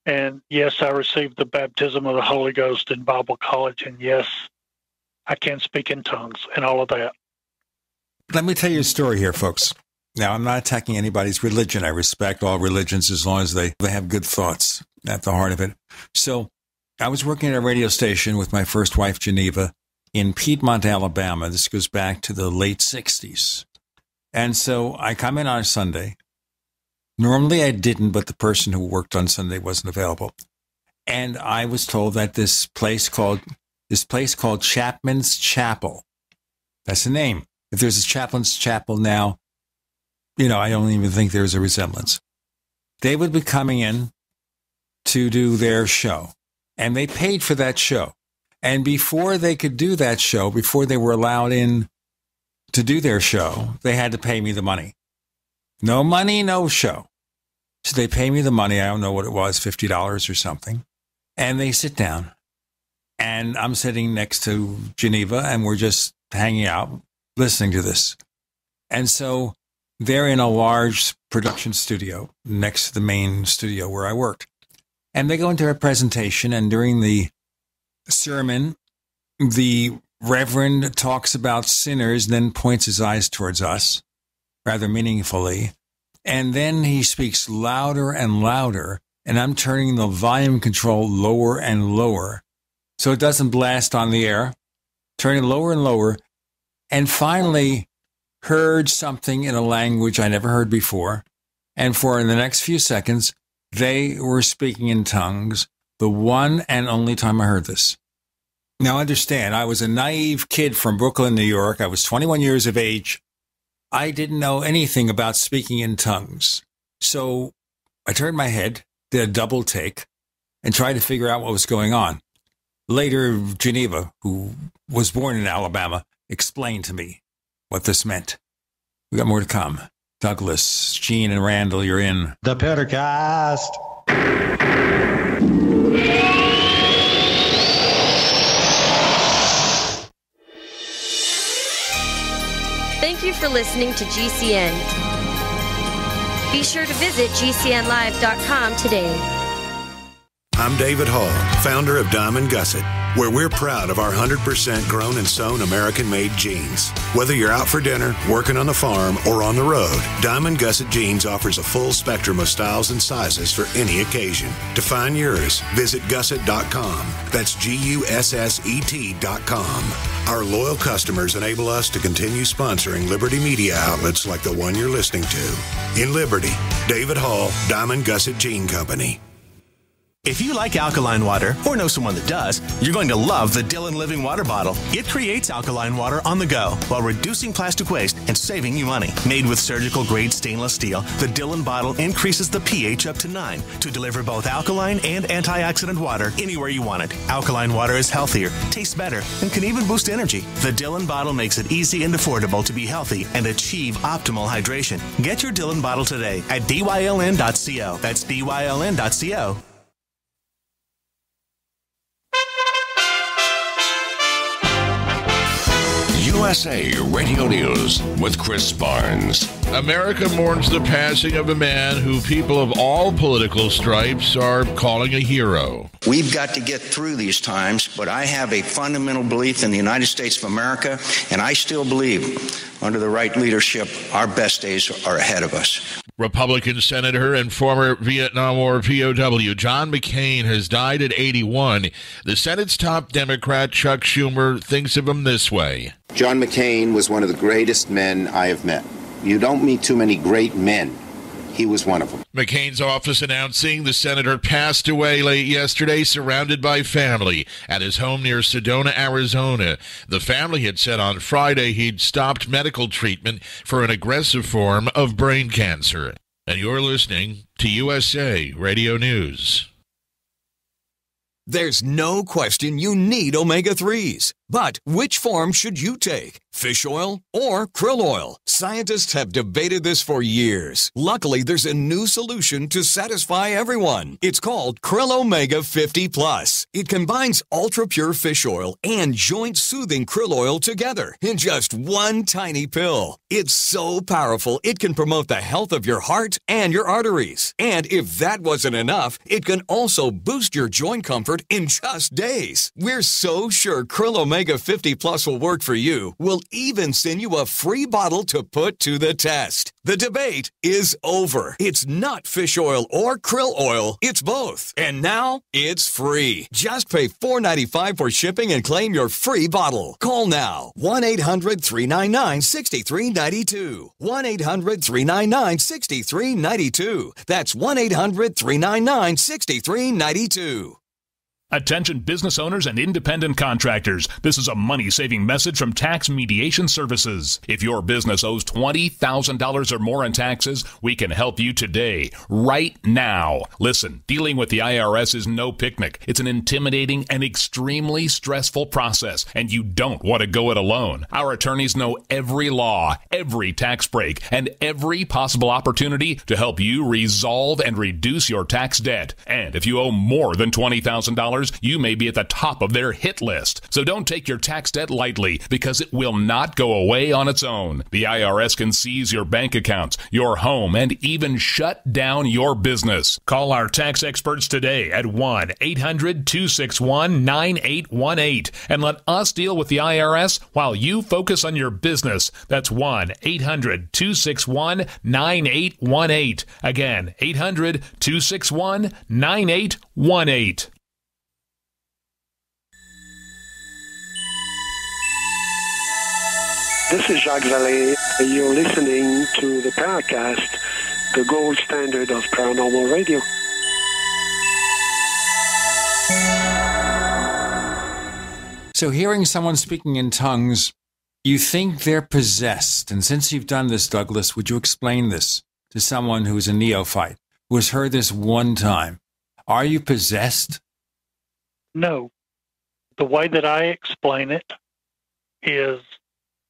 And yes, I received the baptism of the Holy Ghost in Bible college. And yes, I can speak in tongues and all of that. Let me tell you a story here, folks. Now, I'm not attacking anybody's religion. I respect all religions as long as they, they have good thoughts at the heart of it. So, I was working at a radio station with my first wife, Geneva, in Piedmont, Alabama. This goes back to the late 60s. And so I come in on a Sunday. Normally I didn't, but the person who worked on Sunday wasn't available. and I was told that this place called this place called Chapman's Chapel. That's the name. If there's a Chapman's Chapel now, you know, I don't even think there's a resemblance. They would be coming in to do their show, and they paid for that show. And before they could do that show, before they were allowed in to do their show, they had to pay me the money. No money, no show. So they pay me the money. I don't know what it was, $50 or something. And they sit down. And I'm sitting next to Geneva and we're just hanging out, listening to this. And so they're in a large production studio next to the main studio where I worked. And they go into a presentation. And during the sermon, the Reverend talks about sinners, then points his eyes towards us rather meaningfully. And then he speaks louder and louder. And I'm turning the volume control lower and lower so it doesn't blast on the air, turning lower and lower. And finally, heard something in a language I never heard before. And for in the next few seconds, they were speaking in tongues, the one and only time I heard this. Now, understand, I was a naive kid from Brooklyn, New York. I was 21 years of age. I didn't know anything about speaking in tongues. So I turned my head, did a double take, and tried to figure out what was going on. Later, Geneva, who was born in Alabama, explained to me what this meant. We got more to come. Douglas, Gene, and Randall, you're in the Paracast. Thank you for listening to GCN. Be sure to visit GCNlive.com today. I'm David Hall, founder of Diamond Gusset, where we're proud of our 100% grown and sewn American made jeans. Whether you're out for dinner, working on the farm, or on the road, Diamond Gusset Jeans offers a full spectrum of styles and sizes for any occasion. To find yours, visit gusset.com. That's G U S S E T.com. Our loyal customers enable us to continue sponsoring Liberty media outlets like the one you're listening to. In Liberty, David Hall, Diamond Gusset Jean Company. If you like alkaline water or know someone that does, you're going to love the DYLN Living Water Bottle. It creates alkaline water on the go while reducing plastic waste and saving you money. Made with surgical grade stainless steel, the DYLN bottle increases the pH up to 9 to deliver both alkaline and antioxidant water anywhere you want it. Alkaline water is healthier, tastes better, and can even boost energy. The DYLN bottle makes it easy and affordable to be healthy and achieve optimal hydration. Get your DYLN bottle today at dyln.co. That's dyln.co. USA Radio News with Chris Barnes. America mourns the passing of a man who people of all political stripes are calling a hero. We've got to get through these times, but I have a fundamental belief in the United States of America, and I still believe under the right leadership, our best days are ahead of us. Republican Senator and former Vietnam War POW John McCain has died at 81. The Senate's top Democrat, Chuck Schumer, thinks of him this way John McCain was one of the greatest men I have met. You don't meet too many great men he was one of them. McCain's office announcing the senator passed away late yesterday, surrounded by family at his home near Sedona, Arizona. The family had said on Friday he'd stopped medical treatment for an aggressive form of brain cancer. And you're listening to USA Radio News. There's no question you need omega 3s. But which form should you take? Fish oil or krill oil? Scientists have debated this for years. Luckily, there's a new solution to satisfy everyone. It's called Krill Omega 50 Plus. It combines ultra pure fish oil and joint soothing krill oil together in just one tiny pill. It's so powerful, it can promote the health of your heart and your arteries. And if that wasn't enough, it can also boost your joint comfort in just days. We're so sure Krill Omega Omega 50 Plus will work for you, we'll even send you a free bottle to put to the test. The debate is over. It's not fish oil or krill oil, it's both. And now it's free. Just pay $4.95 for shipping and claim your free bottle. Call now 1 800 399 6392. 1 800 399 6392. That's 1 800 399 6392. Attention business owners and independent contractors. This is a money saving message from Tax Mediation Services. If your business owes $20,000 or more in taxes, we can help you today, right now. Listen, dealing with the IRS is no picnic. It's an intimidating and extremely stressful process, and you don't want to go it alone. Our attorneys know every law, every tax break, and every possible opportunity to help you resolve and reduce your tax debt. And if you owe more than $20,000, you may be at the top of their hit list. So don't take your tax debt lightly because it will not go away on its own. The IRS can seize your bank accounts, your home, and even shut down your business. Call our tax experts today at 1 800 261 9818 and let us deal with the IRS while you focus on your business. That's 1 800 261 9818. Again, 800 261 9818. This is Jacques Vallée. You're listening to the Paracast, the gold standard of paranormal radio. So, hearing someone speaking in tongues, you think they're possessed. And since you've done this, Douglas, would you explain this to someone who's a neophyte, who has heard this one time? Are you possessed? No. The way that I explain it is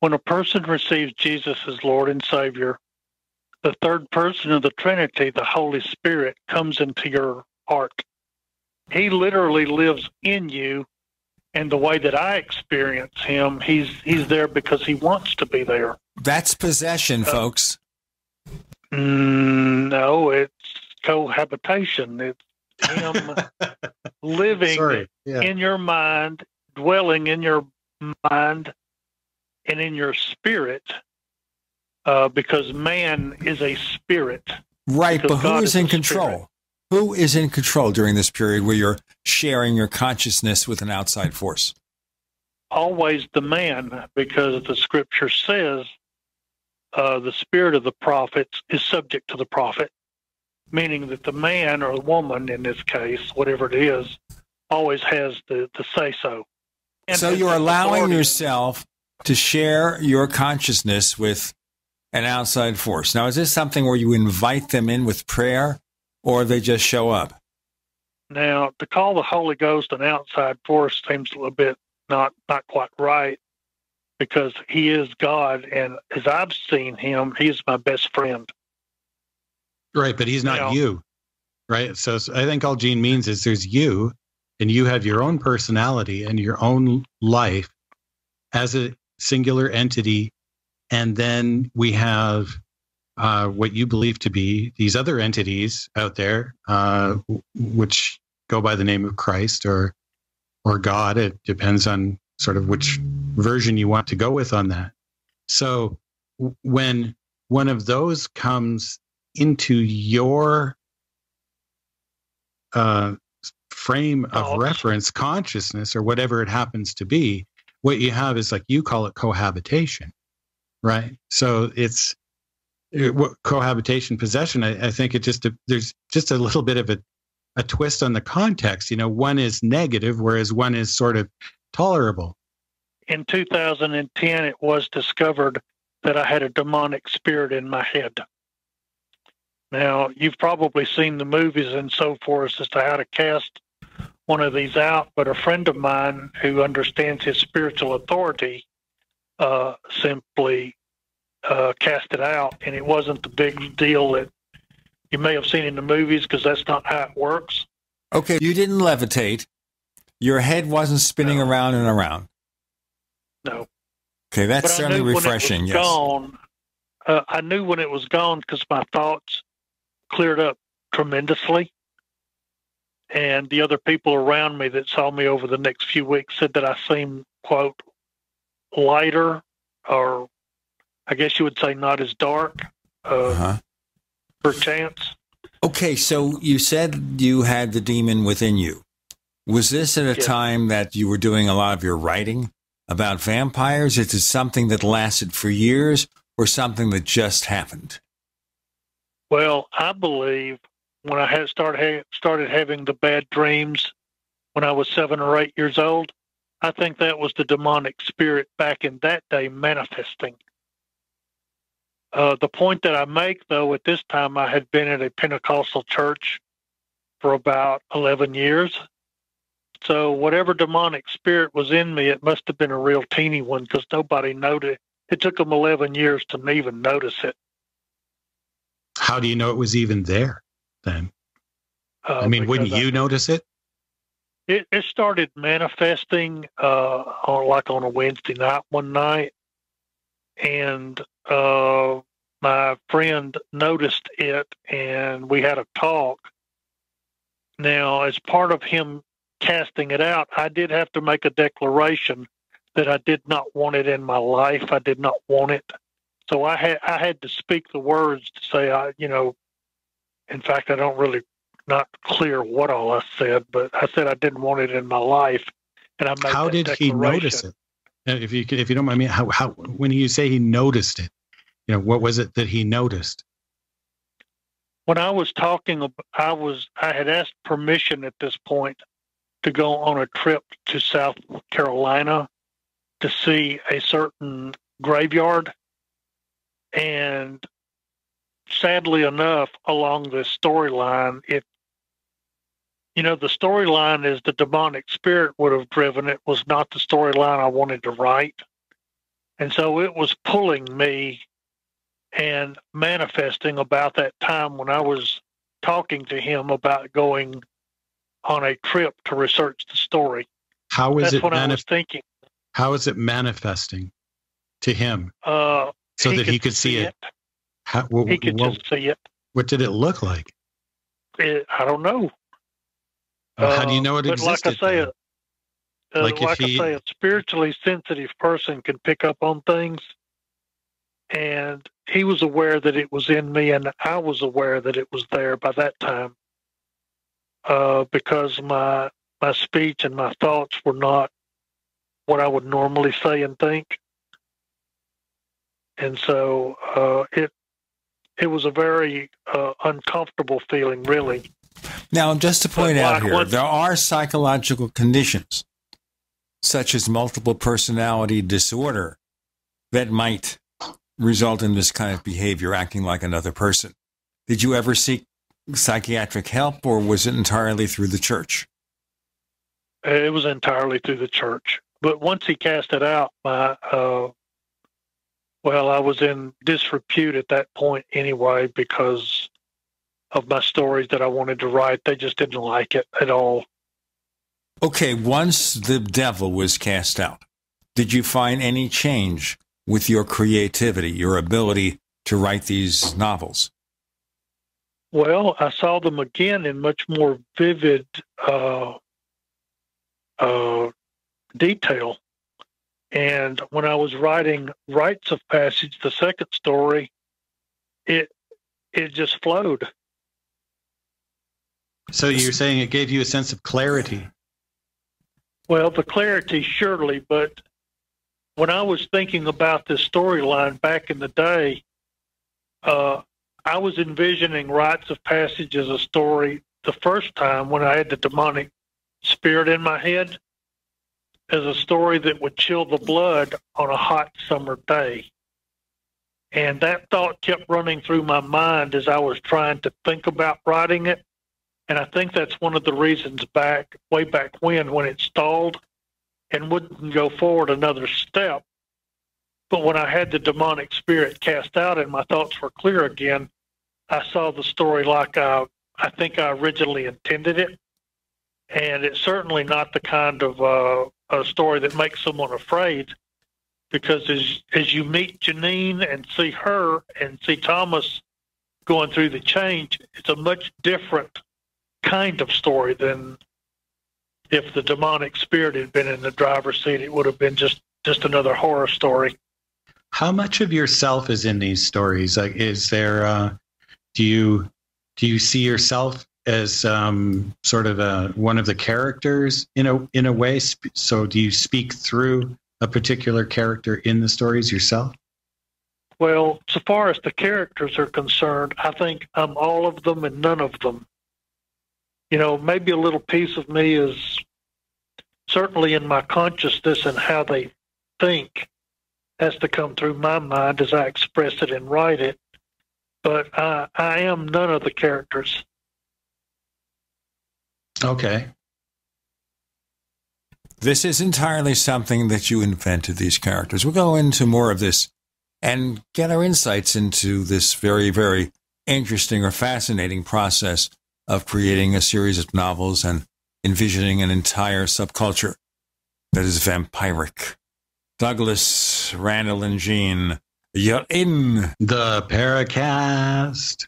when a person receives Jesus as Lord and Savior, the third person of the Trinity, the Holy Spirit, comes into your heart. He literally lives in you, and the way that I experience him, he's he's there because he wants to be there. That's possession, uh, folks. Mm, no, it's cohabitation. It's him living yeah. in your mind, dwelling in your mind, and in your spirit, uh, because man is a spirit. Right, but who is, is in control? Spirit. Who is in control during this period where you're sharing your consciousness with an outside force? Always the man, because the scripture says uh, the spirit of the prophet is subject to the prophet, meaning that the man or the woman, in this case, whatever it is, always has the, the say so. And so you're allowing yourself to share your consciousness with an outside force. Now, is this something where you invite them in with prayer or they just show up? Now, to call the Holy Ghost an outside force seems a little bit not not quite right because he is God and as I've seen him, he's my best friend. Right, but he's not you. you right? So, so I think all Gene means is there's you and you have your own personality and your own life as a singular entity. And then we have uh, what you believe to be these other entities out there, uh, which go by the name of Christ or or God. It depends on sort of which version you want to go with on that. So when one of those comes into your uh, frame of oh. reference, consciousness, or whatever it happens to be, what you have is like you call it cohabitation, right? So it's it, what cohabitation possession. I, I think it just there's just a little bit of a a twist on the context. You know, one is negative, whereas one is sort of tolerable. In 2010, it was discovered that I had a demonic spirit in my head. Now, you've probably seen the movies and so forth as to how to cast one of these out, but a friend of mine who understands his spiritual authority uh, simply uh, cast it out, and it wasn't the big deal that you may have seen in the movies because that's not how it works. Okay, you didn't levitate. Your head wasn't spinning no. around and around. No. Okay, that's certainly refreshing. yes. Gone, uh, I knew when it was gone because my thoughts cleared up tremendously and the other people around me that saw me over the next few weeks said that I seemed quote lighter, or I guess you would say not as dark, uh, perchance. Okay, so you said you had the demon within you. Was this at a yes. time that you were doing a lot of your writing about vampires? Is it something that lasted for years or something that just happened? Well, I believe when I had started started having the bad dreams, when I was seven or eight years old. I think that was the demonic spirit back in that day manifesting. Uh, the point that I make, though, at this time, I had been at a Pentecostal church for about 11 years. So, whatever demonic spirit was in me, it must have been a real teeny one because nobody noticed. It. It took them 11 years to even notice it. How do you know it was even there then? Uh, I mean, wouldn't you I, notice it? it? It started manifesting uh, on like on a Wednesday night one night, and uh, my friend noticed it, and we had a talk. Now, as part of him casting it out, I did have to make a declaration that I did not want it in my life. I did not want it. So I had I had to speak the words to say I you know in fact I don't really not clear what all I said, but I said I didn't want it in my life and I made How did he notice it? Uh, if you if you don't mind me how how when you say he noticed it, you know, what was it that he noticed? When I was talking I was I had asked permission at this point to go on a trip to South Carolina to see a certain graveyard and sadly enough, along this storyline, it you know the storyline is the demonic spirit would have driven it was not the storyline I wanted to write, and so it was pulling me and manifesting about that time when I was talking to him about going on a trip to research the story. How is That's it? What manif- I was thinking. How is it manifesting to him? Uh, so he that he could see, see it. it. How, what, he could what, just see it. What did it look like? It, I don't know. Uh, how do you know it but existed? Like I say, uh, Like if like he- I say, a spiritually sensitive person can pick up on things, and he was aware that it was in me, and I was aware that it was there by that time, uh, because my my speech and my thoughts were not what I would normally say and think, and so uh, it it was a very uh, uncomfortable feeling, really. Now, just to point But out here, there are psychological conditions, such as multiple personality disorder, that might result in this kind of behavior, acting like another person. Did you ever seek psychiatric help, or was it entirely through the church? It was entirely through the church. But once he cast it out, my uh, well, I was in disrepute at that point anyway because of my stories that I wanted to write. They just didn't like it at all. Okay, once the devil was cast out, did you find any change with your creativity, your ability to write these novels? Well, I saw them again in much more vivid uh, uh, detail. And when I was writing Rites of Passage, the second story, it it just flowed. So you're saying it gave you a sense of clarity. Well, the clarity surely, but when I was thinking about this storyline back in the day, uh, I was envisioning Rites of Passage as a story the first time when I had the demonic spirit in my head as a story that would chill the blood on a hot summer day. And that thought kept running through my mind as I was trying to think about writing it. And I think that's one of the reasons back, way back when, when it stalled and wouldn't go forward another step. But when I had the demonic spirit cast out and my thoughts were clear again, I saw the story like I, I think I originally intended it. And it's certainly not the kind of uh, a story that makes someone afraid because as as you meet Janine and see her and see Thomas going through the change, it's a much different kind of story than if the demonic spirit had been in the driver's seat. It would have been just just another horror story. How much of yourself is in these stories? Like, is there? Uh, do you do you see yourself as um, sort of a, one of the characters in a in a way? So, do you speak through a particular character in the stories yourself? Well, so far as the characters are concerned, I think I'm all of them and none of them. You know, maybe a little piece of me is certainly in my consciousness and how they think has to come through my mind as I express it and write it. But I, I am none of the characters. Okay. This is entirely something that you invented, these characters. We'll go into more of this and get our insights into this very, very interesting or fascinating process of creating a series of novels and envisioning an entire subculture that is vampiric. Douglas, Randall, and Gene, you're in the Paracast.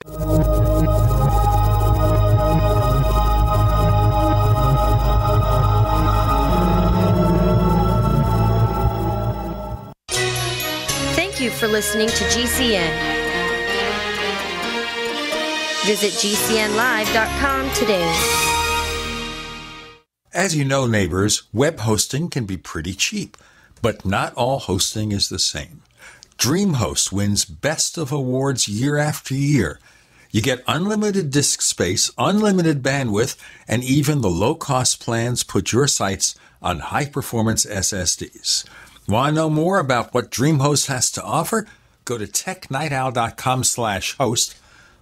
You for listening to GCN. Visit GCNlive.com today. As you know, neighbors, web hosting can be pretty cheap, but not all hosting is the same. DreamHost wins Best of Awards year after year. You get unlimited disk space, unlimited bandwidth, and even the low cost plans put your sites on high performance SSDs. Want to know more about what DreamHost has to offer? Go to technightowl.com slash host.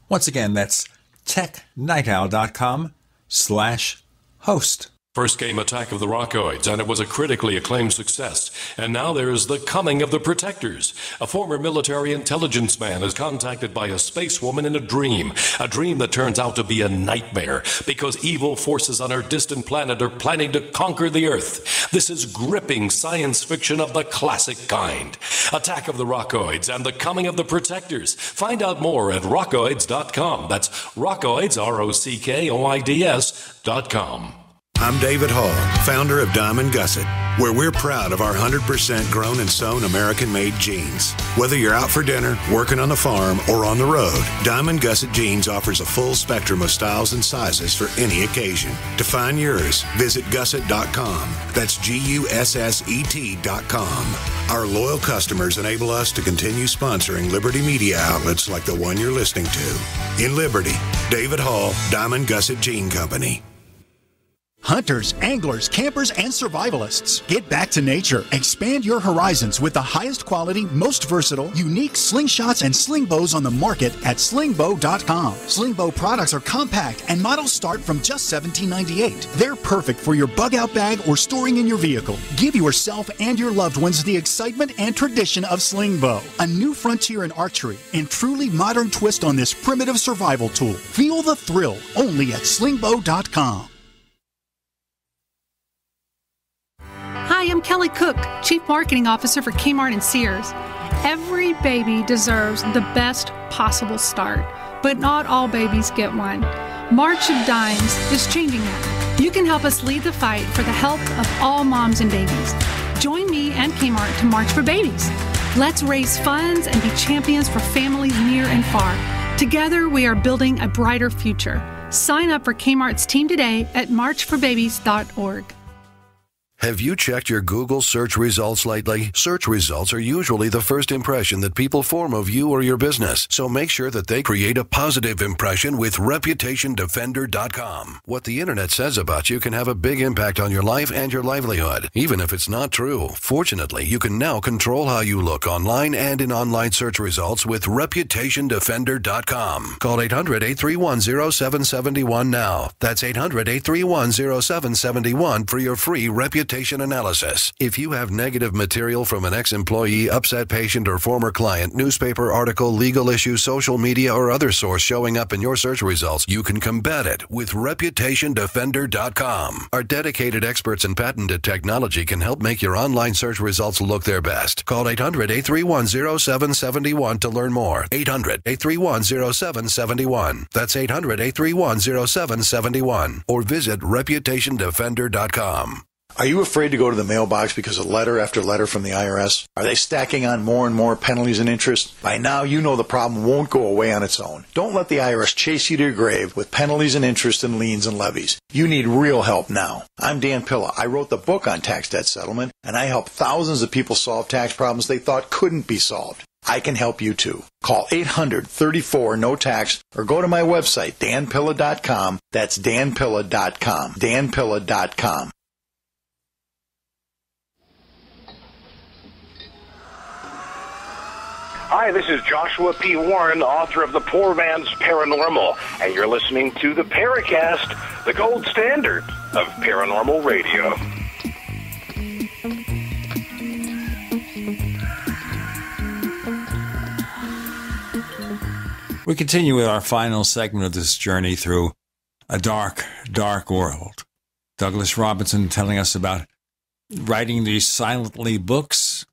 Once again, that's technightowl.com slash host. First came Attack of the Rockoids, and it was a critically acclaimed success. And now there's The Coming of the Protectors. A former military intelligence man is contacted by a space woman in a dream, a dream that turns out to be a nightmare because evil forces on our distant planet are planning to conquer the Earth. This is gripping science fiction of the classic kind. Attack of the Rockoids and The Coming of the Protectors. Find out more at rockoids.com. That's rockoids, R O C K O I D S.com. I'm David Hall, founder of Diamond Gusset, where we're proud of our 100% grown and sewn American made jeans. Whether you're out for dinner, working on the farm, or on the road, Diamond Gusset Jeans offers a full spectrum of styles and sizes for any occasion. To find yours, visit gusset.com. That's G U S S E T.com. Our loyal customers enable us to continue sponsoring Liberty media outlets like the one you're listening to. In Liberty, David Hall, Diamond Gusset Jean Company. Hunters, anglers, campers, and survivalists. Get back to nature. Expand your horizons with the highest quality, most versatile, unique slingshots and sling bows on the market at slingbow.com. Slingbow products are compact and models start from just $17.98. They're perfect for your bug out bag or storing in your vehicle. Give yourself and your loved ones the excitement and tradition of Slingbow, a new frontier in archery and truly modern twist on this primitive survival tool. Feel the thrill only at slingbow.com. Hi, I'm Kelly Cook, Chief Marketing Officer for Kmart and Sears. Every baby deserves the best possible start, but not all babies get one. March of Dimes is changing that. You can help us lead the fight for the health of all moms and babies. Join me and Kmart to March for Babies. Let's raise funds and be champions for families near and far. Together, we are building a brighter future. Sign up for Kmart's team today at marchforbabies.org. Have you checked your Google search results lately? Search results are usually the first impression that people form of you or your business, so make sure that they create a positive impression with ReputationDefender.com. What the internet says about you can have a big impact on your life and your livelihood, even if it's not true. Fortunately, you can now control how you look online and in online search results with ReputationDefender.com. Call 800 831 0771 now. That's 800 831 0771 for your free reputation reputation analysis. If you have negative material from an ex employee, upset patient, or former client, newspaper article, legal issue, social media, or other source showing up in your search results, you can combat it with ReputationDefender.com. Our dedicated experts in patented technology can help make your online search results look their best. Call 800 831 0771 to learn more. 800 831 0771. That's 800 831 0771. Or visit ReputationDefender.com. Are you afraid to go to the mailbox because of letter after letter from the IRS? Are they stacking on more and more penalties and interest? By now, you know the problem won't go away on its own. Don't let the IRS chase you to your grave with penalties and interest and liens and levies. You need real help now. I'm Dan Pilla. I wrote the book on tax debt settlement, and I help thousands of people solve tax problems they thought couldn't be solved. I can help you too. Call 834 no tax or go to my website danpilla.com. That's danpilla.com. danpilla.com. Hi, this is Joshua P. Warren, author of The Poor Man's Paranormal, and you're listening to the Paracast, the gold standard of paranormal radio. We continue with our final segment of this journey through a dark, dark world. Douglas Robinson telling us about writing these silently books,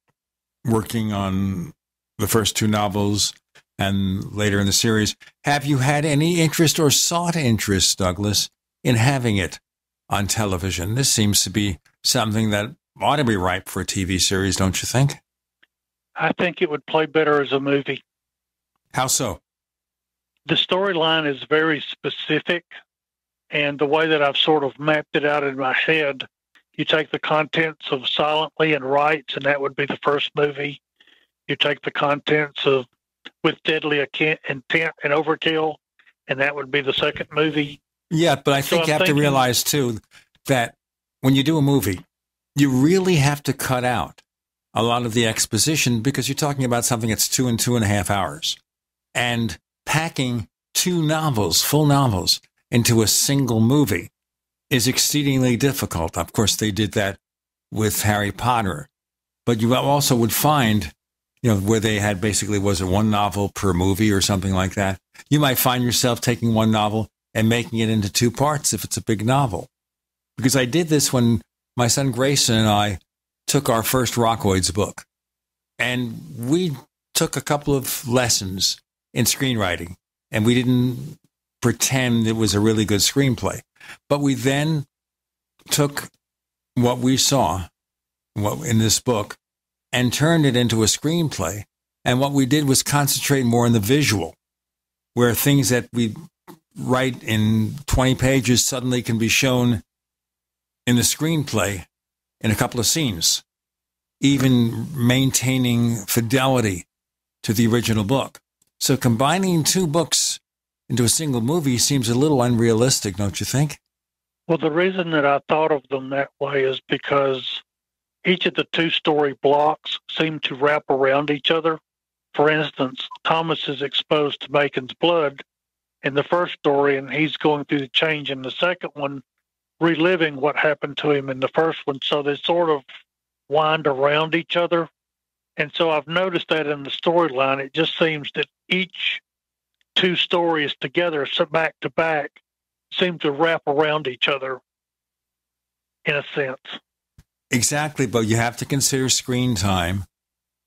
working on the first two novels and later in the series. Have you had any interest or sought interest, Douglas, in having it on television? This seems to be something that ought to be ripe for a TV series, don't you think? I think it would play better as a movie. How so? The storyline is very specific, and the way that I've sort of mapped it out in my head, you take the contents of Silently and Rites, and that would be the first movie you take the contents of with deadly intent and overkill, and that would be the second movie. Yeah, but I think so you have thinking, to realize too that when you do a movie, you really have to cut out a lot of the exposition because you're talking about something that's two and two and a half hours, and packing two novels, full novels, into a single movie is exceedingly difficult. Of course, they did that with Harry Potter, but you also would find you know, where they had basically, was it one novel per movie or something like that? You might find yourself taking one novel and making it into two parts if it's a big novel. Because I did this when my son Grayson and I took our first Rockoids book. And we took a couple of lessons in screenwriting, and we didn't pretend it was a really good screenplay. But we then took what we saw what, in this book and turned it into a screenplay. And what we did was concentrate more on the visual, where things that we write in 20 pages suddenly can be shown in the screenplay in a couple of scenes, even maintaining fidelity to the original book. So combining two books into a single movie seems a little unrealistic, don't you think? Well, the reason that I thought of them that way is because each of the two story blocks seem to wrap around each other. For instance, Thomas is exposed to Macon's blood in the first story, and he's going through the change in the second one, reliving what happened to him in the first one. So they sort of wind around each other. And so I've noticed that in the storyline, it just seems that each two stories together, so back to back, seem to wrap around each other in a sense. Exactly, but you have to consider screen time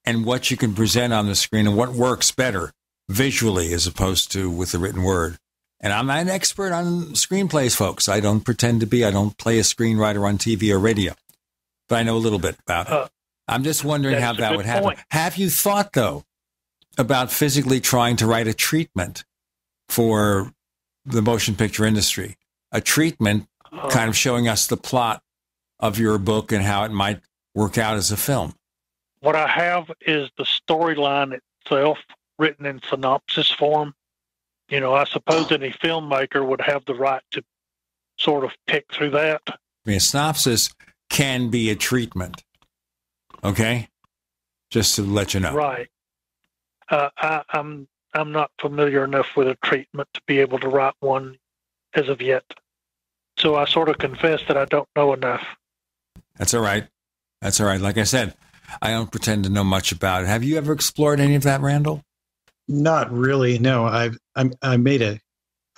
and what you can present on the screen and what works better visually as opposed to with the written word. And I'm not an expert on screenplays, folks. I don't pretend to be. I don't play a screenwriter on TV or radio, but I know a little bit about it. Uh, I'm just wondering how that would happen. Point. Have you thought, though, about physically trying to write a treatment for the motion picture industry? A treatment uh, kind of showing us the plot of your book and how it might work out as a film? What I have is the storyline itself written in synopsis form. You know, I suppose any filmmaker would have the right to sort of pick through that. I mean, a synopsis can be a treatment. Okay? Just to let you know. Right. Uh, I, I'm I'm not familiar enough with a treatment to be able to write one as of yet. So I sort of confess that I don't know enough. That's all right. That's all right. Like I said, I don't pretend to know much about it. Have you ever explored any of that, Randall? Not really. No, I've I'm, I made a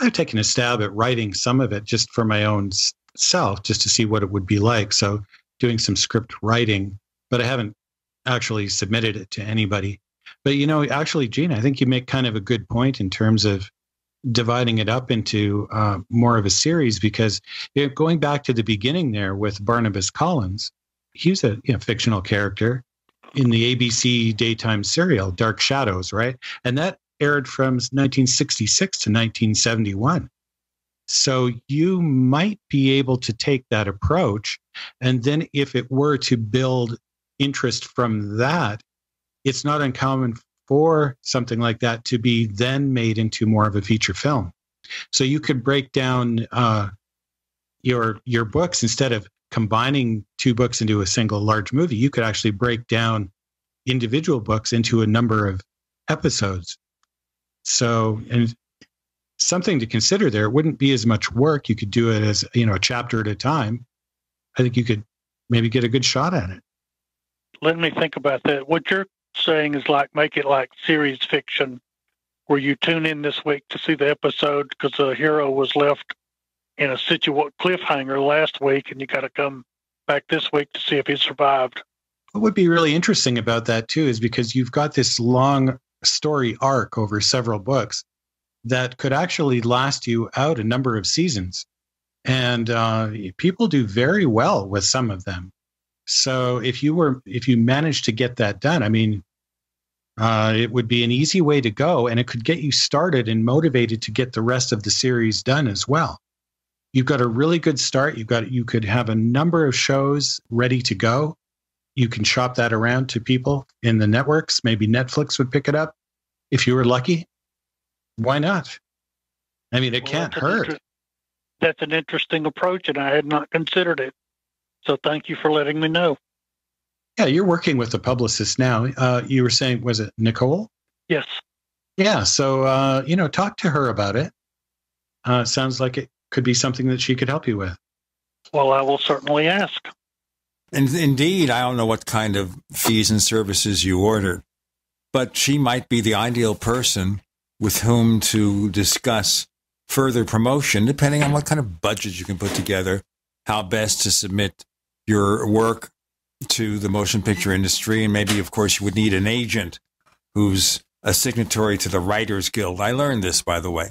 I've taken a stab at writing some of it just for my own self, just to see what it would be like. So doing some script writing, but I haven't actually submitted it to anybody. But you know, actually, Gene, I think you make kind of a good point in terms of dividing it up into uh, more of a series because you know, going back to the beginning there with Barnabas Collins, he's a you know, fictional character in the ABC daytime serial Dark Shadows, right? And that aired from 1966 to 1971. So you might be able to take that approach. And then if it were to build interest from that, it's not uncommon for something like that to be then made into more of a feature film. So you could break down uh, your your books instead of combining two books into a single large movie. You could actually break down individual books into a number of episodes. So, and something to consider there. It wouldn't be as much work. You could do it as, you know, a chapter at a time. I think you could maybe get a good shot at it. Let me think about that. What you're saying is like make it like series fiction where you tune in this week to see the episode because the hero was left in a situ- cliffhanger last week and you got to come back this week to see if he survived. What would be really interesting about that too is because you've got this long story arc over several books that could actually last you out a number of seasons. And uh, people do very well with some of them. So if you were, if you managed to get that done, I mean, uh, it would be an easy way to go, and it could get you started and motivated to get the rest of the series done as well. You've got a really good start. You've got you could have a number of shows ready to go. You can shop that around to people in the networks. Maybe Netflix would pick it up if you were lucky. Why not? I mean, it well, can't hurt. Inter- that's an interesting approach, and I had not considered it. So thank you for letting me know. Yeah, you're working with a publicist now. Uh, you were saying, was it Nicole? Yes. Yeah. So, uh, you know, talk to her about it. Uh, sounds like it could be something that she could help you with. Well, I will certainly ask. And indeed, I don't know what kind of fees and services you ordered, but she might be the ideal person with whom to discuss further promotion, depending on what kind of budget you can put together, how best to submit your work to the motion picture industry. And maybe, of course, you would need an agent who's a signatory to the Writers Guild. I learned this, by the way,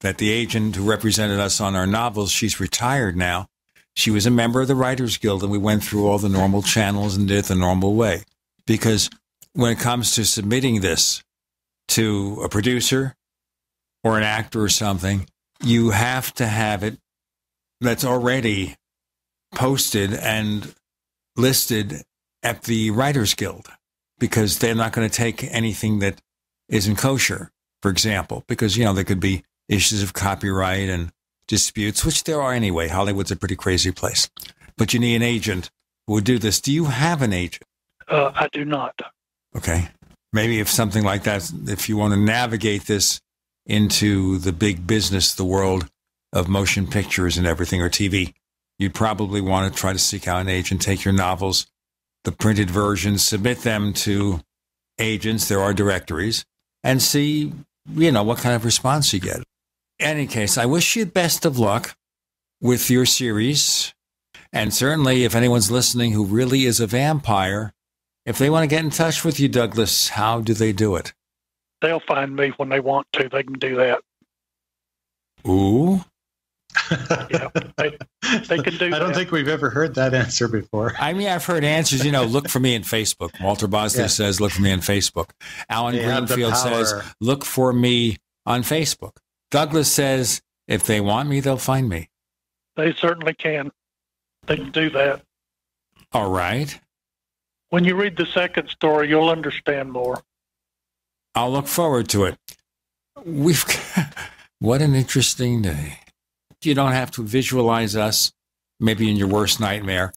that the agent who represented us on our novels, she's retired now. She was a member of the Writers Guild, and we went through all the normal channels and did it the normal way. Because when it comes to submitting this to a producer or an actor or something, you have to have it that's already posted and listed at the Writers Guild because they're not going to take anything that isn't kosher, for example, because, you know, there could be issues of copyright and disputes, which there are anyway. Hollywood's a pretty crazy place. But you need an agent who would do this. Do you have an agent? Uh, I do not. Okay. Maybe if something like that, if you want to navigate this into the big business, the world of motion pictures and everything, or TV, you'd probably want to try to seek out an agent, take your novels, the printed versions, submit them to agents. There are directories and see, you know, what kind of response you get. any case, I wish you best of luck with your series. And certainly, if anyone's listening who really is a vampire, if they want to get in touch with you, Douglas, how do they do it? They'll find me when they want to. They can do that. Ooh. Yeah, they, they, can do. I don't that. think we've ever heard that answer before. I mean, I've heard answers. You know, look for me in Facebook. Walter Bosley yeah. says, "Look for me in Facebook." Alan they Greenfield says, "Look for me on Facebook." Douglas says, "If they want me, they'll find me." They certainly can. They can do that. All right. When you read the second story, you'll understand more. I'll look forward to it. We've what an interesting day. You don't have to visualize us, maybe in your worst nightmare,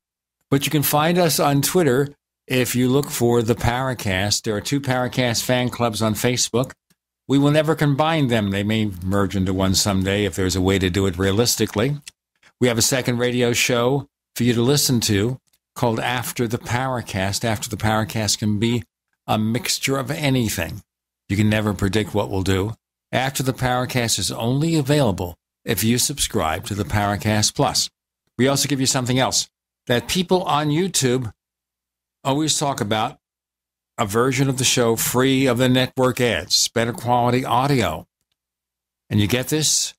but you can find us on Twitter if you look for the Paracast. There are two Paracast fan clubs on Facebook. We will never combine them. They may merge into one someday if there's a way to do it realistically. We have a second radio show for you to listen to called After the Paracast. After the Paracast can be a mixture of anything. You can never predict what we'll do. After the Paracast is only available if you subscribe to the Paracast Plus. We also give you something else that people on YouTube always talk about a version of the show free of the network ads, better quality audio. And you get this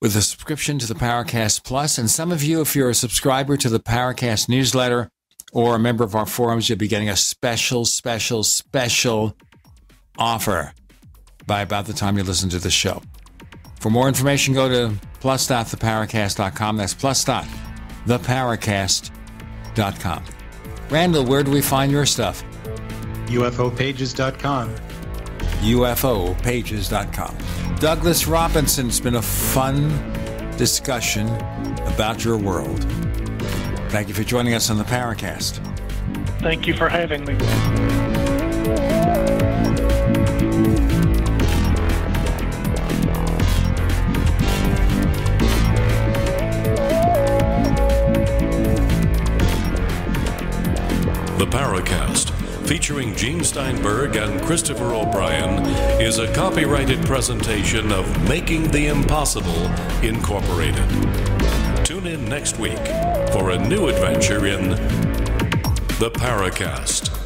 with a subscription to the Paracast Plus. And some of you, if you're a subscriber to the Paracast newsletter or a member of our forums, you'll be getting a special, special, special offer by about the time you listen to the show. For more information, go to plus.theparacast.com. That's plus.theparacast.com. Randall, where do we find your stuff? UFOpages.com. UFOpages.com. Douglas Robinson, it's been a fun discussion about your world. Thank you for joining us on the Paracast. Thank you for having me. Featuring Gene Steinberg and Christopher O'Brien, is a copyrighted presentation of Making the Impossible Incorporated. Tune in next week for a new adventure in the Paracast.